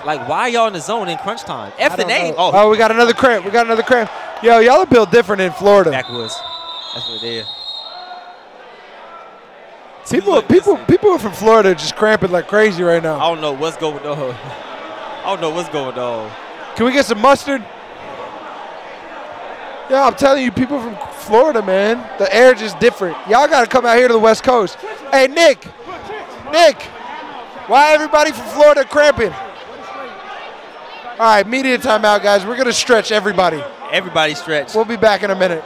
Like, why y'all in the zone in crunch time? F the name. know. Oh. oh, we got another cramp. We got another cramp. Yo, y'all are built different in Florida. backwoods. That's what it is. People, people, people from Florida are just cramping like crazy right now. I don't know what's going on. I don't know what's going on. Can we get some mustard? Yeah, I'm telling you, people from Florida, man, the air just different. Y'all got to come out here to the West Coast. Hey, Nick, Nick, why everybody from Florida cramping? All right, media timeout, guys. We're gonna stretch everybody. Everybody stretch. We'll be back in a minute.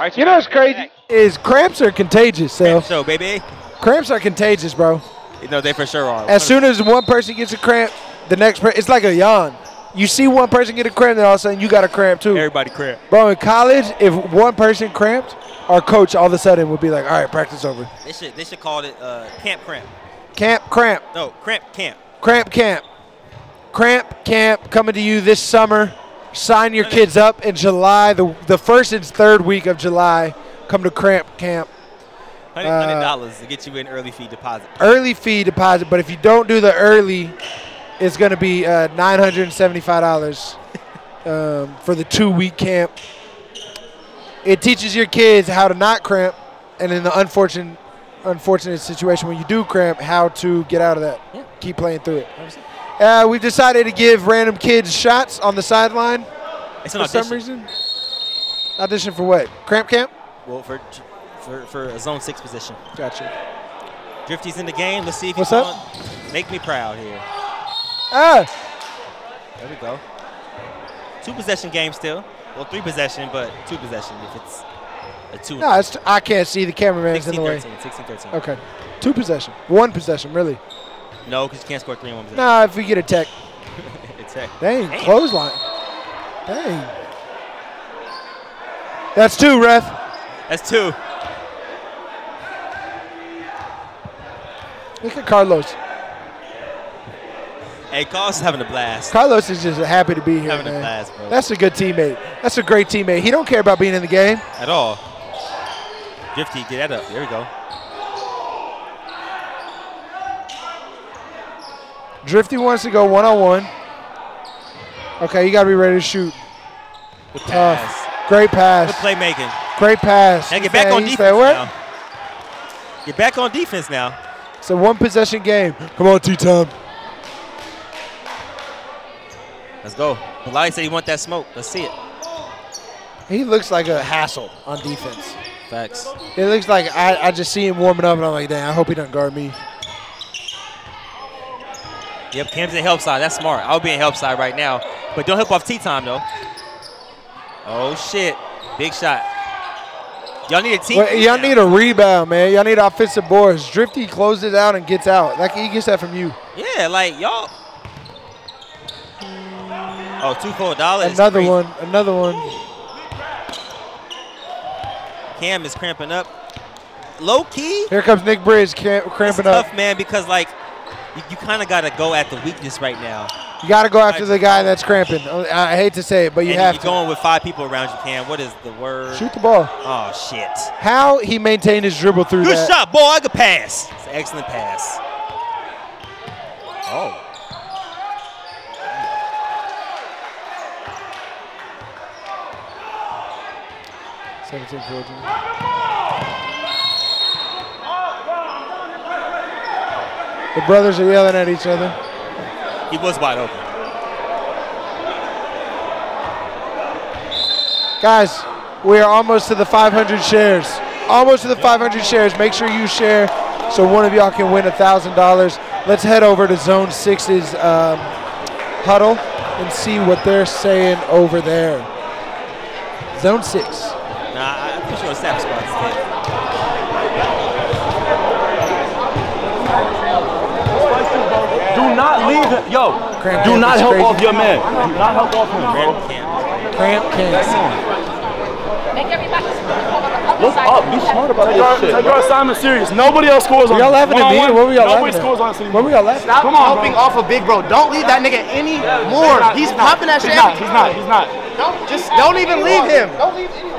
Right, You know what's crazy is cramps are contagious. So So, baby. cramps are contagious, bro. You know, they for sure are. As soon as one person gets a cramp, the next person, it's like a yawn. You see one person get a cramp, then all of a sudden you got a cramp too. Everybody cramp. Bro, in college, if one person cramped, our coach all of a sudden would be like, all right, practice over. They should they should call it uh, camp cramp. Camp, cramp, No, cramp camp. cramp camp. Cramp camp coming to you this summer. Sign your kids up in July, the, the first and third week of July. Come to cramp camp. Hundred Uh, hundred dollars to get you an early fee deposit. Early fee deposit, but if you don't do the early, it's going to be uh, $975 um, for the two week camp. It teaches your kids how to not cramp, and in the unfortunate, unfortunate situation when you do cramp, how to get out of that. Keep playing through it. Uh, we've decided to give random kids shots on the sideline It's an for some reason. Audition for what? Cramp camp? Well, for for for a zone six position. Gotcha. Drifty's in the game. Let's see if What's up? on. Make me proud here. Ah, There we go. Two possession game still. Well, three possession, but two possession if it's a two. no, it's, I can't see the cameraman's in 16 the way. 13. 16 13. Okay. Two possession. One possession, really. No, because you can't score three in one possession. Nah, if we get a tech. it's heck. Dang, Damn. clothesline. Dang. That's two, ref. That's two. Look at Carlos. Hey, Carlos is having a blast. Carlos is just happy to be here, Having a blast, bro. That's a good teammate. That's a great teammate. He don't care about being in the game. At all. Drifty, get that up. There we go. Drifty wants to go one on one. Okay, you got to be ready to shoot. Good Tough. pass. Great pass. Good playmaking. Great pass. He get back on defense now. Get back on defense now. It's a one possession game. Come on, T Tom. Let's go. Bilal said he want that smoke. Let's see it. He looks like a hassle on defense. Facts. It looks like I, I just see him warming up and I'm like, damn, I hope he doesn't guard me. Yep, Cam's in help side. That's smart. I'll be in help side right now. But don't help off tea time, though. Oh shit! Big shot. Y'all need a team. Well, y'all need a rebound, man. Y'all need offensive boards. Drifty closes out and gets out. Like he gets that from you. Yeah, like y'all. Oh, two full dollars. Another one. Another one. Cam is cramping up. Low key. Here comes Nick Briz cramping up. tough, man, because like you, you kind of got to go at the weakness right now. You got to go after the guy that's cramping. I I hate to say it, but you and have you're to. going with five people around you, Cam. What is the word? Shoot the ball. Oh shit! How he maintained his dribble through Good that. shot, boy. I could pass. It's an excellent pass. Oh. Seventeen, fourteen. The brothers are yelling at each other. He was wide open. Guys, we are almost to the 500 shares. Almost to the 500 shares. Make sure you share so one of y'all can win $1,000. Let's head over to Zone 6's um, huddle and see what they're saying over there. Zone 6. Nah, I- I'm pretty sure it's Snap Squad instead. Do not leave him. Yo, Cramp do not help crazy. off your man. Do not help off him, bro. Cramp camp. Look up. Be smart about this shit. Take your assignment serious. Nobody else scores on Were y'all laughing at me? one-on-one. What were y'all Nobody laughing at? scores on us What were y'all laughing Stop Come on, helping bro. off of Big Bro. Don't leave that nigga any more. He's popping that shit. He's not. He's not. He's not. Don't just don't even leave him.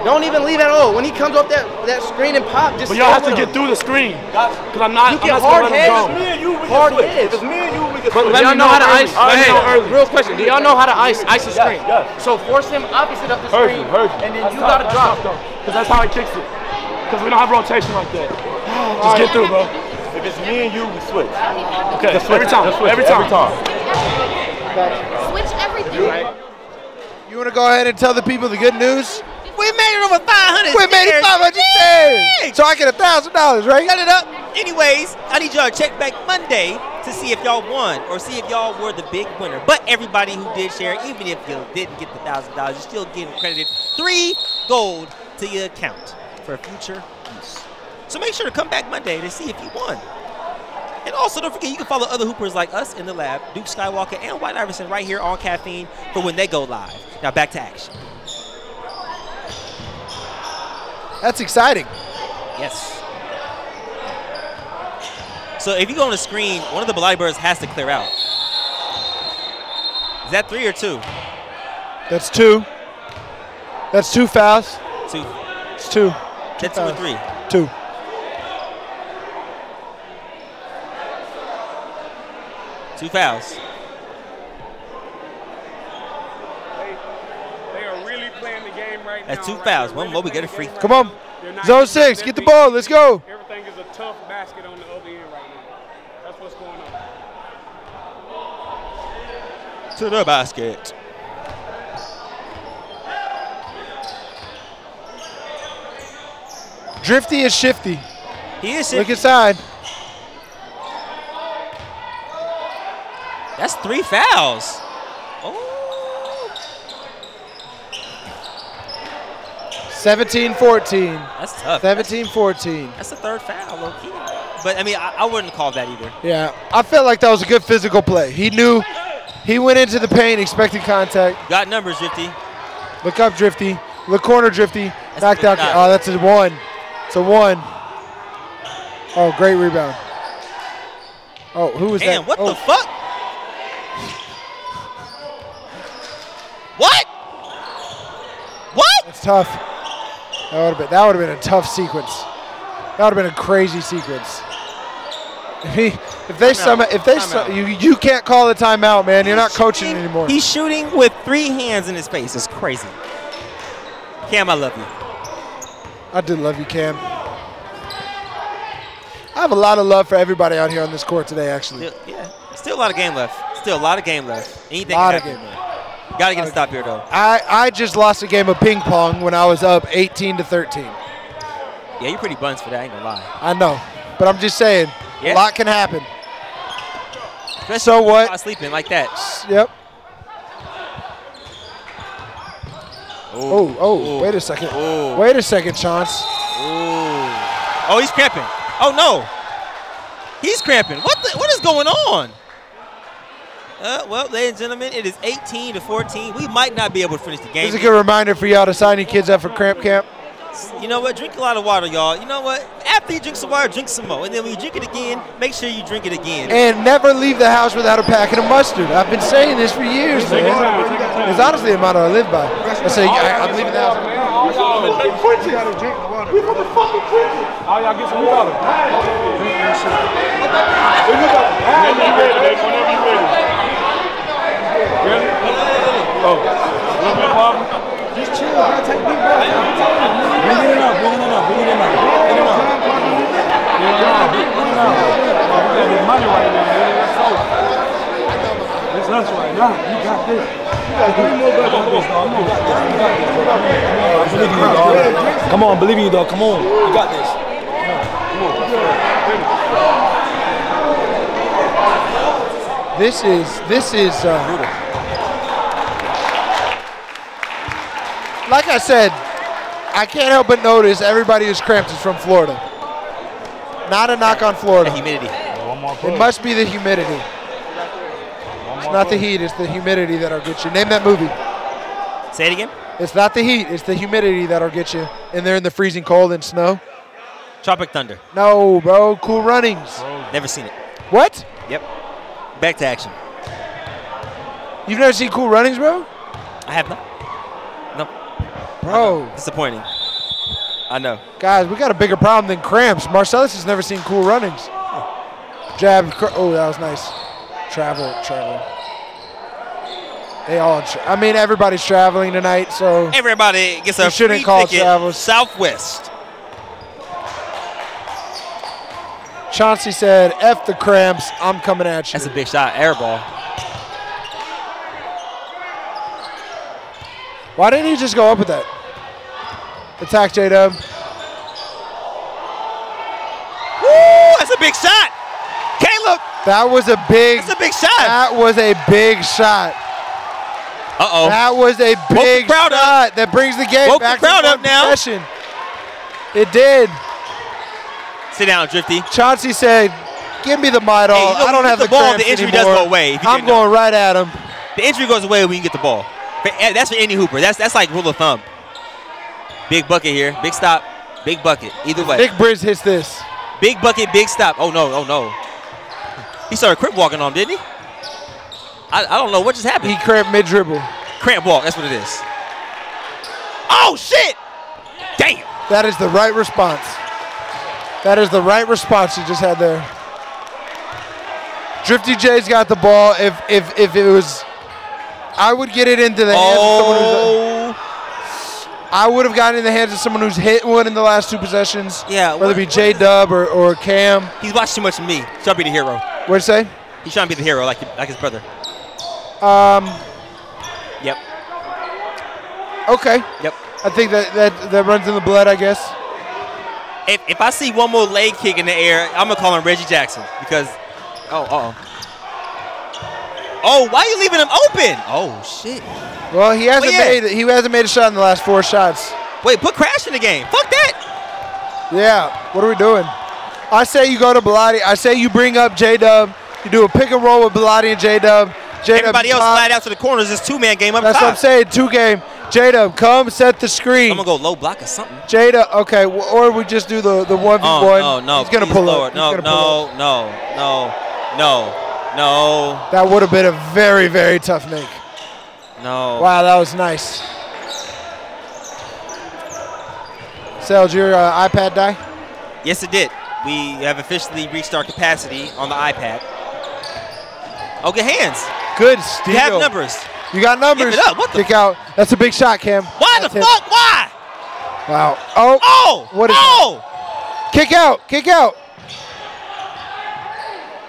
Don't even leave at all. When he comes off that that screen and pop, just. But y'all have to with get through the screen. Because I'm not. You I'm get not hard gonna let him heads. go. Me and you, we can Hard switch. it's me and you, we can But switch. let me know how to ice. Hey, uh, real question. Do y'all know how to ice ice the screen? yes. So force him opposite of the screen, you, and then you gotta drop. Because that's how he kicks it. Because we don't have rotation like that. Just get through, bro. If it's me and you, we switch. Okay, Just switch every time. Just switch Every it. time. Every time. Switch everything. You want to go ahead and tell the people the good news? We made it over 500. We made it 500 shares. So I get $1,000, right? Cut it up. Anyways, I need y'all to check back Monday to see if y'all won or see if y'all were the big winner. But everybody who did share, even if you didn't get the thousand dollars, you're still getting credited three gold to your account for a future use. So make sure to come back Monday to see if you won. And also, don't forget, you can follow other Hoopers like us in the lab, Duke Skywalker and White Iverson right here on Caffeine for when they go live. Now back to action. That's exciting. Yes. So if you go on the screen, one of the Bloody Birds has to clear out. Is that three or two? That's two. That's two fouls. Two. It's two. That's two or fouls. three. Two. Two fouls. They are really playing the game right That's now. two right? fouls. They're One really more, we get a free. Come on. now. They're not Zone six, get the ball. Let's go. Everything is a tough basket on the other end right now. That's what's going on. To the basket. Drifty is shifty. He is Look inside. That's three fouls. Oh. 17 14. That's tough. 17 14. That's the third foul, low key. But I mean, I, I wouldn't call that either. Yeah, I felt like that was a good physical play. He knew he went into the paint expecting contact. Got numbers, Drifty. Look up, Drifty. Look corner, Drifty. That's Knocked out. shot. Oh, that's a one. It's a one. Oh, great rebound. Oh, who was Damn, that? what oh. the fuck? What? What? It's tough. That would have been that would have been a tough sequence. That would have been a crazy sequence. If, he, if they Timeout. somehow if they Timeout. so, you you can't call a timeout, man. You're not He's coaching shooting- anymore. He's shooting with three hands in his face. It's crazy. Cam, I love you. I do love you, Cam. I have a lot of love for everybody out here on this court today, actually. Still, yeah, still a lot of game left. Still a lot of game left. Anything Lot of game Gotta get a stop here though. I, I just lost a game of ping pong when I was up 18 to 13. Yeah, you're pretty buns for that. I ain't gonna lie. I know, but I'm just saying, Yeah. a lot can happen. Especially So what? sleeping like that. Yep. Oh, oh, wait a second. Wait a second, Chance. Oh, he's cramping. Oh no, he's cramping. What the, what is going on? Uh, well, ladies and gentlemen, it is 18 to 14. We might not be able to finish the game. This is a good reminder for y'all to sign your kids up for Cramp Camp. You know what? Drink a lot of water, y'all. You know what? After you drink some water, drink some more. And then when you drink it again, make sure you drink it again. And never leave the house without a packet of mustard. I've been saying this for years, man. It's honestly the motto I live by. I say, I, I'm leaving the house. We from the fucking Quincy. All y'all get some water. Whenever you ready, baby. Whenever you ready. Ready? Oh, a little bit farther? Just chill. I'll take big breath. Bring it up, bring it up, bring it up. Bring it up. Bring it up, we got this money right now, us right now. You got this. You got more on dog. You, dog. Come on, believe in you, dog. Come on. You got this. This is this is uh, like I said. I can't help but notice everybody who's cramped is from Florida. Not a knock on Florida. humidity. It must be the humidity. It's not the heat. It's the humidity that'll get you. Name that movie. Say it again. It's not the heat. It's the humidity that'll get you. And they're in the freezing cold and snow. Tropic Thunder. No, bro. Cool Runnings. Never seen it. What? Yep. Back to action. You've never seen Cool Runnings, bro? I have not. Bro. Disappointing. I know. Guys, we got a bigger problem than cramps. Marcelas has never seen Cool Runnings. Jab. Oh, that was nice. Travel, travel. They all. Tra- I mean, everybody's traveling tonight, so Everybody gets You a shouldn't free call ticket travels. Southwest. Chauncey said, "F the cramps. I'm coming at you." That's a big shot. Air ball. Why didn't he just go up with that? Attack J Dub. Woo! That's a big shot. Caleb. That was a big. That's a big shot. That was a big shot. Uh oh. That was a big crowd up. shot that brings the game Woke the back crowd to up one now. possession. It did. Sit down, Drifty. Chauncey said, "Give me the Midol. Hey, I don't have the, the ball, the injury anymore. does go away, I'm didn't know. going right at him. The injury goes away when you get the ball. Eh, That's for any hooper. That's that's like rule of thumb. Big bucket here. Big stop. Big bucket. Either way. Big Bridge hits this. Big bucket. Big stop. Oh no. Oh no. He started crip walking on, him, didn't he? I, I don't know what just happened. He cramped mid dribble. Cramp walk. That's what it is. Oh shit! Damn. That is the right response. That is the right response you just had there. Drifty J's got the ball. If if if it was, I would get it into the hands of someone who's. Oh, I would have gotten in the hands of someone who's hit one in the last two possessions. Yeah, Whether it be J Dub or, or Cam. He's watched too much of me. Trying to be the hero. What'd you say? He's trying to be the hero, like like his brother. Um. Yep. Okay. Yep. I think that that, that runs in the blood. I guess. If, if I see one more leg kick in the air, I'm gonna call him Reggie Jackson because. Oh, uh oh. Oh, why are you leaving him open? Oh shit. Well, he hasn't Well, yeah. made he hasn't made a shot in the last four shots. Wait, put Crash in the game. Fuck that. Yeah. What are we doing? I say you go to Bellotti. I say you bring up J Dub. You do a pick and roll with Bellotti and J Dub. J Dub. Everybody else slide out to the corners. It's two man game up That's top. what I'm saying. Two game. J Dub, come set the screen. I'm gonna go low block or something. J Dub. Okay. Or we just do the the one v Oh one. no no. He's gonna pull Lord. up. No gonna pull up. no no no no no That would have been a very very tough Nick. No. Wow, that was nice. Sales, your uh, iPad die? Yes, it did. We have officially reached our capacity on the iPad. Oh, good hands. Good steal. You have numbers. You got numbers. Give it up. What the Kick out. That's a big shot, Cam. Why That's the it. fuck? Why? Wow. Oh. Oh. What is oh. Kick out. Kick out.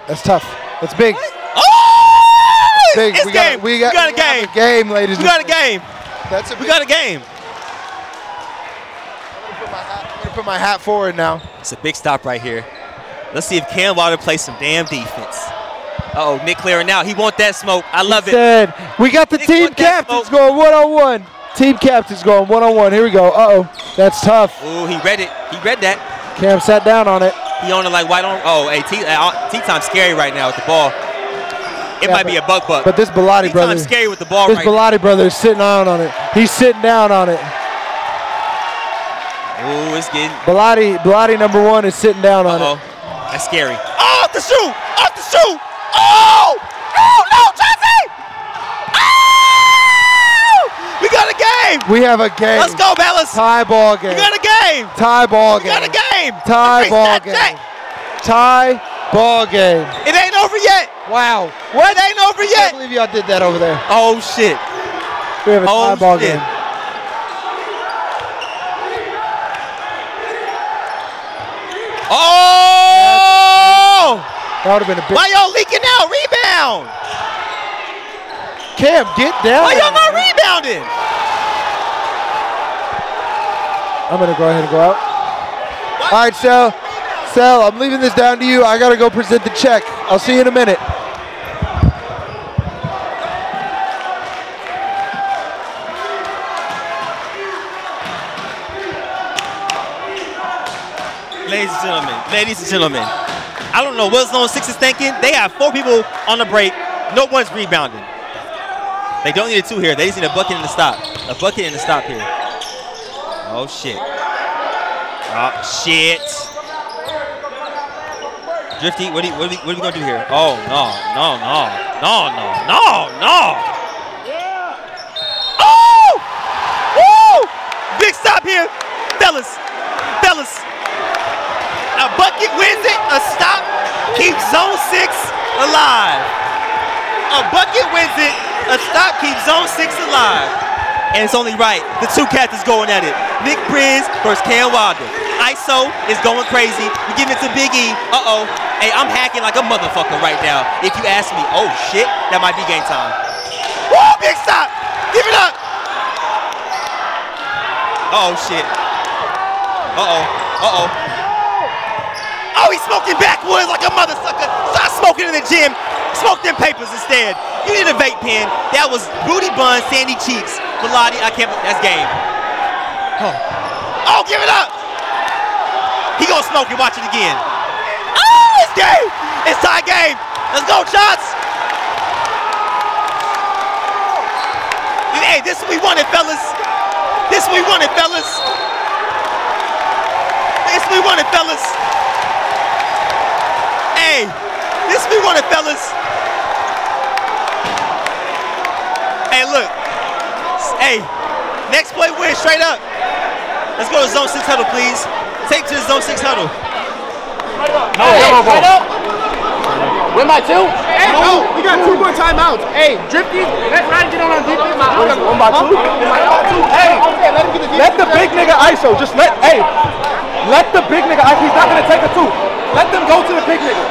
That's tough. That's big. Oh! Big. It's we got, game. We got, we got a we have game. a game, ladies. We and got a game. That's a We got a game. I'm gonna put my hat forward now. It's a big stop right here. Let's see if Cam Wilder plays some damn defense. Uh oh, Nick clearing out. He want that smoke. I love it. Said we got the Nick team captains going one on one. Team captain's going one on one. Here we go. Uh oh, that's tough. Ooh, he read it. He read that. Cam sat down on it. He on it like white on. Oh, hey, T, uh, T time scary right now with the ball. It Yeah, might be a buck buck. But this Bellotti T brother, time scary with the ball this right now. Brother is sitting down on it. He's sitting down on it. Ooh, it's getting. Bellotti, Bellotti number one is sitting down on Uh-oh. it. That's scary. Oh, off the shoe! Off the shoe! Oh! Oh no, Chauncey! Oh! We got a game! We have a game. Let's go, Bellas! Tie ball game. We got a game! Tie ball game. We got a game! Tie Increase ball that game. check. Tie ball game. It ain't over yet! Wow. What? It ain't over yet? I can't believe y'all did that over there. Oh shit. We have a Oh, tie ball shit. game. Oh! That would have been a big. Why y'all leaking out? Rebound! Cam, get down. Why y'all not rebounding? I'm gonna go ahead and go out. All right, Sal. Sal, I'm leaving this down to you. I gotta go present the check. I'll see you in a minute. Ladies and gentlemen, ladies and gentlemen, I don't know what Zone 6 is thinking. They have four people on the break. No one's rebounding. They don't need a two here. They just need a bucket and a stop. A bucket and a stop here. Oh, shit. Oh, shit. Drifty, what are, you, what, are we, what are we going to do here? Oh, no, no, no, no, no, no, no. Yeah. Oh! Woo! Big stop here. Fellas, fellas. A bucket wins it. A stop keeps Zone 6 alive. A bucket wins it. A stop keeps Zone 6 alive. And it's only right. The two cats is going at it. Nick Briz versus Cam Wilder. ISO is going crazy. We give it to Big E. Uh-oh. Hey, I'm hacking like a motherfucker right now. If you ask me, oh shit, that might be game time. Woo, big stop. Give it up. Uh-oh, shit. Uh-oh. Uh-oh. Oh, he's smoking backwoods like a motherfucker. Stop smoking in the gym. Smoke them papers instead. You need a vape pen. That was Booty Bun, Sandy Cheeks. Bellotti, I can't, that's game. Oh. oh, give it up. He gonna smoke it, watch it again. Oh, it's game. It's tie game. Let's go, shots. Hey, this we wanted, fellas. This we wanted, fellas. This we wanted, fellas. Hey, this we wanted, fellas. Hey, look. S- Hey, next play win straight up. Let's go to zone six huddle, please. Take to the zone six huddle. No, no, no. no. Win by two? Hey, no, we got two more timeouts. Hey, Drifty, let Ryan get on on defense. One by two? Hey, let the big nigga ISO. Just let, hey, let the big nigga ISO. He's not going to take a two. Let them go to the big nigga.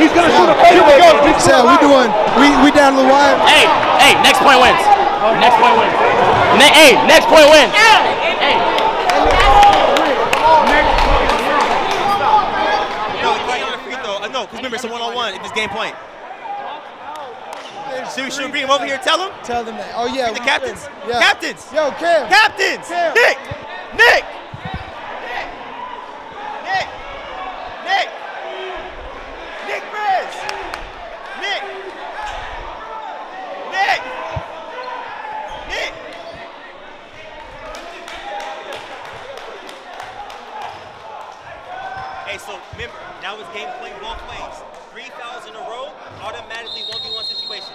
He's going to shoot a fadeaway. Sal, we doing? We we down to the wire. Hey, hey, next point wins. Next point wins. Ne- hey, next point wins. Hey. No, it's not a free throw. Uh, no, because remember, it's a one-on-one. If it's game point. Should we, should we bring him over here? Tell him. Tell them that. Oh yeah. The captains. Yeah. Captains. Yo, Cam. Captains. Cam. Nick. Nick. Nick. Nick. Nick Briz. Nick. Nick. Nick. Hey, so remember, now it's game playing both ways. Three fouls in a row, automatically 1v1 situation.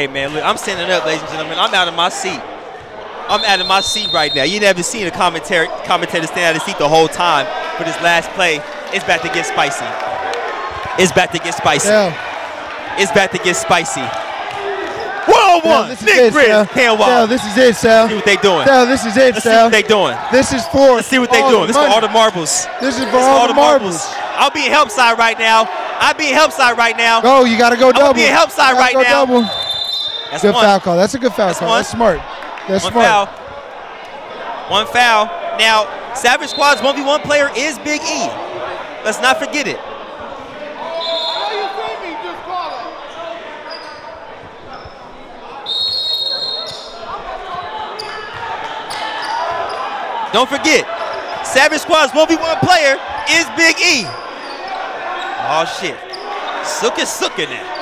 Hey man, look, I'm standing up, ladies and gentlemen. I'm out of my seat. I'm out of my seat right now. You never seen a commentator commentator stand out of seat the whole time for this last play. It's about to get spicy. It's about to get spicy. Sal. It's about to get spicy. One Sal, one. this is Nick it, Briz, Sal. Sal, this is it, Sal. See what they doing. Sal, this is it, Let's see what they doing. This is for. Let's see what they all doing. the This is for all the marbles. This is for This all the marbles. I'll be in help side right now. I'll be in help side right now. Go, you gotta go double. Gonna be in help side right go now. Double. That's good one. foul call. That's a good foul That's call. One. That's smart. That's one smart. Foul. One foul. Now, Savage Squad's 1v1 player is Big E. Let's not forget it. Don't forget, Savage Squad's 1v1 player is Big E. Oh, shit. Suka Suka now.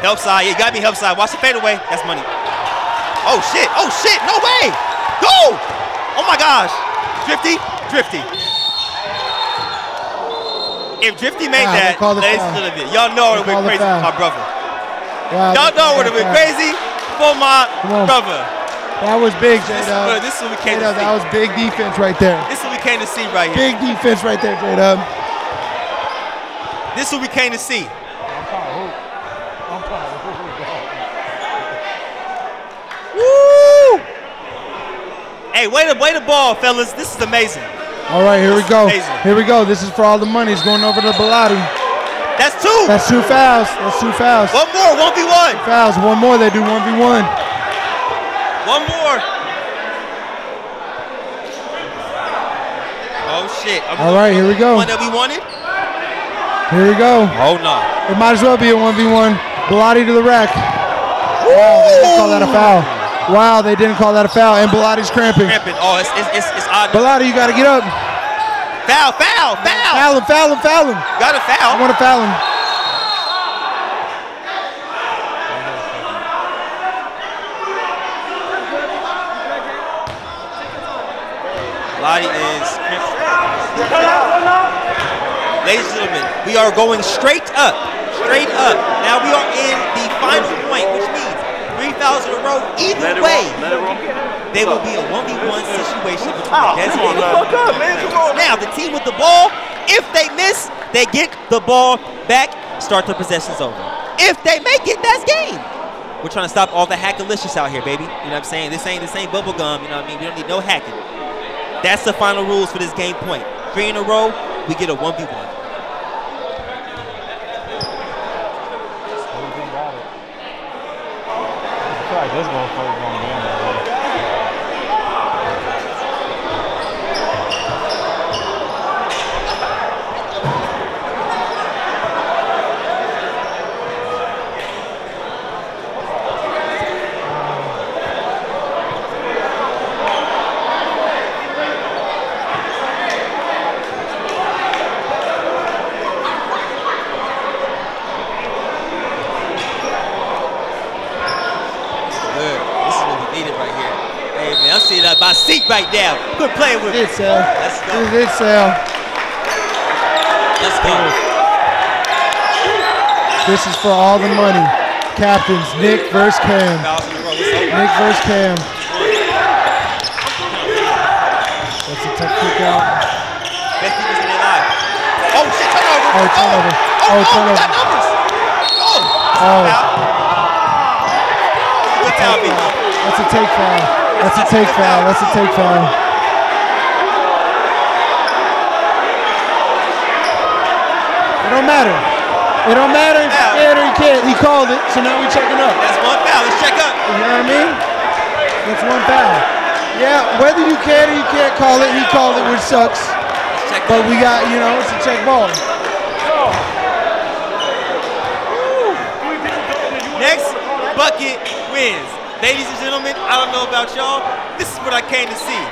Help side, yeah, you gotta be help side. Watch the fadeaway. That's money. Oh shit, oh shit, no way! Go! Oh my gosh. Drifty, Drifty. If Drifty made Wow, that, ladies and gentlemen, y'all know it would They have been crazy for my brother. Wow, Y'all know it called would have that been crazy for my brother. That was big, J This, Dub. this is what we came to J-Dub, see. that was big defense right there. This is what we came to see right here. Big defense right there, J Dub. This is what we came to see. Woo! Hey, way to way to ball, fellas. This is amazing. All right, here we go. amazing. Here we go. This is for all the money. It's going over to Bellotti. That's two. That's two fouls. That's two fouls. One more, one v one. Fouls. One more. They do one v one. One more. Oh shit. We All right, here we go. One that we wanted. Here we go. Oh no. It might as well be a one v one. Bellotti to the rack. Wow, they call that a foul. Wow, they didn't call that a foul. And Bellotti's cramping. Cramping. Oh, it's it's it's, it's odd. Bellotti, you got to get up. Foul, foul, foul. Foul him, foul him, foul him. Got a foul. I want to foul him. Lottie is. Ladies and gentlemen, we are going straight up. Straight up. Now we are in the final point, which means 3,000 in a row. Either Let way, roll. Let it roll. they will be a 1v1 situation between Oh, the come designated. Fuck up, man. Come on. Now, the team with the ball, if they miss, they get the ball back, start their possessions over. If they make it, that's game. We're trying to stop all the hackalicious out here, baby. You know what I'm saying? This ain't this ain't bubble gum. You know what I mean? We don't need no hacking. That's the final rules for this game point. Three in a row, we get a 1v1. I feel like this motherfucker going down. already. Good. This is what we needed right here. Hey man, I'm seeing that my seat right now. Good playing with it. It's Sal. Let's go. It's Sal. Let's go. This is for all the money. Captains, Nick versus Cam. Fouls in a row. It's over. Nick versus Cam. That's a tough kick out. Best defense in life. Oh shit, turnover. Oh, oh, turnover. Oh, Oh, oh, turnover. got numbers. Oh. Oh. Foul. Good foul, B. That's a take foul. That's a take foul. That's a take foul. It don't matter. It don't matter if Foul. he can or he can't. He called it, so now we checking up. That's one foul. Let's check up. You know what I mean? That's one foul. Yeah, whether you can or you can't call it, he called it, which sucks. But we got, you know, it's a check ball. Next bucket wins. Ladies and gentlemen, I don't know about y'all. This is what I came to see.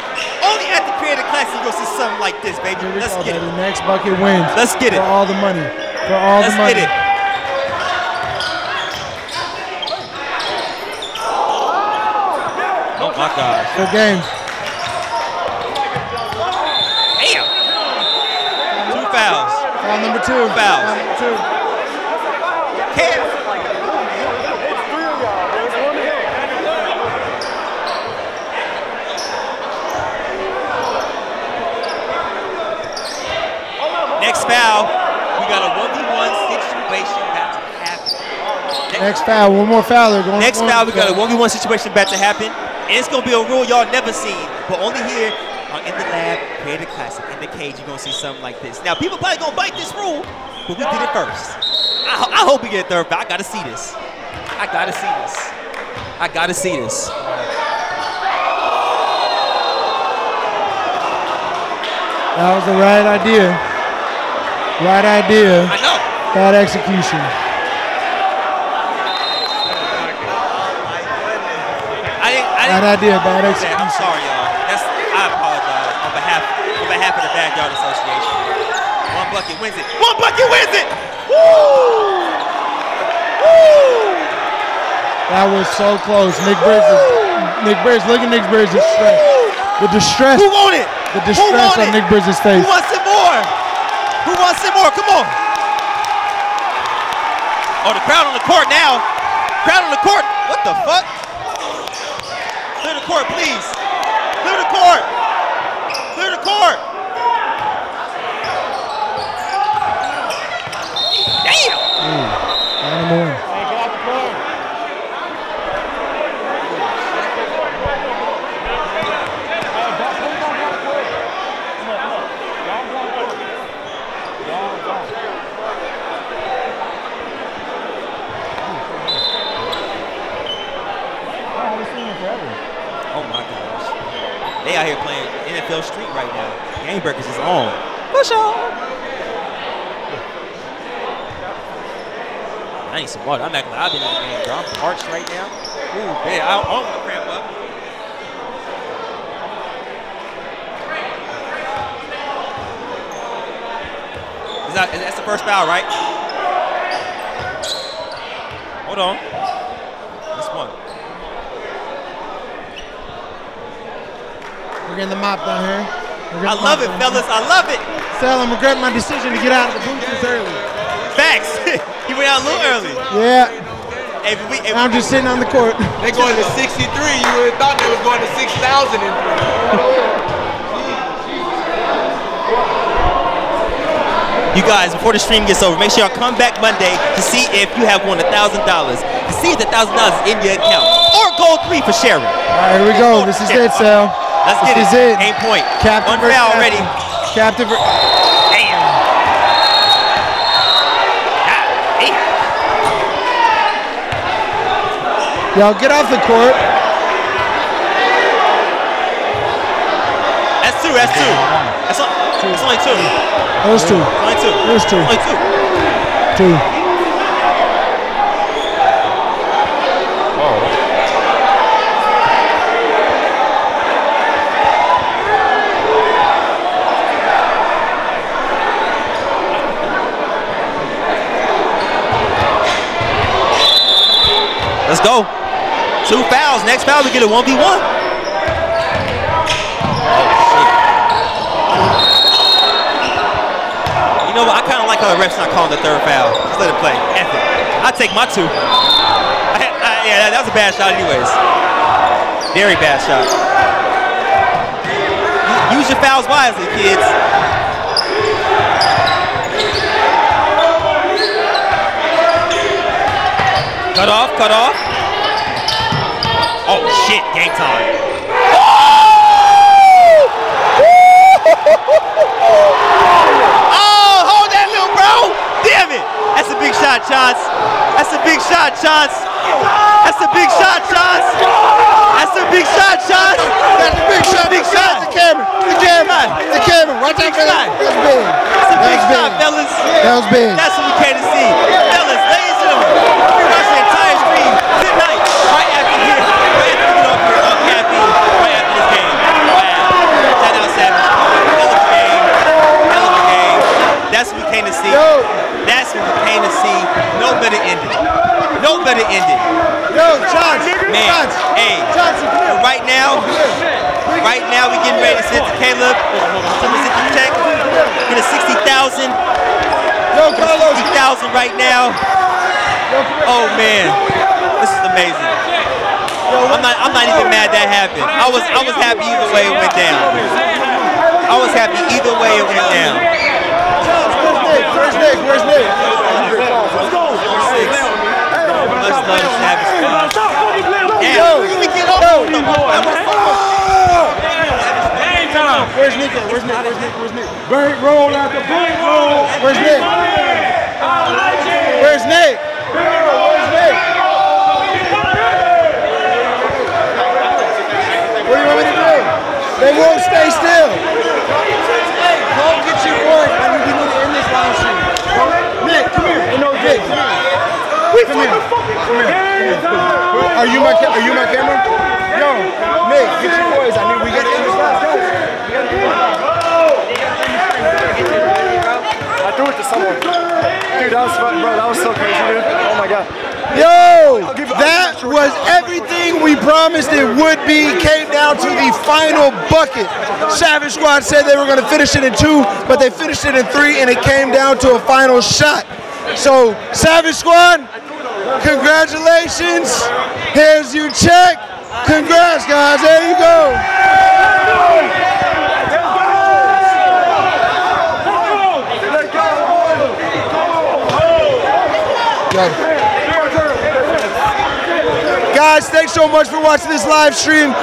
Only at the Creator Classic you gonna see something like this, baby. Here Let's go, get baby. it. Next bucket wins. Let's get it. For all the money. For all Let's the money. get it. Oh my gosh. Good game. Damn. Two fouls. Foul number two. Fouls. Foul number two. Foul, we got a 1v1 situation about to happen. Next foul. One more foul. They're going Next foul, we got a 1v1 situation about to happen. And it's going to be a rule y'all never seen, but only here on In the Lab, Creator Classic. In the cage, you're going to see something like this. Now, people probably going to bite this rule, but we did it first. I, I hope we get a third but I got to see this. I got to see this. I got to see this. That was the right idea. Right idea. I know. Bad execution. I didn't. I Bad didn't. idea. Bad Yeah, I'm sorry, y'all. That's I apologize on behalf on behalf of the Backyard Association. One bucket wins it. One bucket wins it. Woo! Woo! That was so close. Nick Bridges. Nick Bridges. Look at Nick Bridges' distress. The distress. Who won it? The distress on? Nick Bridges' face. Come on. Oh, the crowd on the court now. Crowd on the court. What the fuck? Clear the court, please. Clear the court. Clear the court. Damn. Number one. Oh my gosh. They out here playing NFL Street right now. Game Breakers is on. Push on. I need some water. I'm acting like I've been in the game, bro. I'm parched right now. Ooh, man, I don't want to cramp up. Is that, that's the first foul, right? Hold on. This one. We're getting the mop down here. We're I love it, fellas. I love it. Sal, I'm regretting my decision to get out of the booth this early. Facts. he went out a little early. Yeah. Hey, but we, hey, I'm just sitting on the court. They're going to 63. You would have thought they was going to 6,000 in You guys, before the stream gets over, make sure y'all come back Monday to see if you have won a thousand dollars. To see if the thousand dollars is in your account, or gold three for sharing. All right, here we go. This is it, Sal. Let's get is it. it. Game point. Captain One foul captain. already. Captain. ver- Damn. Y'all get off the court. That's two. That's two. That's, on, that's only two. Those two. Only two. Those two. Only two. Two. Let's go. Two fouls. Next foul, we get a 1v1. You know what? I kind of like how the ref's not calling the third foul. Just let it play. I'll take my two. I, I, yeah, that was a bad shot anyways. Very bad shot. Use your fouls wisely, kids. Cut off, cut off. Oh shit, game time. Oh, hold that little bro. Damn it. That's a big shot, Chance. That's a big shot, Chance. That's a big shot, Chance. That's a big shot, Chance. That's a big shot. Big shot. The camera. The camera. The camera. Watch out for that. That's big. That's a big shot, fellas. That was big. That's what we came to see. What we came to see. That's what came to see. No better ending. No better ending. Yo, Josh. Man, Josh. hey, Johnson, right now, right now we're getting ready to send to Caleb. Someone send the check. Get a 60,000. Yo, Carlos. 60,000 right now. Oh man, this is amazing. I'm not, I'm not even mad that happened. I was, I was happy either way it went down. I was happy either way it went down. Where's Nick? Where's Nick? Where's Nick? Six. Much love to Savage Squad. Damn, Yo, let me get off yo. the number Where's Nick at? Where's Nick? Where's Nick? Where's Nick? Bank roll after bank roll. Where's Nick? Where's Nick? Come here. Come here. Are you my are you my camera? Yo, Nick, get your boys. I need we got to end this last. Go. We got to do it. I threw it to someone. Dude, that was fun, bro. That was so crazy, dude. Oh my god. Yo, that was everything we promised it would be. Came down to the final bucket. Savage Squad said they were going to finish it in two, but they finished it in three, and it came down to a final shot. So, Savage Squad, Congratulations. Here's your check. Congrats, guys. There you go. Guys, thanks so much for watching this live stream.